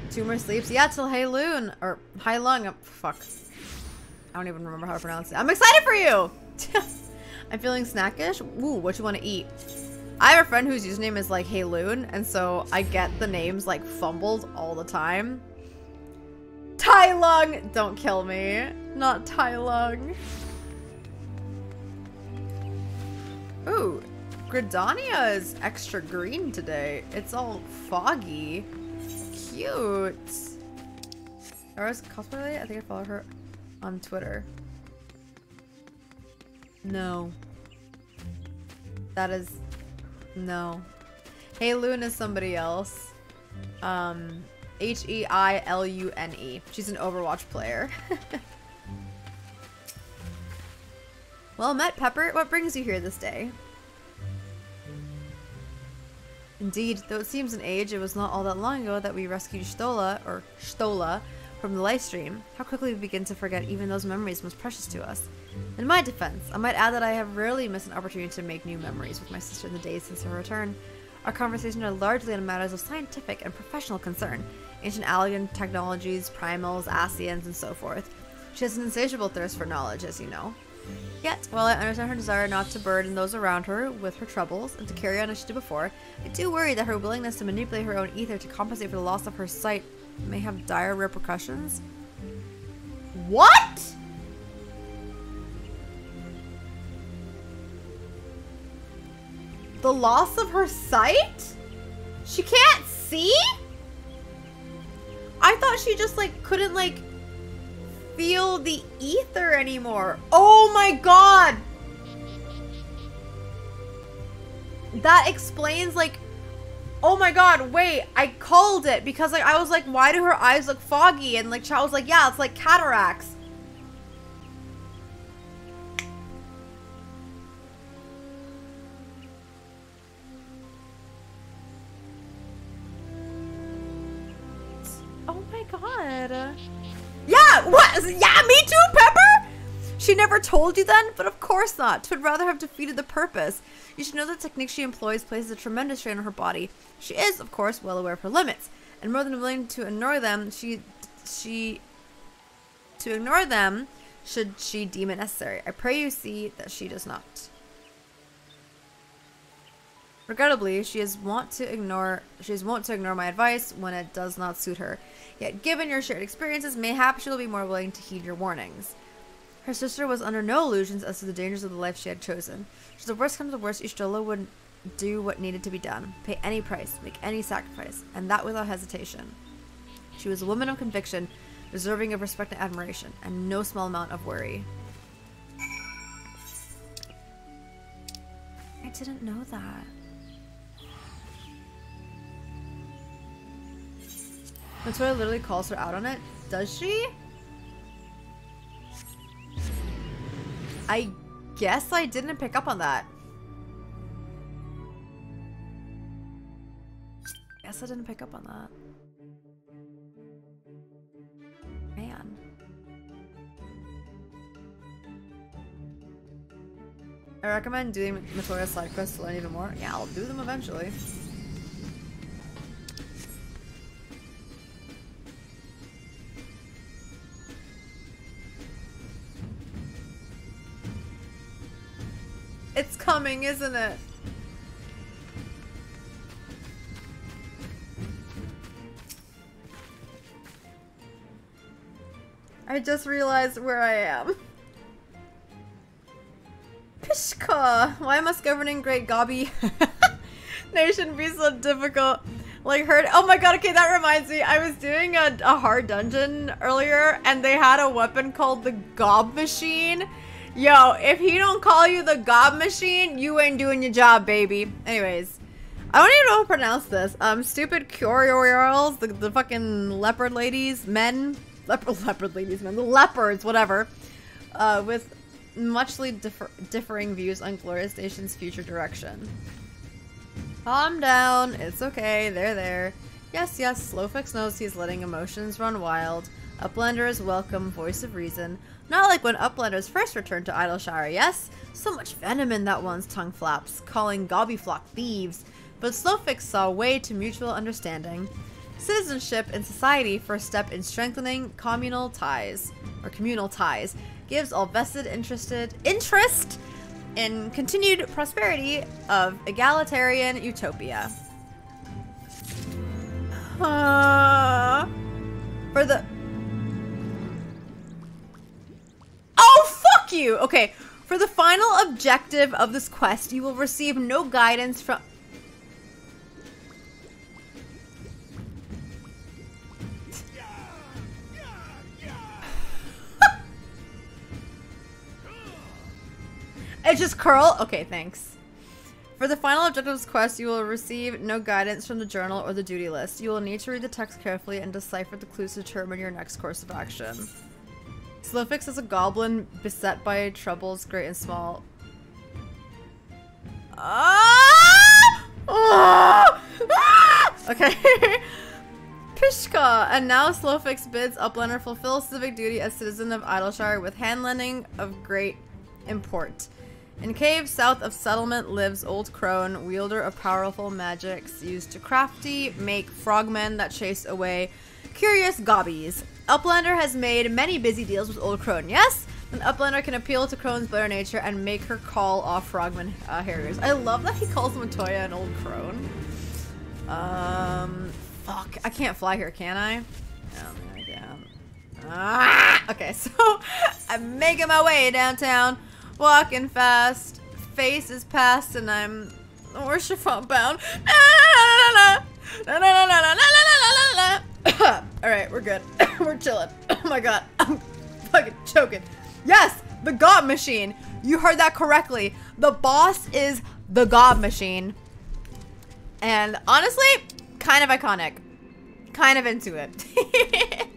Speaker 1: Two more sleeps. Yeah, till Loon Or Hai Lung. Oh, fuck. I don't even remember how to pronounce it. I'm excited for you! [laughs] I'm feeling snackish. Ooh, what you want to eat? I have a friend whose username is like Hey Loon, and so I get the names like fumbled all the time. Tai Lung! Don't kill me. Not Tai Lung. Ooh. Gridania is extra green today. It's all foggy. Cute. Laura's cosplay? I think I follow her on Twitter. No. That is... No. Hey Lune is somebody else. Um, H-E-I-L-U-N-E. -E. She's an Overwatch player. [laughs] well met, Pepper. What brings you here this day? Indeed, though it seems an age, it was not all that long ago that we rescued Stola, or Stola, from the Lifestream. How quickly we begin to forget even those memories most precious to us. In my defense, I might add that I have rarely missed an opportunity to make new memories with my sister in the days since her return. Our conversations are largely on matters of scientific and professional concern, ancient alien technologies, primals, Ascians, and so forth. She has an insatiable thirst for knowledge, as you know. Yet, while I understand her desire not to burden those around her with her troubles and to carry on as she did before, I do worry that her willingness to manipulate her own ether to compensate for the loss of her sight may have dire repercussions. What? The loss of her sight? She can't see? I thought she just like couldn't like feel the ether anymore. Oh my god! That explains like Oh my god, wait, I called it because like I was like, why do her eyes look foggy? And like Chow was like, yeah, it's like cataracts. Told you then? But of course not. Would rather have defeated the purpose. You should know the technique she employs places a tremendous strain on her body. She is, of course, well aware of her limits, and more than willing to ignore them, she she to ignore them should she deem it necessary. I pray you see that she does not. Regrettably, she is wont to ignore she is wont to ignore my advice when it does not suit her. Yet given your shared experiences, mayhap she will be more willing to heed your warnings. Her sister was under no illusions as to the dangers of the life she had chosen. Should the worst come to the worst, Y'shtola would do what needed to be done, pay any price, make any sacrifice, and that without hesitation. She was a woman of conviction, deserving of respect and admiration, and no small amount of worry. I didn't know that. Matoya literally calls her out on it. Does she? I guess I didn't pick up on that. Guess I didn't pick up on that. Man. I recommend doing Matoya side quests to learn even more. Yeah, I'll do them eventually. Coming, isn't it? I just realized where I am. Pishka! Why must governing Great Gabi [laughs] Nation be so difficult? Like, heard- Oh my god, okay, that reminds me. I was doing a, a hard dungeon earlier, and they had a weapon called the Gob Machine. Yo, if he don't call you the Gob Machine, you ain't doing your job, baby. Anyways. I don't even know how to pronounce this. Um, stupid Curiorals, the, the fucking leopard ladies, men, [laughs] leopard, leopard ladies, men, the leopards, whatever, uh, with muchly differ differing views on Glorious Nation's future direction. Calm down, it's okay, they're there. Yes, yes, Slowfix knows he's letting emotions run wild. Uplander is welcome, voice of reason. Not like when Uplanders first returned to Idyllshire, yes? So much venom in that one's tongue flaps, calling Gobbyflock thieves. But Slowfix saw a way to mutual understanding. Citizenship in society first step in strengthening communal ties, or communal ties, gives all vested interested interest in continued prosperity of egalitarian utopia. Uh, for the Oh, fuck you! Okay, For the final objective of this quest, you will receive no guidance from. [laughs] it's just curl? Okay, thanks. For the final objective of this quest, you will receive no guidance from the journal or the duty list. You will need to read the text carefully and decipher the clues to determine your next course of action. Slowfix is a goblin beset by troubles great and small. Ah! Ah! Ah! Okay. [laughs] Pishka! And now Slowfix bids Uplander fulfill civic duty as citizen of Idyllshire with handlending of great import. In caves south of settlement lives Old Crone, wielder of powerful magics used to crafty make frogmen that chase away curious gobbies. Uplander has made many busy deals with Old Crone, yes? An Uplander can appeal to Crone's better nature and make her call off frogman uh, harriers. I love that he calls Montoya an Old Crone. Um, fuck. I can't fly here, can I? I can. Ah! Okay, [laughs] so I'm making my way downtown, walking fast. Face is past, and I'm worship bound. [coughs] Alright, we're good. [coughs] we're chilling. [coughs] Oh my god. I'm fucking choking. Yes! The God Machine! You heard that correctly. The boss is the God Machine. And honestly, kind of iconic. Kind of into it. [laughs]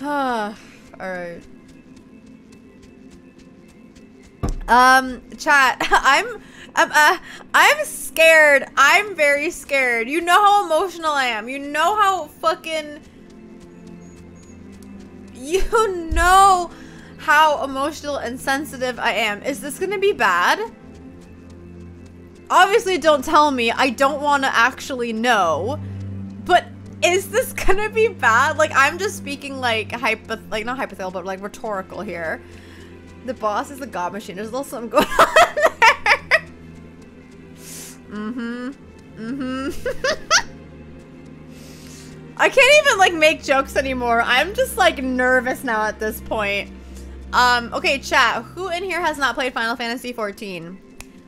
Speaker 1: [sighs] Alright. Um, chat, [laughs] I'm, I'm, uh, I'm scared. I'm very scared. You know how emotional I am. You know how fucking, you know how emotional and sensitive I am. Is this gonna be bad? Obviously, don't tell me. I don't want to actually know. But is this [laughs] gonna be bad? Like, I'm just speaking like hypo, like not hypothetical, but like rhetorical here. The boss is the god machine. There's a little something [laughs] going on. Mm-hmm. Mm-hmm. [laughs] I can't even like make jokes anymore. I'm just like nervous now at this point. Um, okay, chat. Who in here has not played Final Fantasy 14?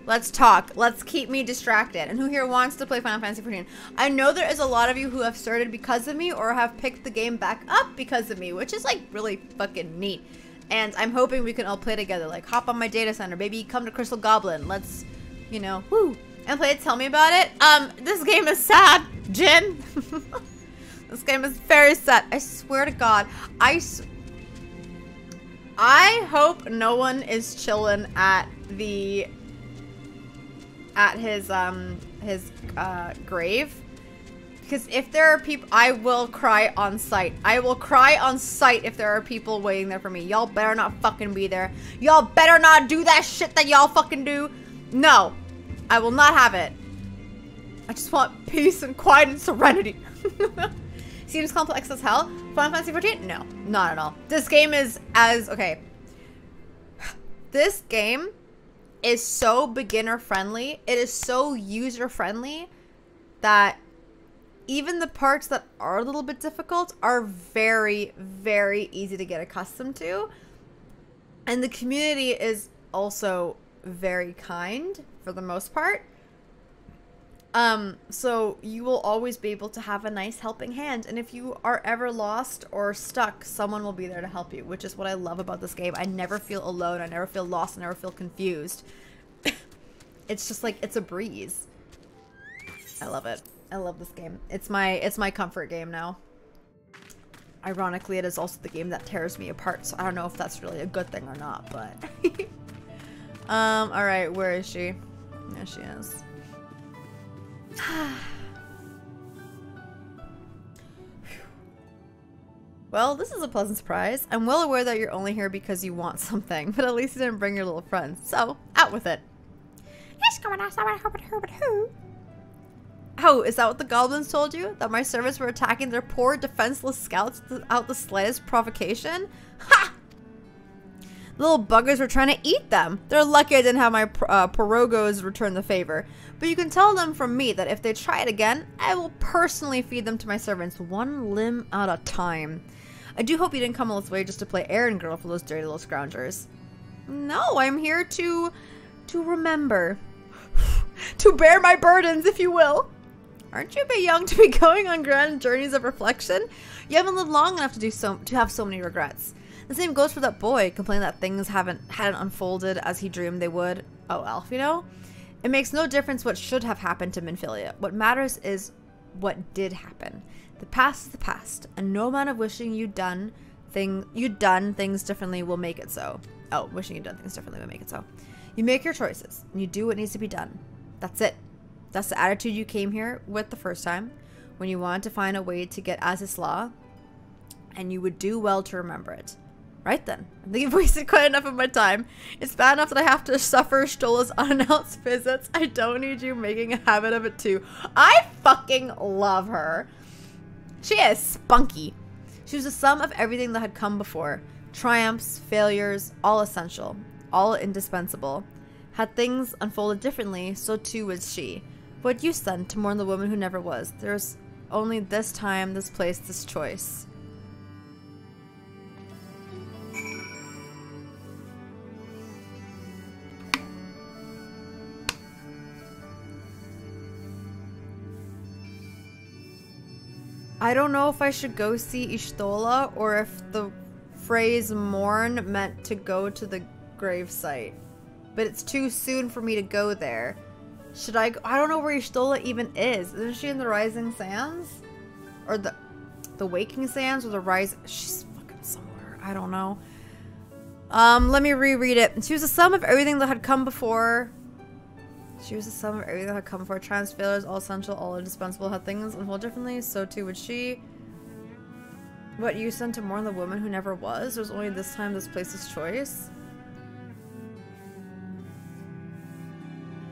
Speaker 1: Let's talk. Let's keep me distracted. And who here wants to play Final Fantasy 14? I know there is a lot of you who have started because of me or have picked the game back up because of me, which is like really fucking neat. And I'm hoping we can all play together. Like, hop on my data center. Maybe come to Crystal Goblin. Let's, you know, woo. And play it. Tell me about it. Um, this game is sad, Jin. [laughs] this game is very sad. I swear to God. I, I hope no one is chilling at the, at his, um, his, uh, grave because if there are people, I will cry on sight. I will cry on sight if there are people waiting there for me. Y'all better not fucking be there. Y'all better not do that shit that y'all fucking do. No, I will not have it. I just want peace and quiet and serenity. [laughs] Seems complex as hell. Final Fantasy 14? No, not at all. This game is as, okay. [sighs] This game is so beginner friendly. It is so user friendly that even the parts that are a little bit difficult are very, very easy to get accustomed to. And the community is also very kind for the most part. Um, so you will always be able to have a nice helping hand. And if you are ever lost or stuck, someone will be there to help you, which is what I love about this game. I never feel alone. I never feel lost. I never feel confused. [laughs] it's just like, it's a breeze. I love it. I love this game. It's my it's my comfort game now. Ironically, it is also the game that tears me apart, so I don't know if that's really a good thing or not, but... [laughs] um, alright, where is she? There she is. [sighs] well, this is a pleasant surprise. I'm well aware that you're only here because you want something, [laughs] but at least you didn't bring your little friend. so out with it. He's coming out Yes, come on, who? Oh, is that what the goblins told you? That my servants were attacking their poor, defenseless scouts without the slightest provocation? Ha! Little buggers were trying to eat them. They're lucky I didn't have my uh, return the favor. But you can tell them from me that if they try it again, I will personally feed them to my servants, one limb at a time. I do hope you didn't come all this way just to play errand girl for those dirty little scroungers. No, I'm here to to remember. [laughs] to bear my burdens, if you will. Aren't you a bit young to be [laughs] going on grand journeys of reflection? You haven't lived long enough to do so to have so many regrets. The same goes for that boy complaining that things haven't hadn't unfolded as he dreamed they would. Oh, Elf, you know? It makes no difference what should have happened to Minfilia. What matters is what did happen. The past is the past, and no amount of wishing you'd done thing you'd done things differently will make it so. Oh, wishing you'd done things differently will make it so. You make your choices, and you do what needs to be done. That's it. That's the attitude you came here with the first time, when you wanted to find a way to get Azys Lla, and you would do well to remember it. Right then. I think you've [laughs] wasted quite enough of my time. It's bad enough that I have to suffer Stola's [laughs] unannounced visits. I don't need you making a habit of it too. I fucking love her. She is spunky. She was the sum of everything that had come before. Triumphs, failures, all essential, all indispensable. Had things unfolded differently, so too was she. What use then to mourn the woman who never was? There's only this time, this place, this choice. I don't know if I should go see Y'shtola or if the phrase mourn meant to go to the gravesite. But it's too soon for me to go there. Should I go? I don't know where Y'shtola even is. Isn't she in the Rising Sands? Or the the Waking Sands or the Rise? She's fucking somewhere. I don't know. Um, let me reread it. She was the sum of everything that had come before she was the sum of everything that had come before. Trans failures, all essential, all indispensable, had things unfold differently, so too would she. What you sent to mourn the woman who never was? There's only this time this place's choice.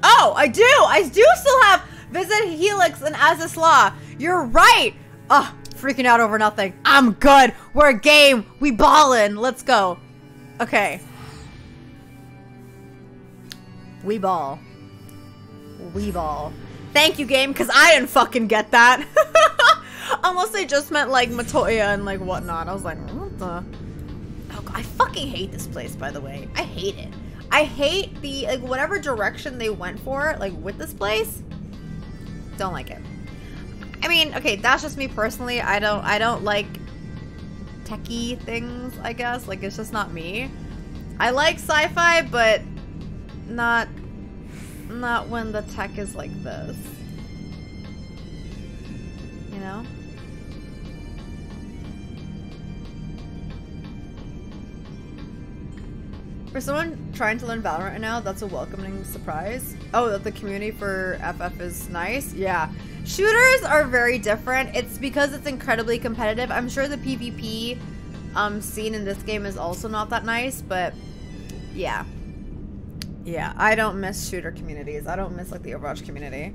Speaker 1: Oh, I do! I do still have Visit Helix and Azys Lla. You're right! Ugh, freaking out over nothing. I'm good. We're a game. We ballin'. Let's go. Okay. We ball. Weeball. Thank you, game, because I didn't fucking get that. [laughs] Unless they just meant like Matoya and like whatnot. I was like, what the? Oh, I fucking hate this place, by the way. I hate it. I hate the like whatever direction they went for, like with this place. Don't like it. I mean, okay, that's just me personally. I don't I don't like techie things, I guess. Like it's just not me. I like sci-fi, but not not when the tech is like this. You know? For someone trying to learn Valorant right now, that's a welcoming surprise. Oh, that the community for FF is nice? Yeah. Shooters are very different. It's because it's incredibly competitive. I'm sure the PvP um, scene in this game is also not that nice, but yeah. Yeah, I don't miss shooter communities. I don't miss like the Overwatch community.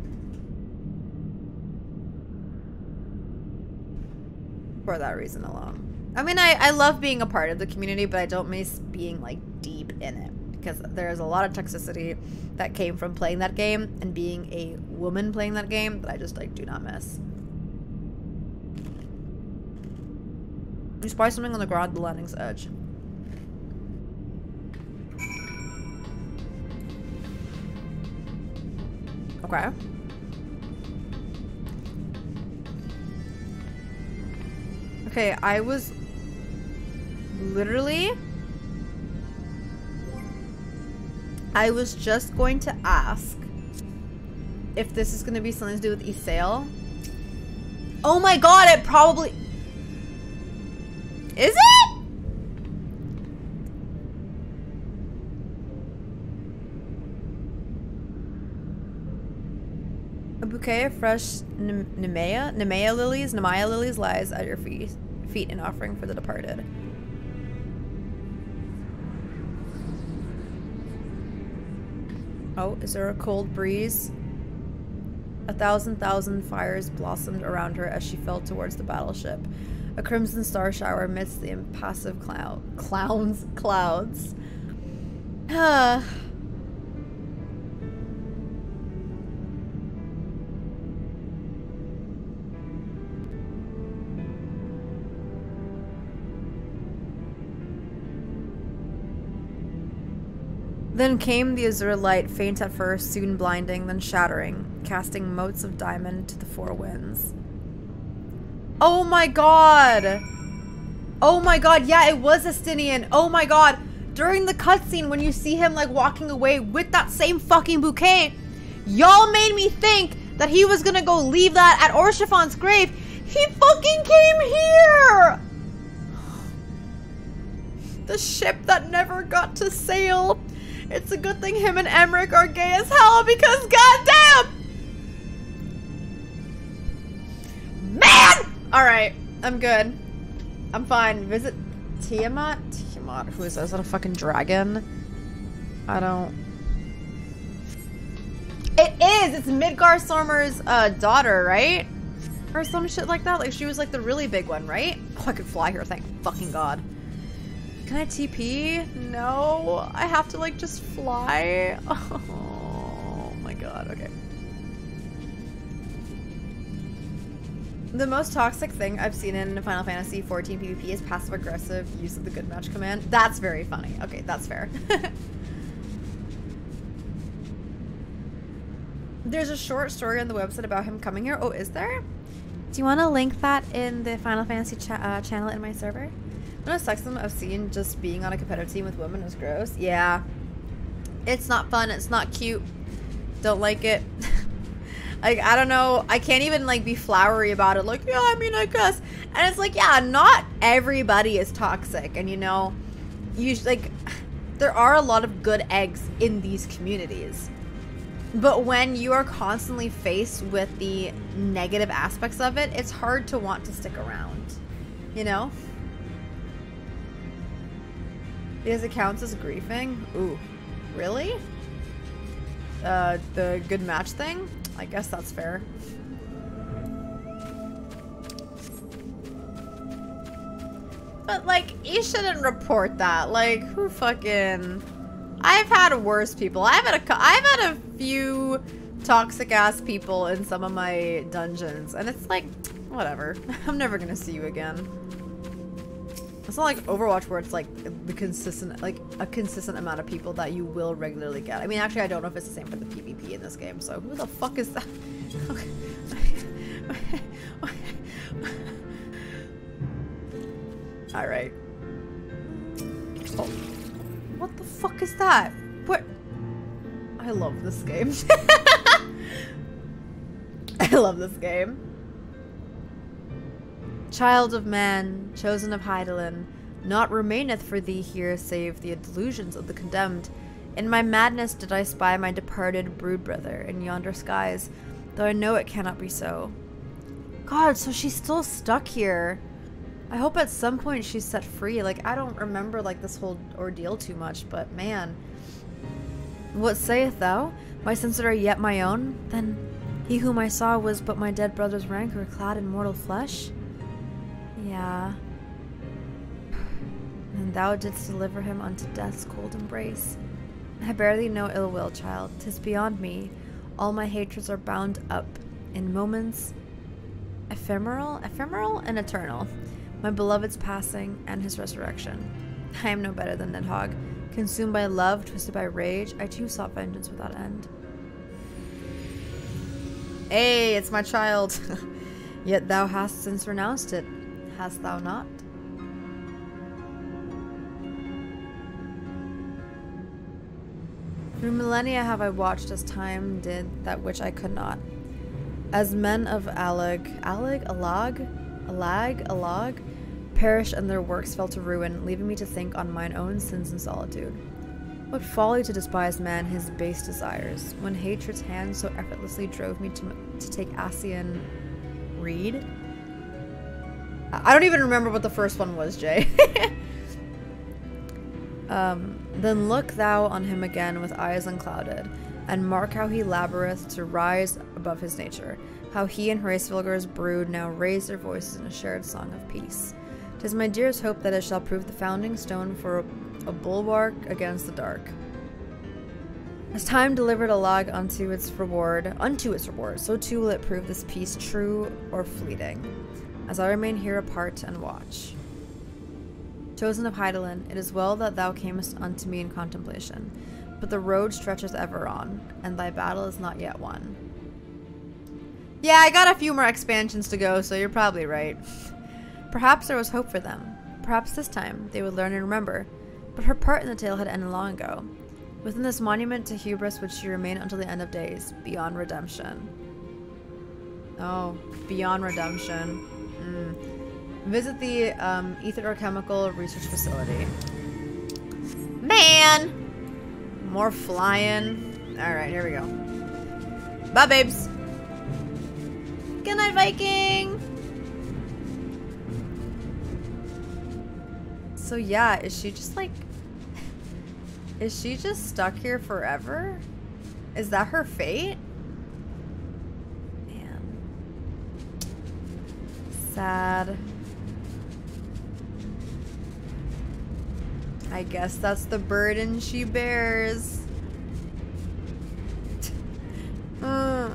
Speaker 1: For that reason alone. I mean, I, I love being a part of the community, but I don't miss being like deep in it. Because there's a lot of toxicity that came from playing that game and being a woman playing that game that I just like do not miss. You spy something on the ground, the landing's edge. Okay. Okay, I was literally I was just going to ask if this is going to be something to do with Ysayle. Oh my god, it probably... Is it? A bouquet of fresh Nemea, Nemea lilies, Nemaya lilies lies at your feet, feet in offering for the departed. Oh, is there a cold breeze? A thousand thousand fires blossomed around her as she fell towards the battleship. A crimson star shower amidst the impassive cloud clowns clouds. [sighs] Ah. Then came the azure light, faint at first, soon blinding, then shattering, casting motes of diamond to the four winds. Oh my god! Oh my god, yeah, it was Estinian. Oh my god. During the cutscene, when you see him like walking away with that same fucking bouquet, y'all made me think that he was gonna go leave that at Haurchefant's grave. He fucking came here! The ship that never got to sail. It's a good thing him and Aymeric are gay as hell because goddamn! Man! Alright, I'm good. I'm fine. Visit Tiamat? Tiamat, who is that? Is that a fucking dragon? I don't... It is! It's Midgardsormr's uh, daughter, right? Or some shit like that. Like, she was like the really big one, right? Oh, I could fly here, thank fucking god. Can I TP? No. I have to, like, just fly. [laughs] Oh my god, okay. The most toxic thing I've seen in Final Fantasy 14 PvP is passive aggressive use of the good match command. That's very funny. Okay, that's fair. [laughs] There's a short story on the website about him coming here. Oh, is there? Do you want to link that in the Final Fantasy uh, channel in my server? Most sexism I've seen just being on a competitive team with women is gross. Yeah. It's not fun. It's not cute. Don't like it. [laughs] like, I don't know. I can't even, like, be flowery about it. Like, yeah, I mean, I guess. And it's like, yeah, not everybody is toxic. And, you know, you, like, [sighs] there are a lot of good eggs in these communities. But when you are constantly faced with the negative aspects of it, it's hard to want to stick around. You know? Because it counts as griefing? Ooh. Really? Uh, the good match thing? I guess that's fair. But, like, you shouldn't report that. Like, who fucking... I've had worse people. I've had a, I've had a few toxic ass people in some of my dungeons, and it's like, whatever. [laughs] I'm never gonna see you again. It's not like Overwatch where it's like the consistent, like a consistent amount of people that you will regularly get. I mean, actually, I don't know if it's the same for the PvP in this game. So who the fuck is that? [laughs] All right. Oh. What the fuck is that? What? I love this game. [laughs] I love this game. Child of man, chosen of Hydaelyn, naught remaineth for thee here save the delusions of the condemned. In my madness did I spy my departed brood brother in yonder skies, though I know it cannot be so. God, so she's still stuck here. I hope at some point she's set free. Like, I don't remember, like, this whole ordeal too much, but man. What sayest thou? My sins are yet my own? Then he whom I saw was but my dead brother's rancor clad in mortal flesh? Yeah. And thou didst deliver him unto death's cold embrace. I bear thee no ill will, child. Tis beyond me. All my hatreds are bound up in moments ephemeral, ephemeral and eternal my beloved's passing, and his resurrection. I am no better than Nidhogg. Consumed by love, twisted by rage, I too sought vengeance without end. Hey, it's my child. [laughs] Yet thou hast since renounced it, hast thou not? Through millennia have I watched as time did that which I could not. As men of Allag, Allag, Alag, Allag, Allag, perished and their works fell to ruin, leaving me to think on mine own sins and solitude. What folly to despise man his base desires, when hatred's hand so effortlessly drove me to, to take Ascian Reed? I don't even remember what the first one was, Jay. [laughs] um, then look thou on him again with eyes unclouded, and mark how he laboreth to rise above his nature, how he and Hraesvelgr's brood now raise their voices in a shared song of peace. Tis my dearest hope that it shall prove the founding stone for a, a bulwark against the dark. As time delivered Allag unto its reward, unto its reward, so too will it prove this peace true or fleeting, as I remain here apart and watch. Chosen of Hydaelyn, it is well that thou camest unto me in contemplation. but the road stretches ever on, and thy battle is not yet won. Yeah, I got a few more expansions to go, so you're probably right. Perhaps there was hope for them. Perhaps this time they would learn and remember. But her part in the tale had ended long ago. Within this monument to hubris would she remain until the end of days, beyond redemption. Oh, beyond redemption. Mm. Visit the um, Aetherochemical Research Facility. Man! More flying. Alright, here we go. Bye, babes. Good night, Viking! So yeah, is she just like... Is she just stuck here forever? Is that her fate? Man. Sad. I guess that's the burden she bears. [laughs] uh,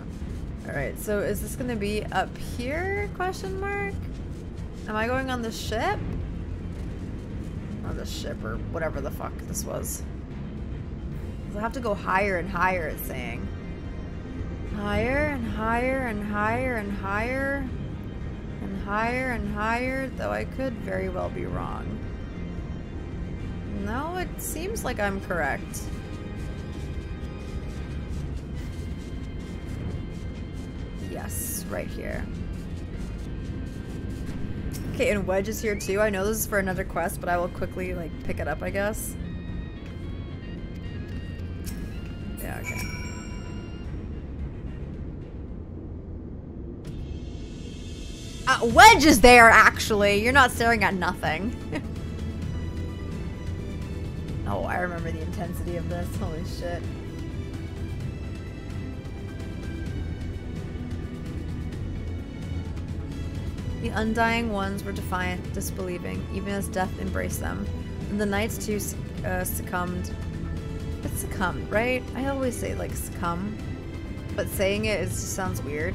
Speaker 1: Alright, so is this gonna be up here? Question mark? Am I going on the ship? On the ship or whatever the fuck this was. I have to go higher and higher, it's saying. Higher and higher and higher and higher higher and higher, though I could very well be wrong. No, it seems like I'm correct. Yes, right here. Okay, and Wedge is here too. I know this is for another quest, but I will quickly, like, pick it up, I guess. Yeah, okay. Uh, Wedge is there, actually. You're not staring at nothing. [laughs] oh, I remember the intensity of this. Holy shit. The undying ones were defiant, disbelieving, even as death embraced them. And the knights too uh, succumbed. It's succumbed, right? I always say like succumb, but saying it, it just sounds weird.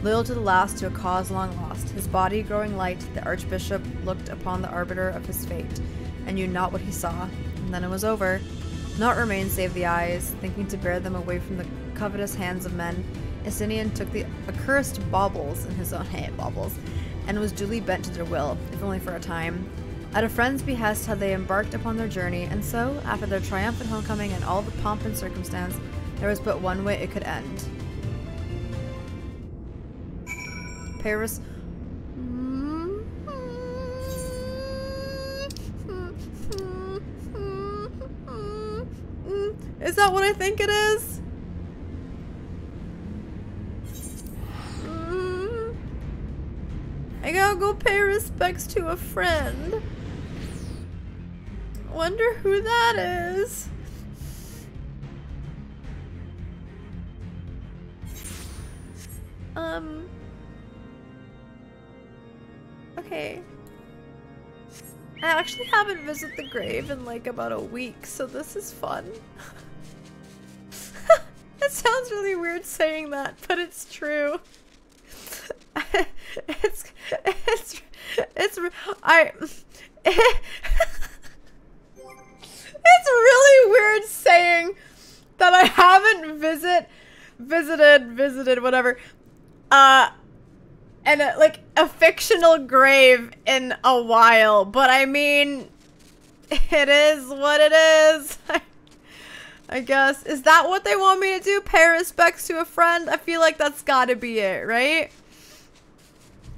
Speaker 1: Loyal to the last to a cause long lost, his body growing light, the archbishop looked upon the arbiter of his fate, and knew not what he saw. And then it was over. Naught remained save the eyes, thinking to bear them away from the covetous hands of men. Estinian took the accursed baubles in his own hand, baubles, and was duly bent to their will, if only for a time. At a friend's behest had they embarked upon their journey, and so, after their triumphant homecoming and all the pomp and circumstance, there was but one way it could end. Paris. Is that what I think it is? I gotta go pay respects to a friend. Wonder who that is. Um. Okay. I actually haven't visited the grave in like about a week, so this is fun. [laughs] it sounds really weird saying that, but it's true. [laughs] it's it's it's I [laughs] it's really weird saying that I haven't visit visited visited whatever uh and a, like a fictional grave in a while but I mean it is what it is [laughs] I guess is that what they want me to do pay respects to a friend I feel like that's gotta be it right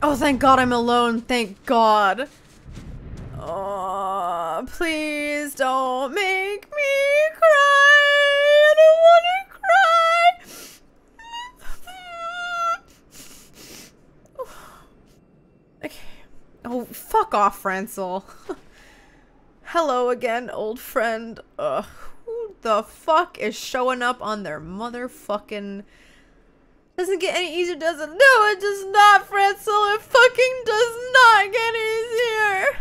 Speaker 1: Oh, thank God I'm alone. Thank God. Oh, please don't make me cry. I don't want to cry. okay. Oh, fuck off, Francel. [laughs] Hello again, old friend. Ugh. Who the fuck is showing up on their motherfucking doesn't get any easier, does it? No, it does not, Francel. It fucking does not get easier.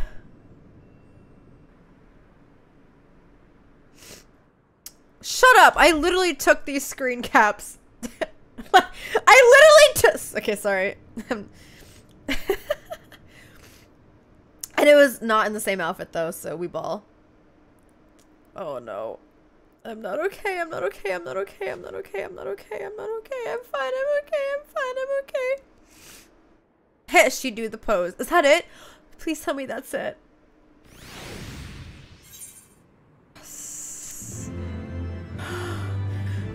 Speaker 1: Shut up. I literally took these screen caps. [laughs] I literally just... Okay, sorry. [laughs] and it was not in the same outfit, though, so we ball. Oh, no. I'm not okay. I'm not okay. I'm not okay. I'm not okay. I'm not okay. I'm not okay. I'm fine. I'm okay. I'm fine. I'm okay. Hey, she do the pose. Is that it? Please tell me that's it. [gasps]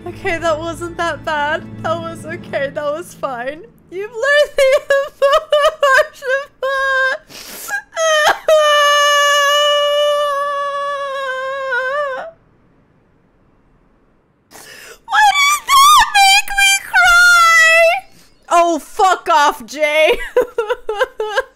Speaker 1: Okay, that wasn't that bad. That was okay. That was fine. You've learned the [laughs] emotion. Off, Jay. [laughs]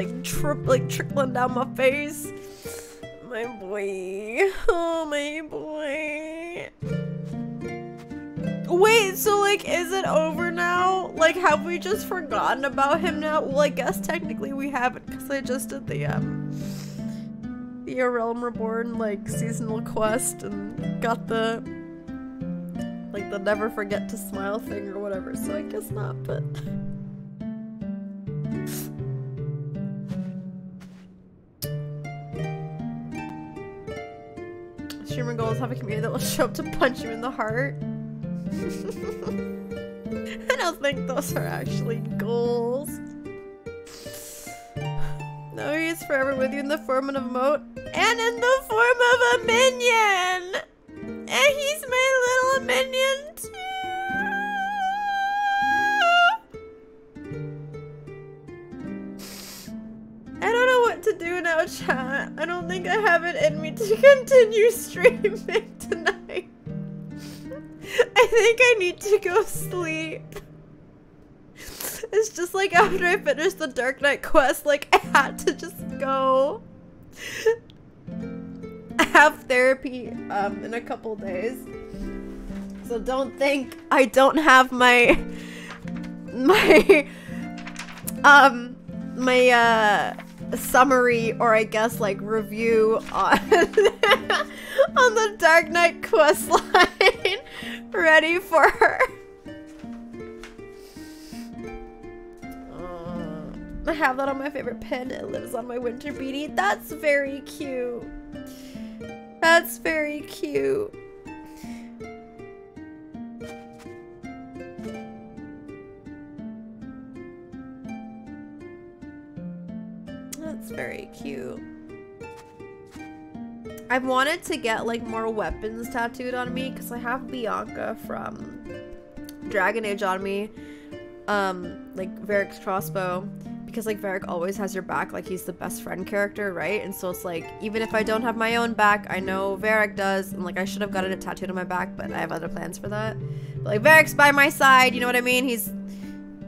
Speaker 1: like trip like trickling down my face. My boy. Oh my boy. Wait, so like is it over now? Like have we just forgotten about him now? Well, I guess technically we haven't because I just did the um the Realm Reborn like seasonal quest and got the like the never forget to smile thing or whatever. So I guess not, but [laughs] Streamer goals have a community that will show up to punch you in the heart. [laughs] I don't think those are actually goals. No, he's forever with you in the form of a moat and in the form of a minion. And he's my little minion too. Do now, chat. I don't think I have it in me to [laughs] continue streaming tonight. [laughs] I think I need to go sleep. It's just like after I finished the Dark Knight quest, like I had to just go. Have therapy um in a couple days. So don't think I don't have my [laughs] my um my uh summary or I guess like review on [laughs] on the Dark Knight quest line [laughs] ready for her. Uh, I have that on my favorite pin. It lives on my winter beanie. That's very cute. That's very cute. That's very cute. I've wanted to get like more weapons tattooed on me because I have Bianca from Dragon Age on me. Um, like Varric's crossbow. Because like Varric always has your back, like he's the best friend character, right? And so it's like, even if I don't have my own back, I know Varric does, and like I should have gotten it tattooed on my back, but I have other plans for that. But like Varric's by my side, you know what I mean? He's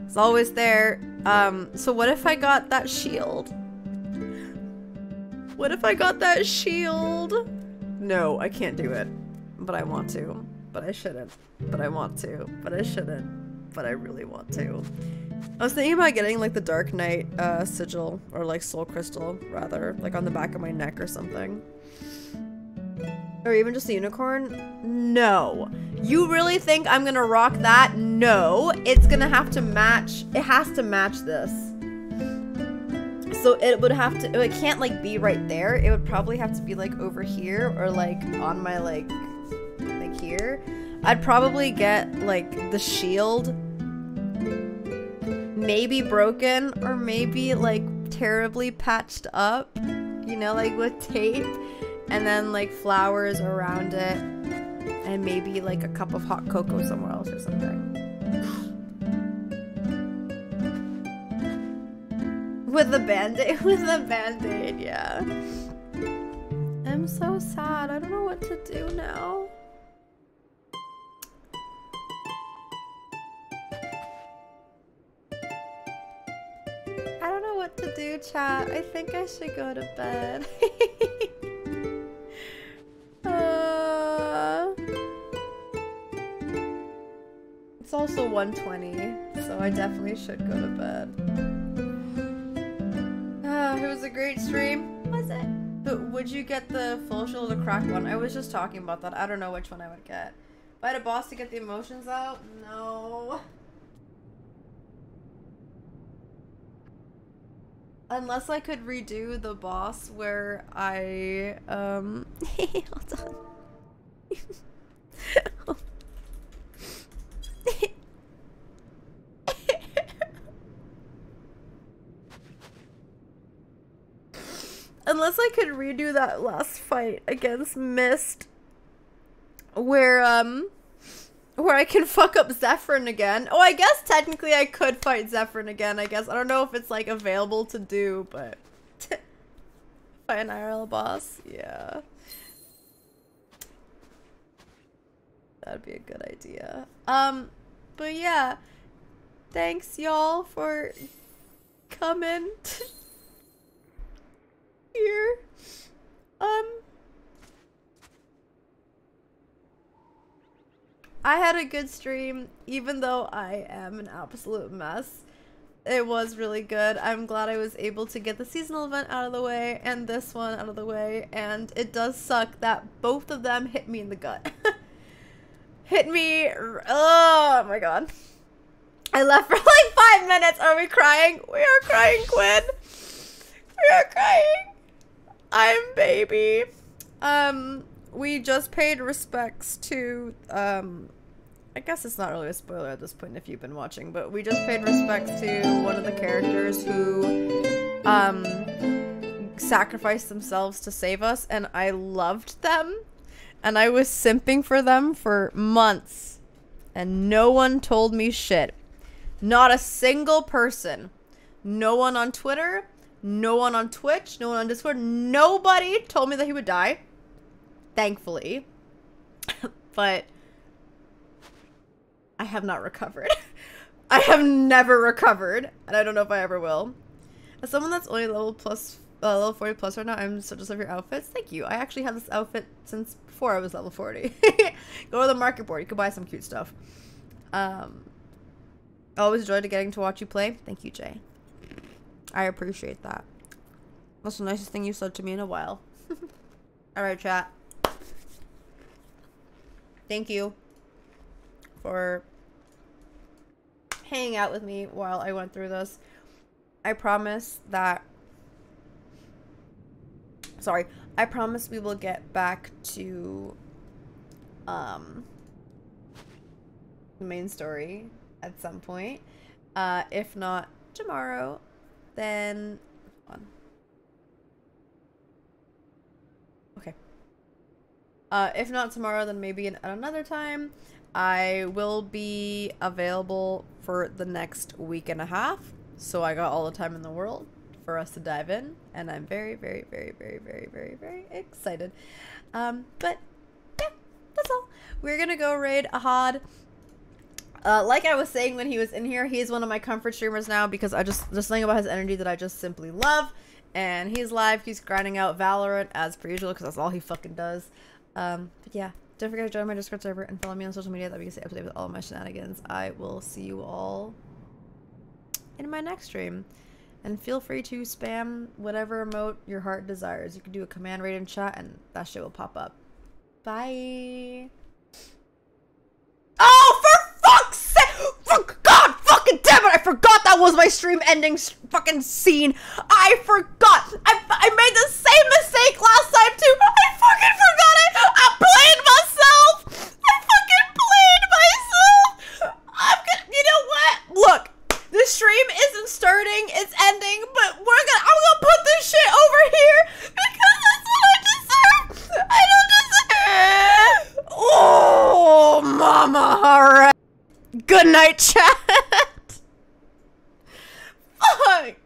Speaker 1: he's always there. Um, so what if I got that shield? What if I got that shield? No, I can't do it. But I want to. But I shouldn't. But I want to. But I shouldn't. But I really want to. I was thinking about getting like the Dark Knight uh, sigil or like soul crystal rather, like on the back of my neck or something. Or even just a unicorn? No. You really think I'm gonna rock that? No. It's gonna have to match. It has to match this. So it would have to. It can't like be right there. It would probably have to be like over here or like on my like like here, I'd probably get like the shield maybe broken or maybe like terribly patched up, you know, like with tape, and then like flowers around it, and maybe like a cup of hot cocoa somewhere else or something. With the band-aid, [laughs] with the band-aid, yeah. I'm so sad. I don't know what to do now. I don't know what to do, chat. I think I should go to bed. [laughs] uh, it's also 1.20, so I definitely should go to bed. Ah, it was a great stream. Was it? But would you get the full the crack one? I was just talking about that. I don't know which one I would get. If I had a boss to get the emotions out? No. Unless I could redo the boss where I, um... [laughs] [laughs] Hold on. [laughs] Unless I could redo that last fight against Myste where um where I can [laughs] fuck up Zephirin again. Oh, I guess technically I could fight Zephirin again, I guess. I don't know if it's like available to do, but [laughs] fight an IRL boss. Yeah. That'd be a good idea. Um but yeah. Thanks y'all for coming [laughs] here. Um I had a good stream, even though I am an absolute mess. It was really good. I'm glad I was able to get the seasonal event out of the way and this one out of the way. And it does suck that both of them hit me in the gut. [laughs] hit me. Oh my god. I left for [laughs] like five minutes. Are we crying? We are crying, Quinn. We are crying. I'm baby. Um, we just paid respects to um I guess it's not really a spoiler at this point if you've been watching, but we just paid respects to one of the characters who um sacrificed themselves to save us and I loved them and I was simping for them for months and no one told me shit. Not a single person. No one on Twitter, no one on Twitch, no one on Discord, nobody told me that he would die thankfully. [coughs] but I have not recovered. [laughs] I have never recovered, and I don't know if I ever will. As someone that's only level plus, uh, level 40 plus right now, I'm so just of your outfits. Thank you. I actually have this outfit since before I was level 40. [laughs] Go to the market board. You can buy some cute stuff. Um, always enjoyed getting to watch you play. Thank you, Jay. I appreciate that. That's the nicest thing you said to me in a while. [laughs] Alright, chat thank you for hanging out with me while I went through this. I promise that. Sorry, I promise we will get back to um the main story at some point. Uh, if not tomorrow, then Okay. Uh, if not tomorrow, then maybe at another time. I will be available for the next week and a half. So I got all the time in the world for us to dive in. And I'm very, very, very, very, very, very, very excited. Um, but yeah, that's all. We're going to go raid Ahad. Uh, like I was saying when he was in here, he's one of my comfort streamers now because I just, just something about his energy that I just simply love. And he's live, he's grinding out Valorant as per usual because that's all he fucking does. Um, but yeah, don't forget to join my Discord server and follow me on social media that we can stay up to date with all my shenanigans. I will see you all in my next stream. And feel free to spam whatever emote your heart desires. You can do a command raid in chat and that shit will pop up. Bye. Oh, Holy damn it! I forgot that was my stream ending fucking scene. I forgot. I, I made the same mistake last time too. I fucking forgot it. I played myself. I fucking played myself. I'm gonna. You know what? Look, the stream isn't starting. It's ending. But we're gonna. I'm gonna put this shit over here because that's what I deserve. I don't deserve. Oh, mama. All right. Good night, chat. Fuck.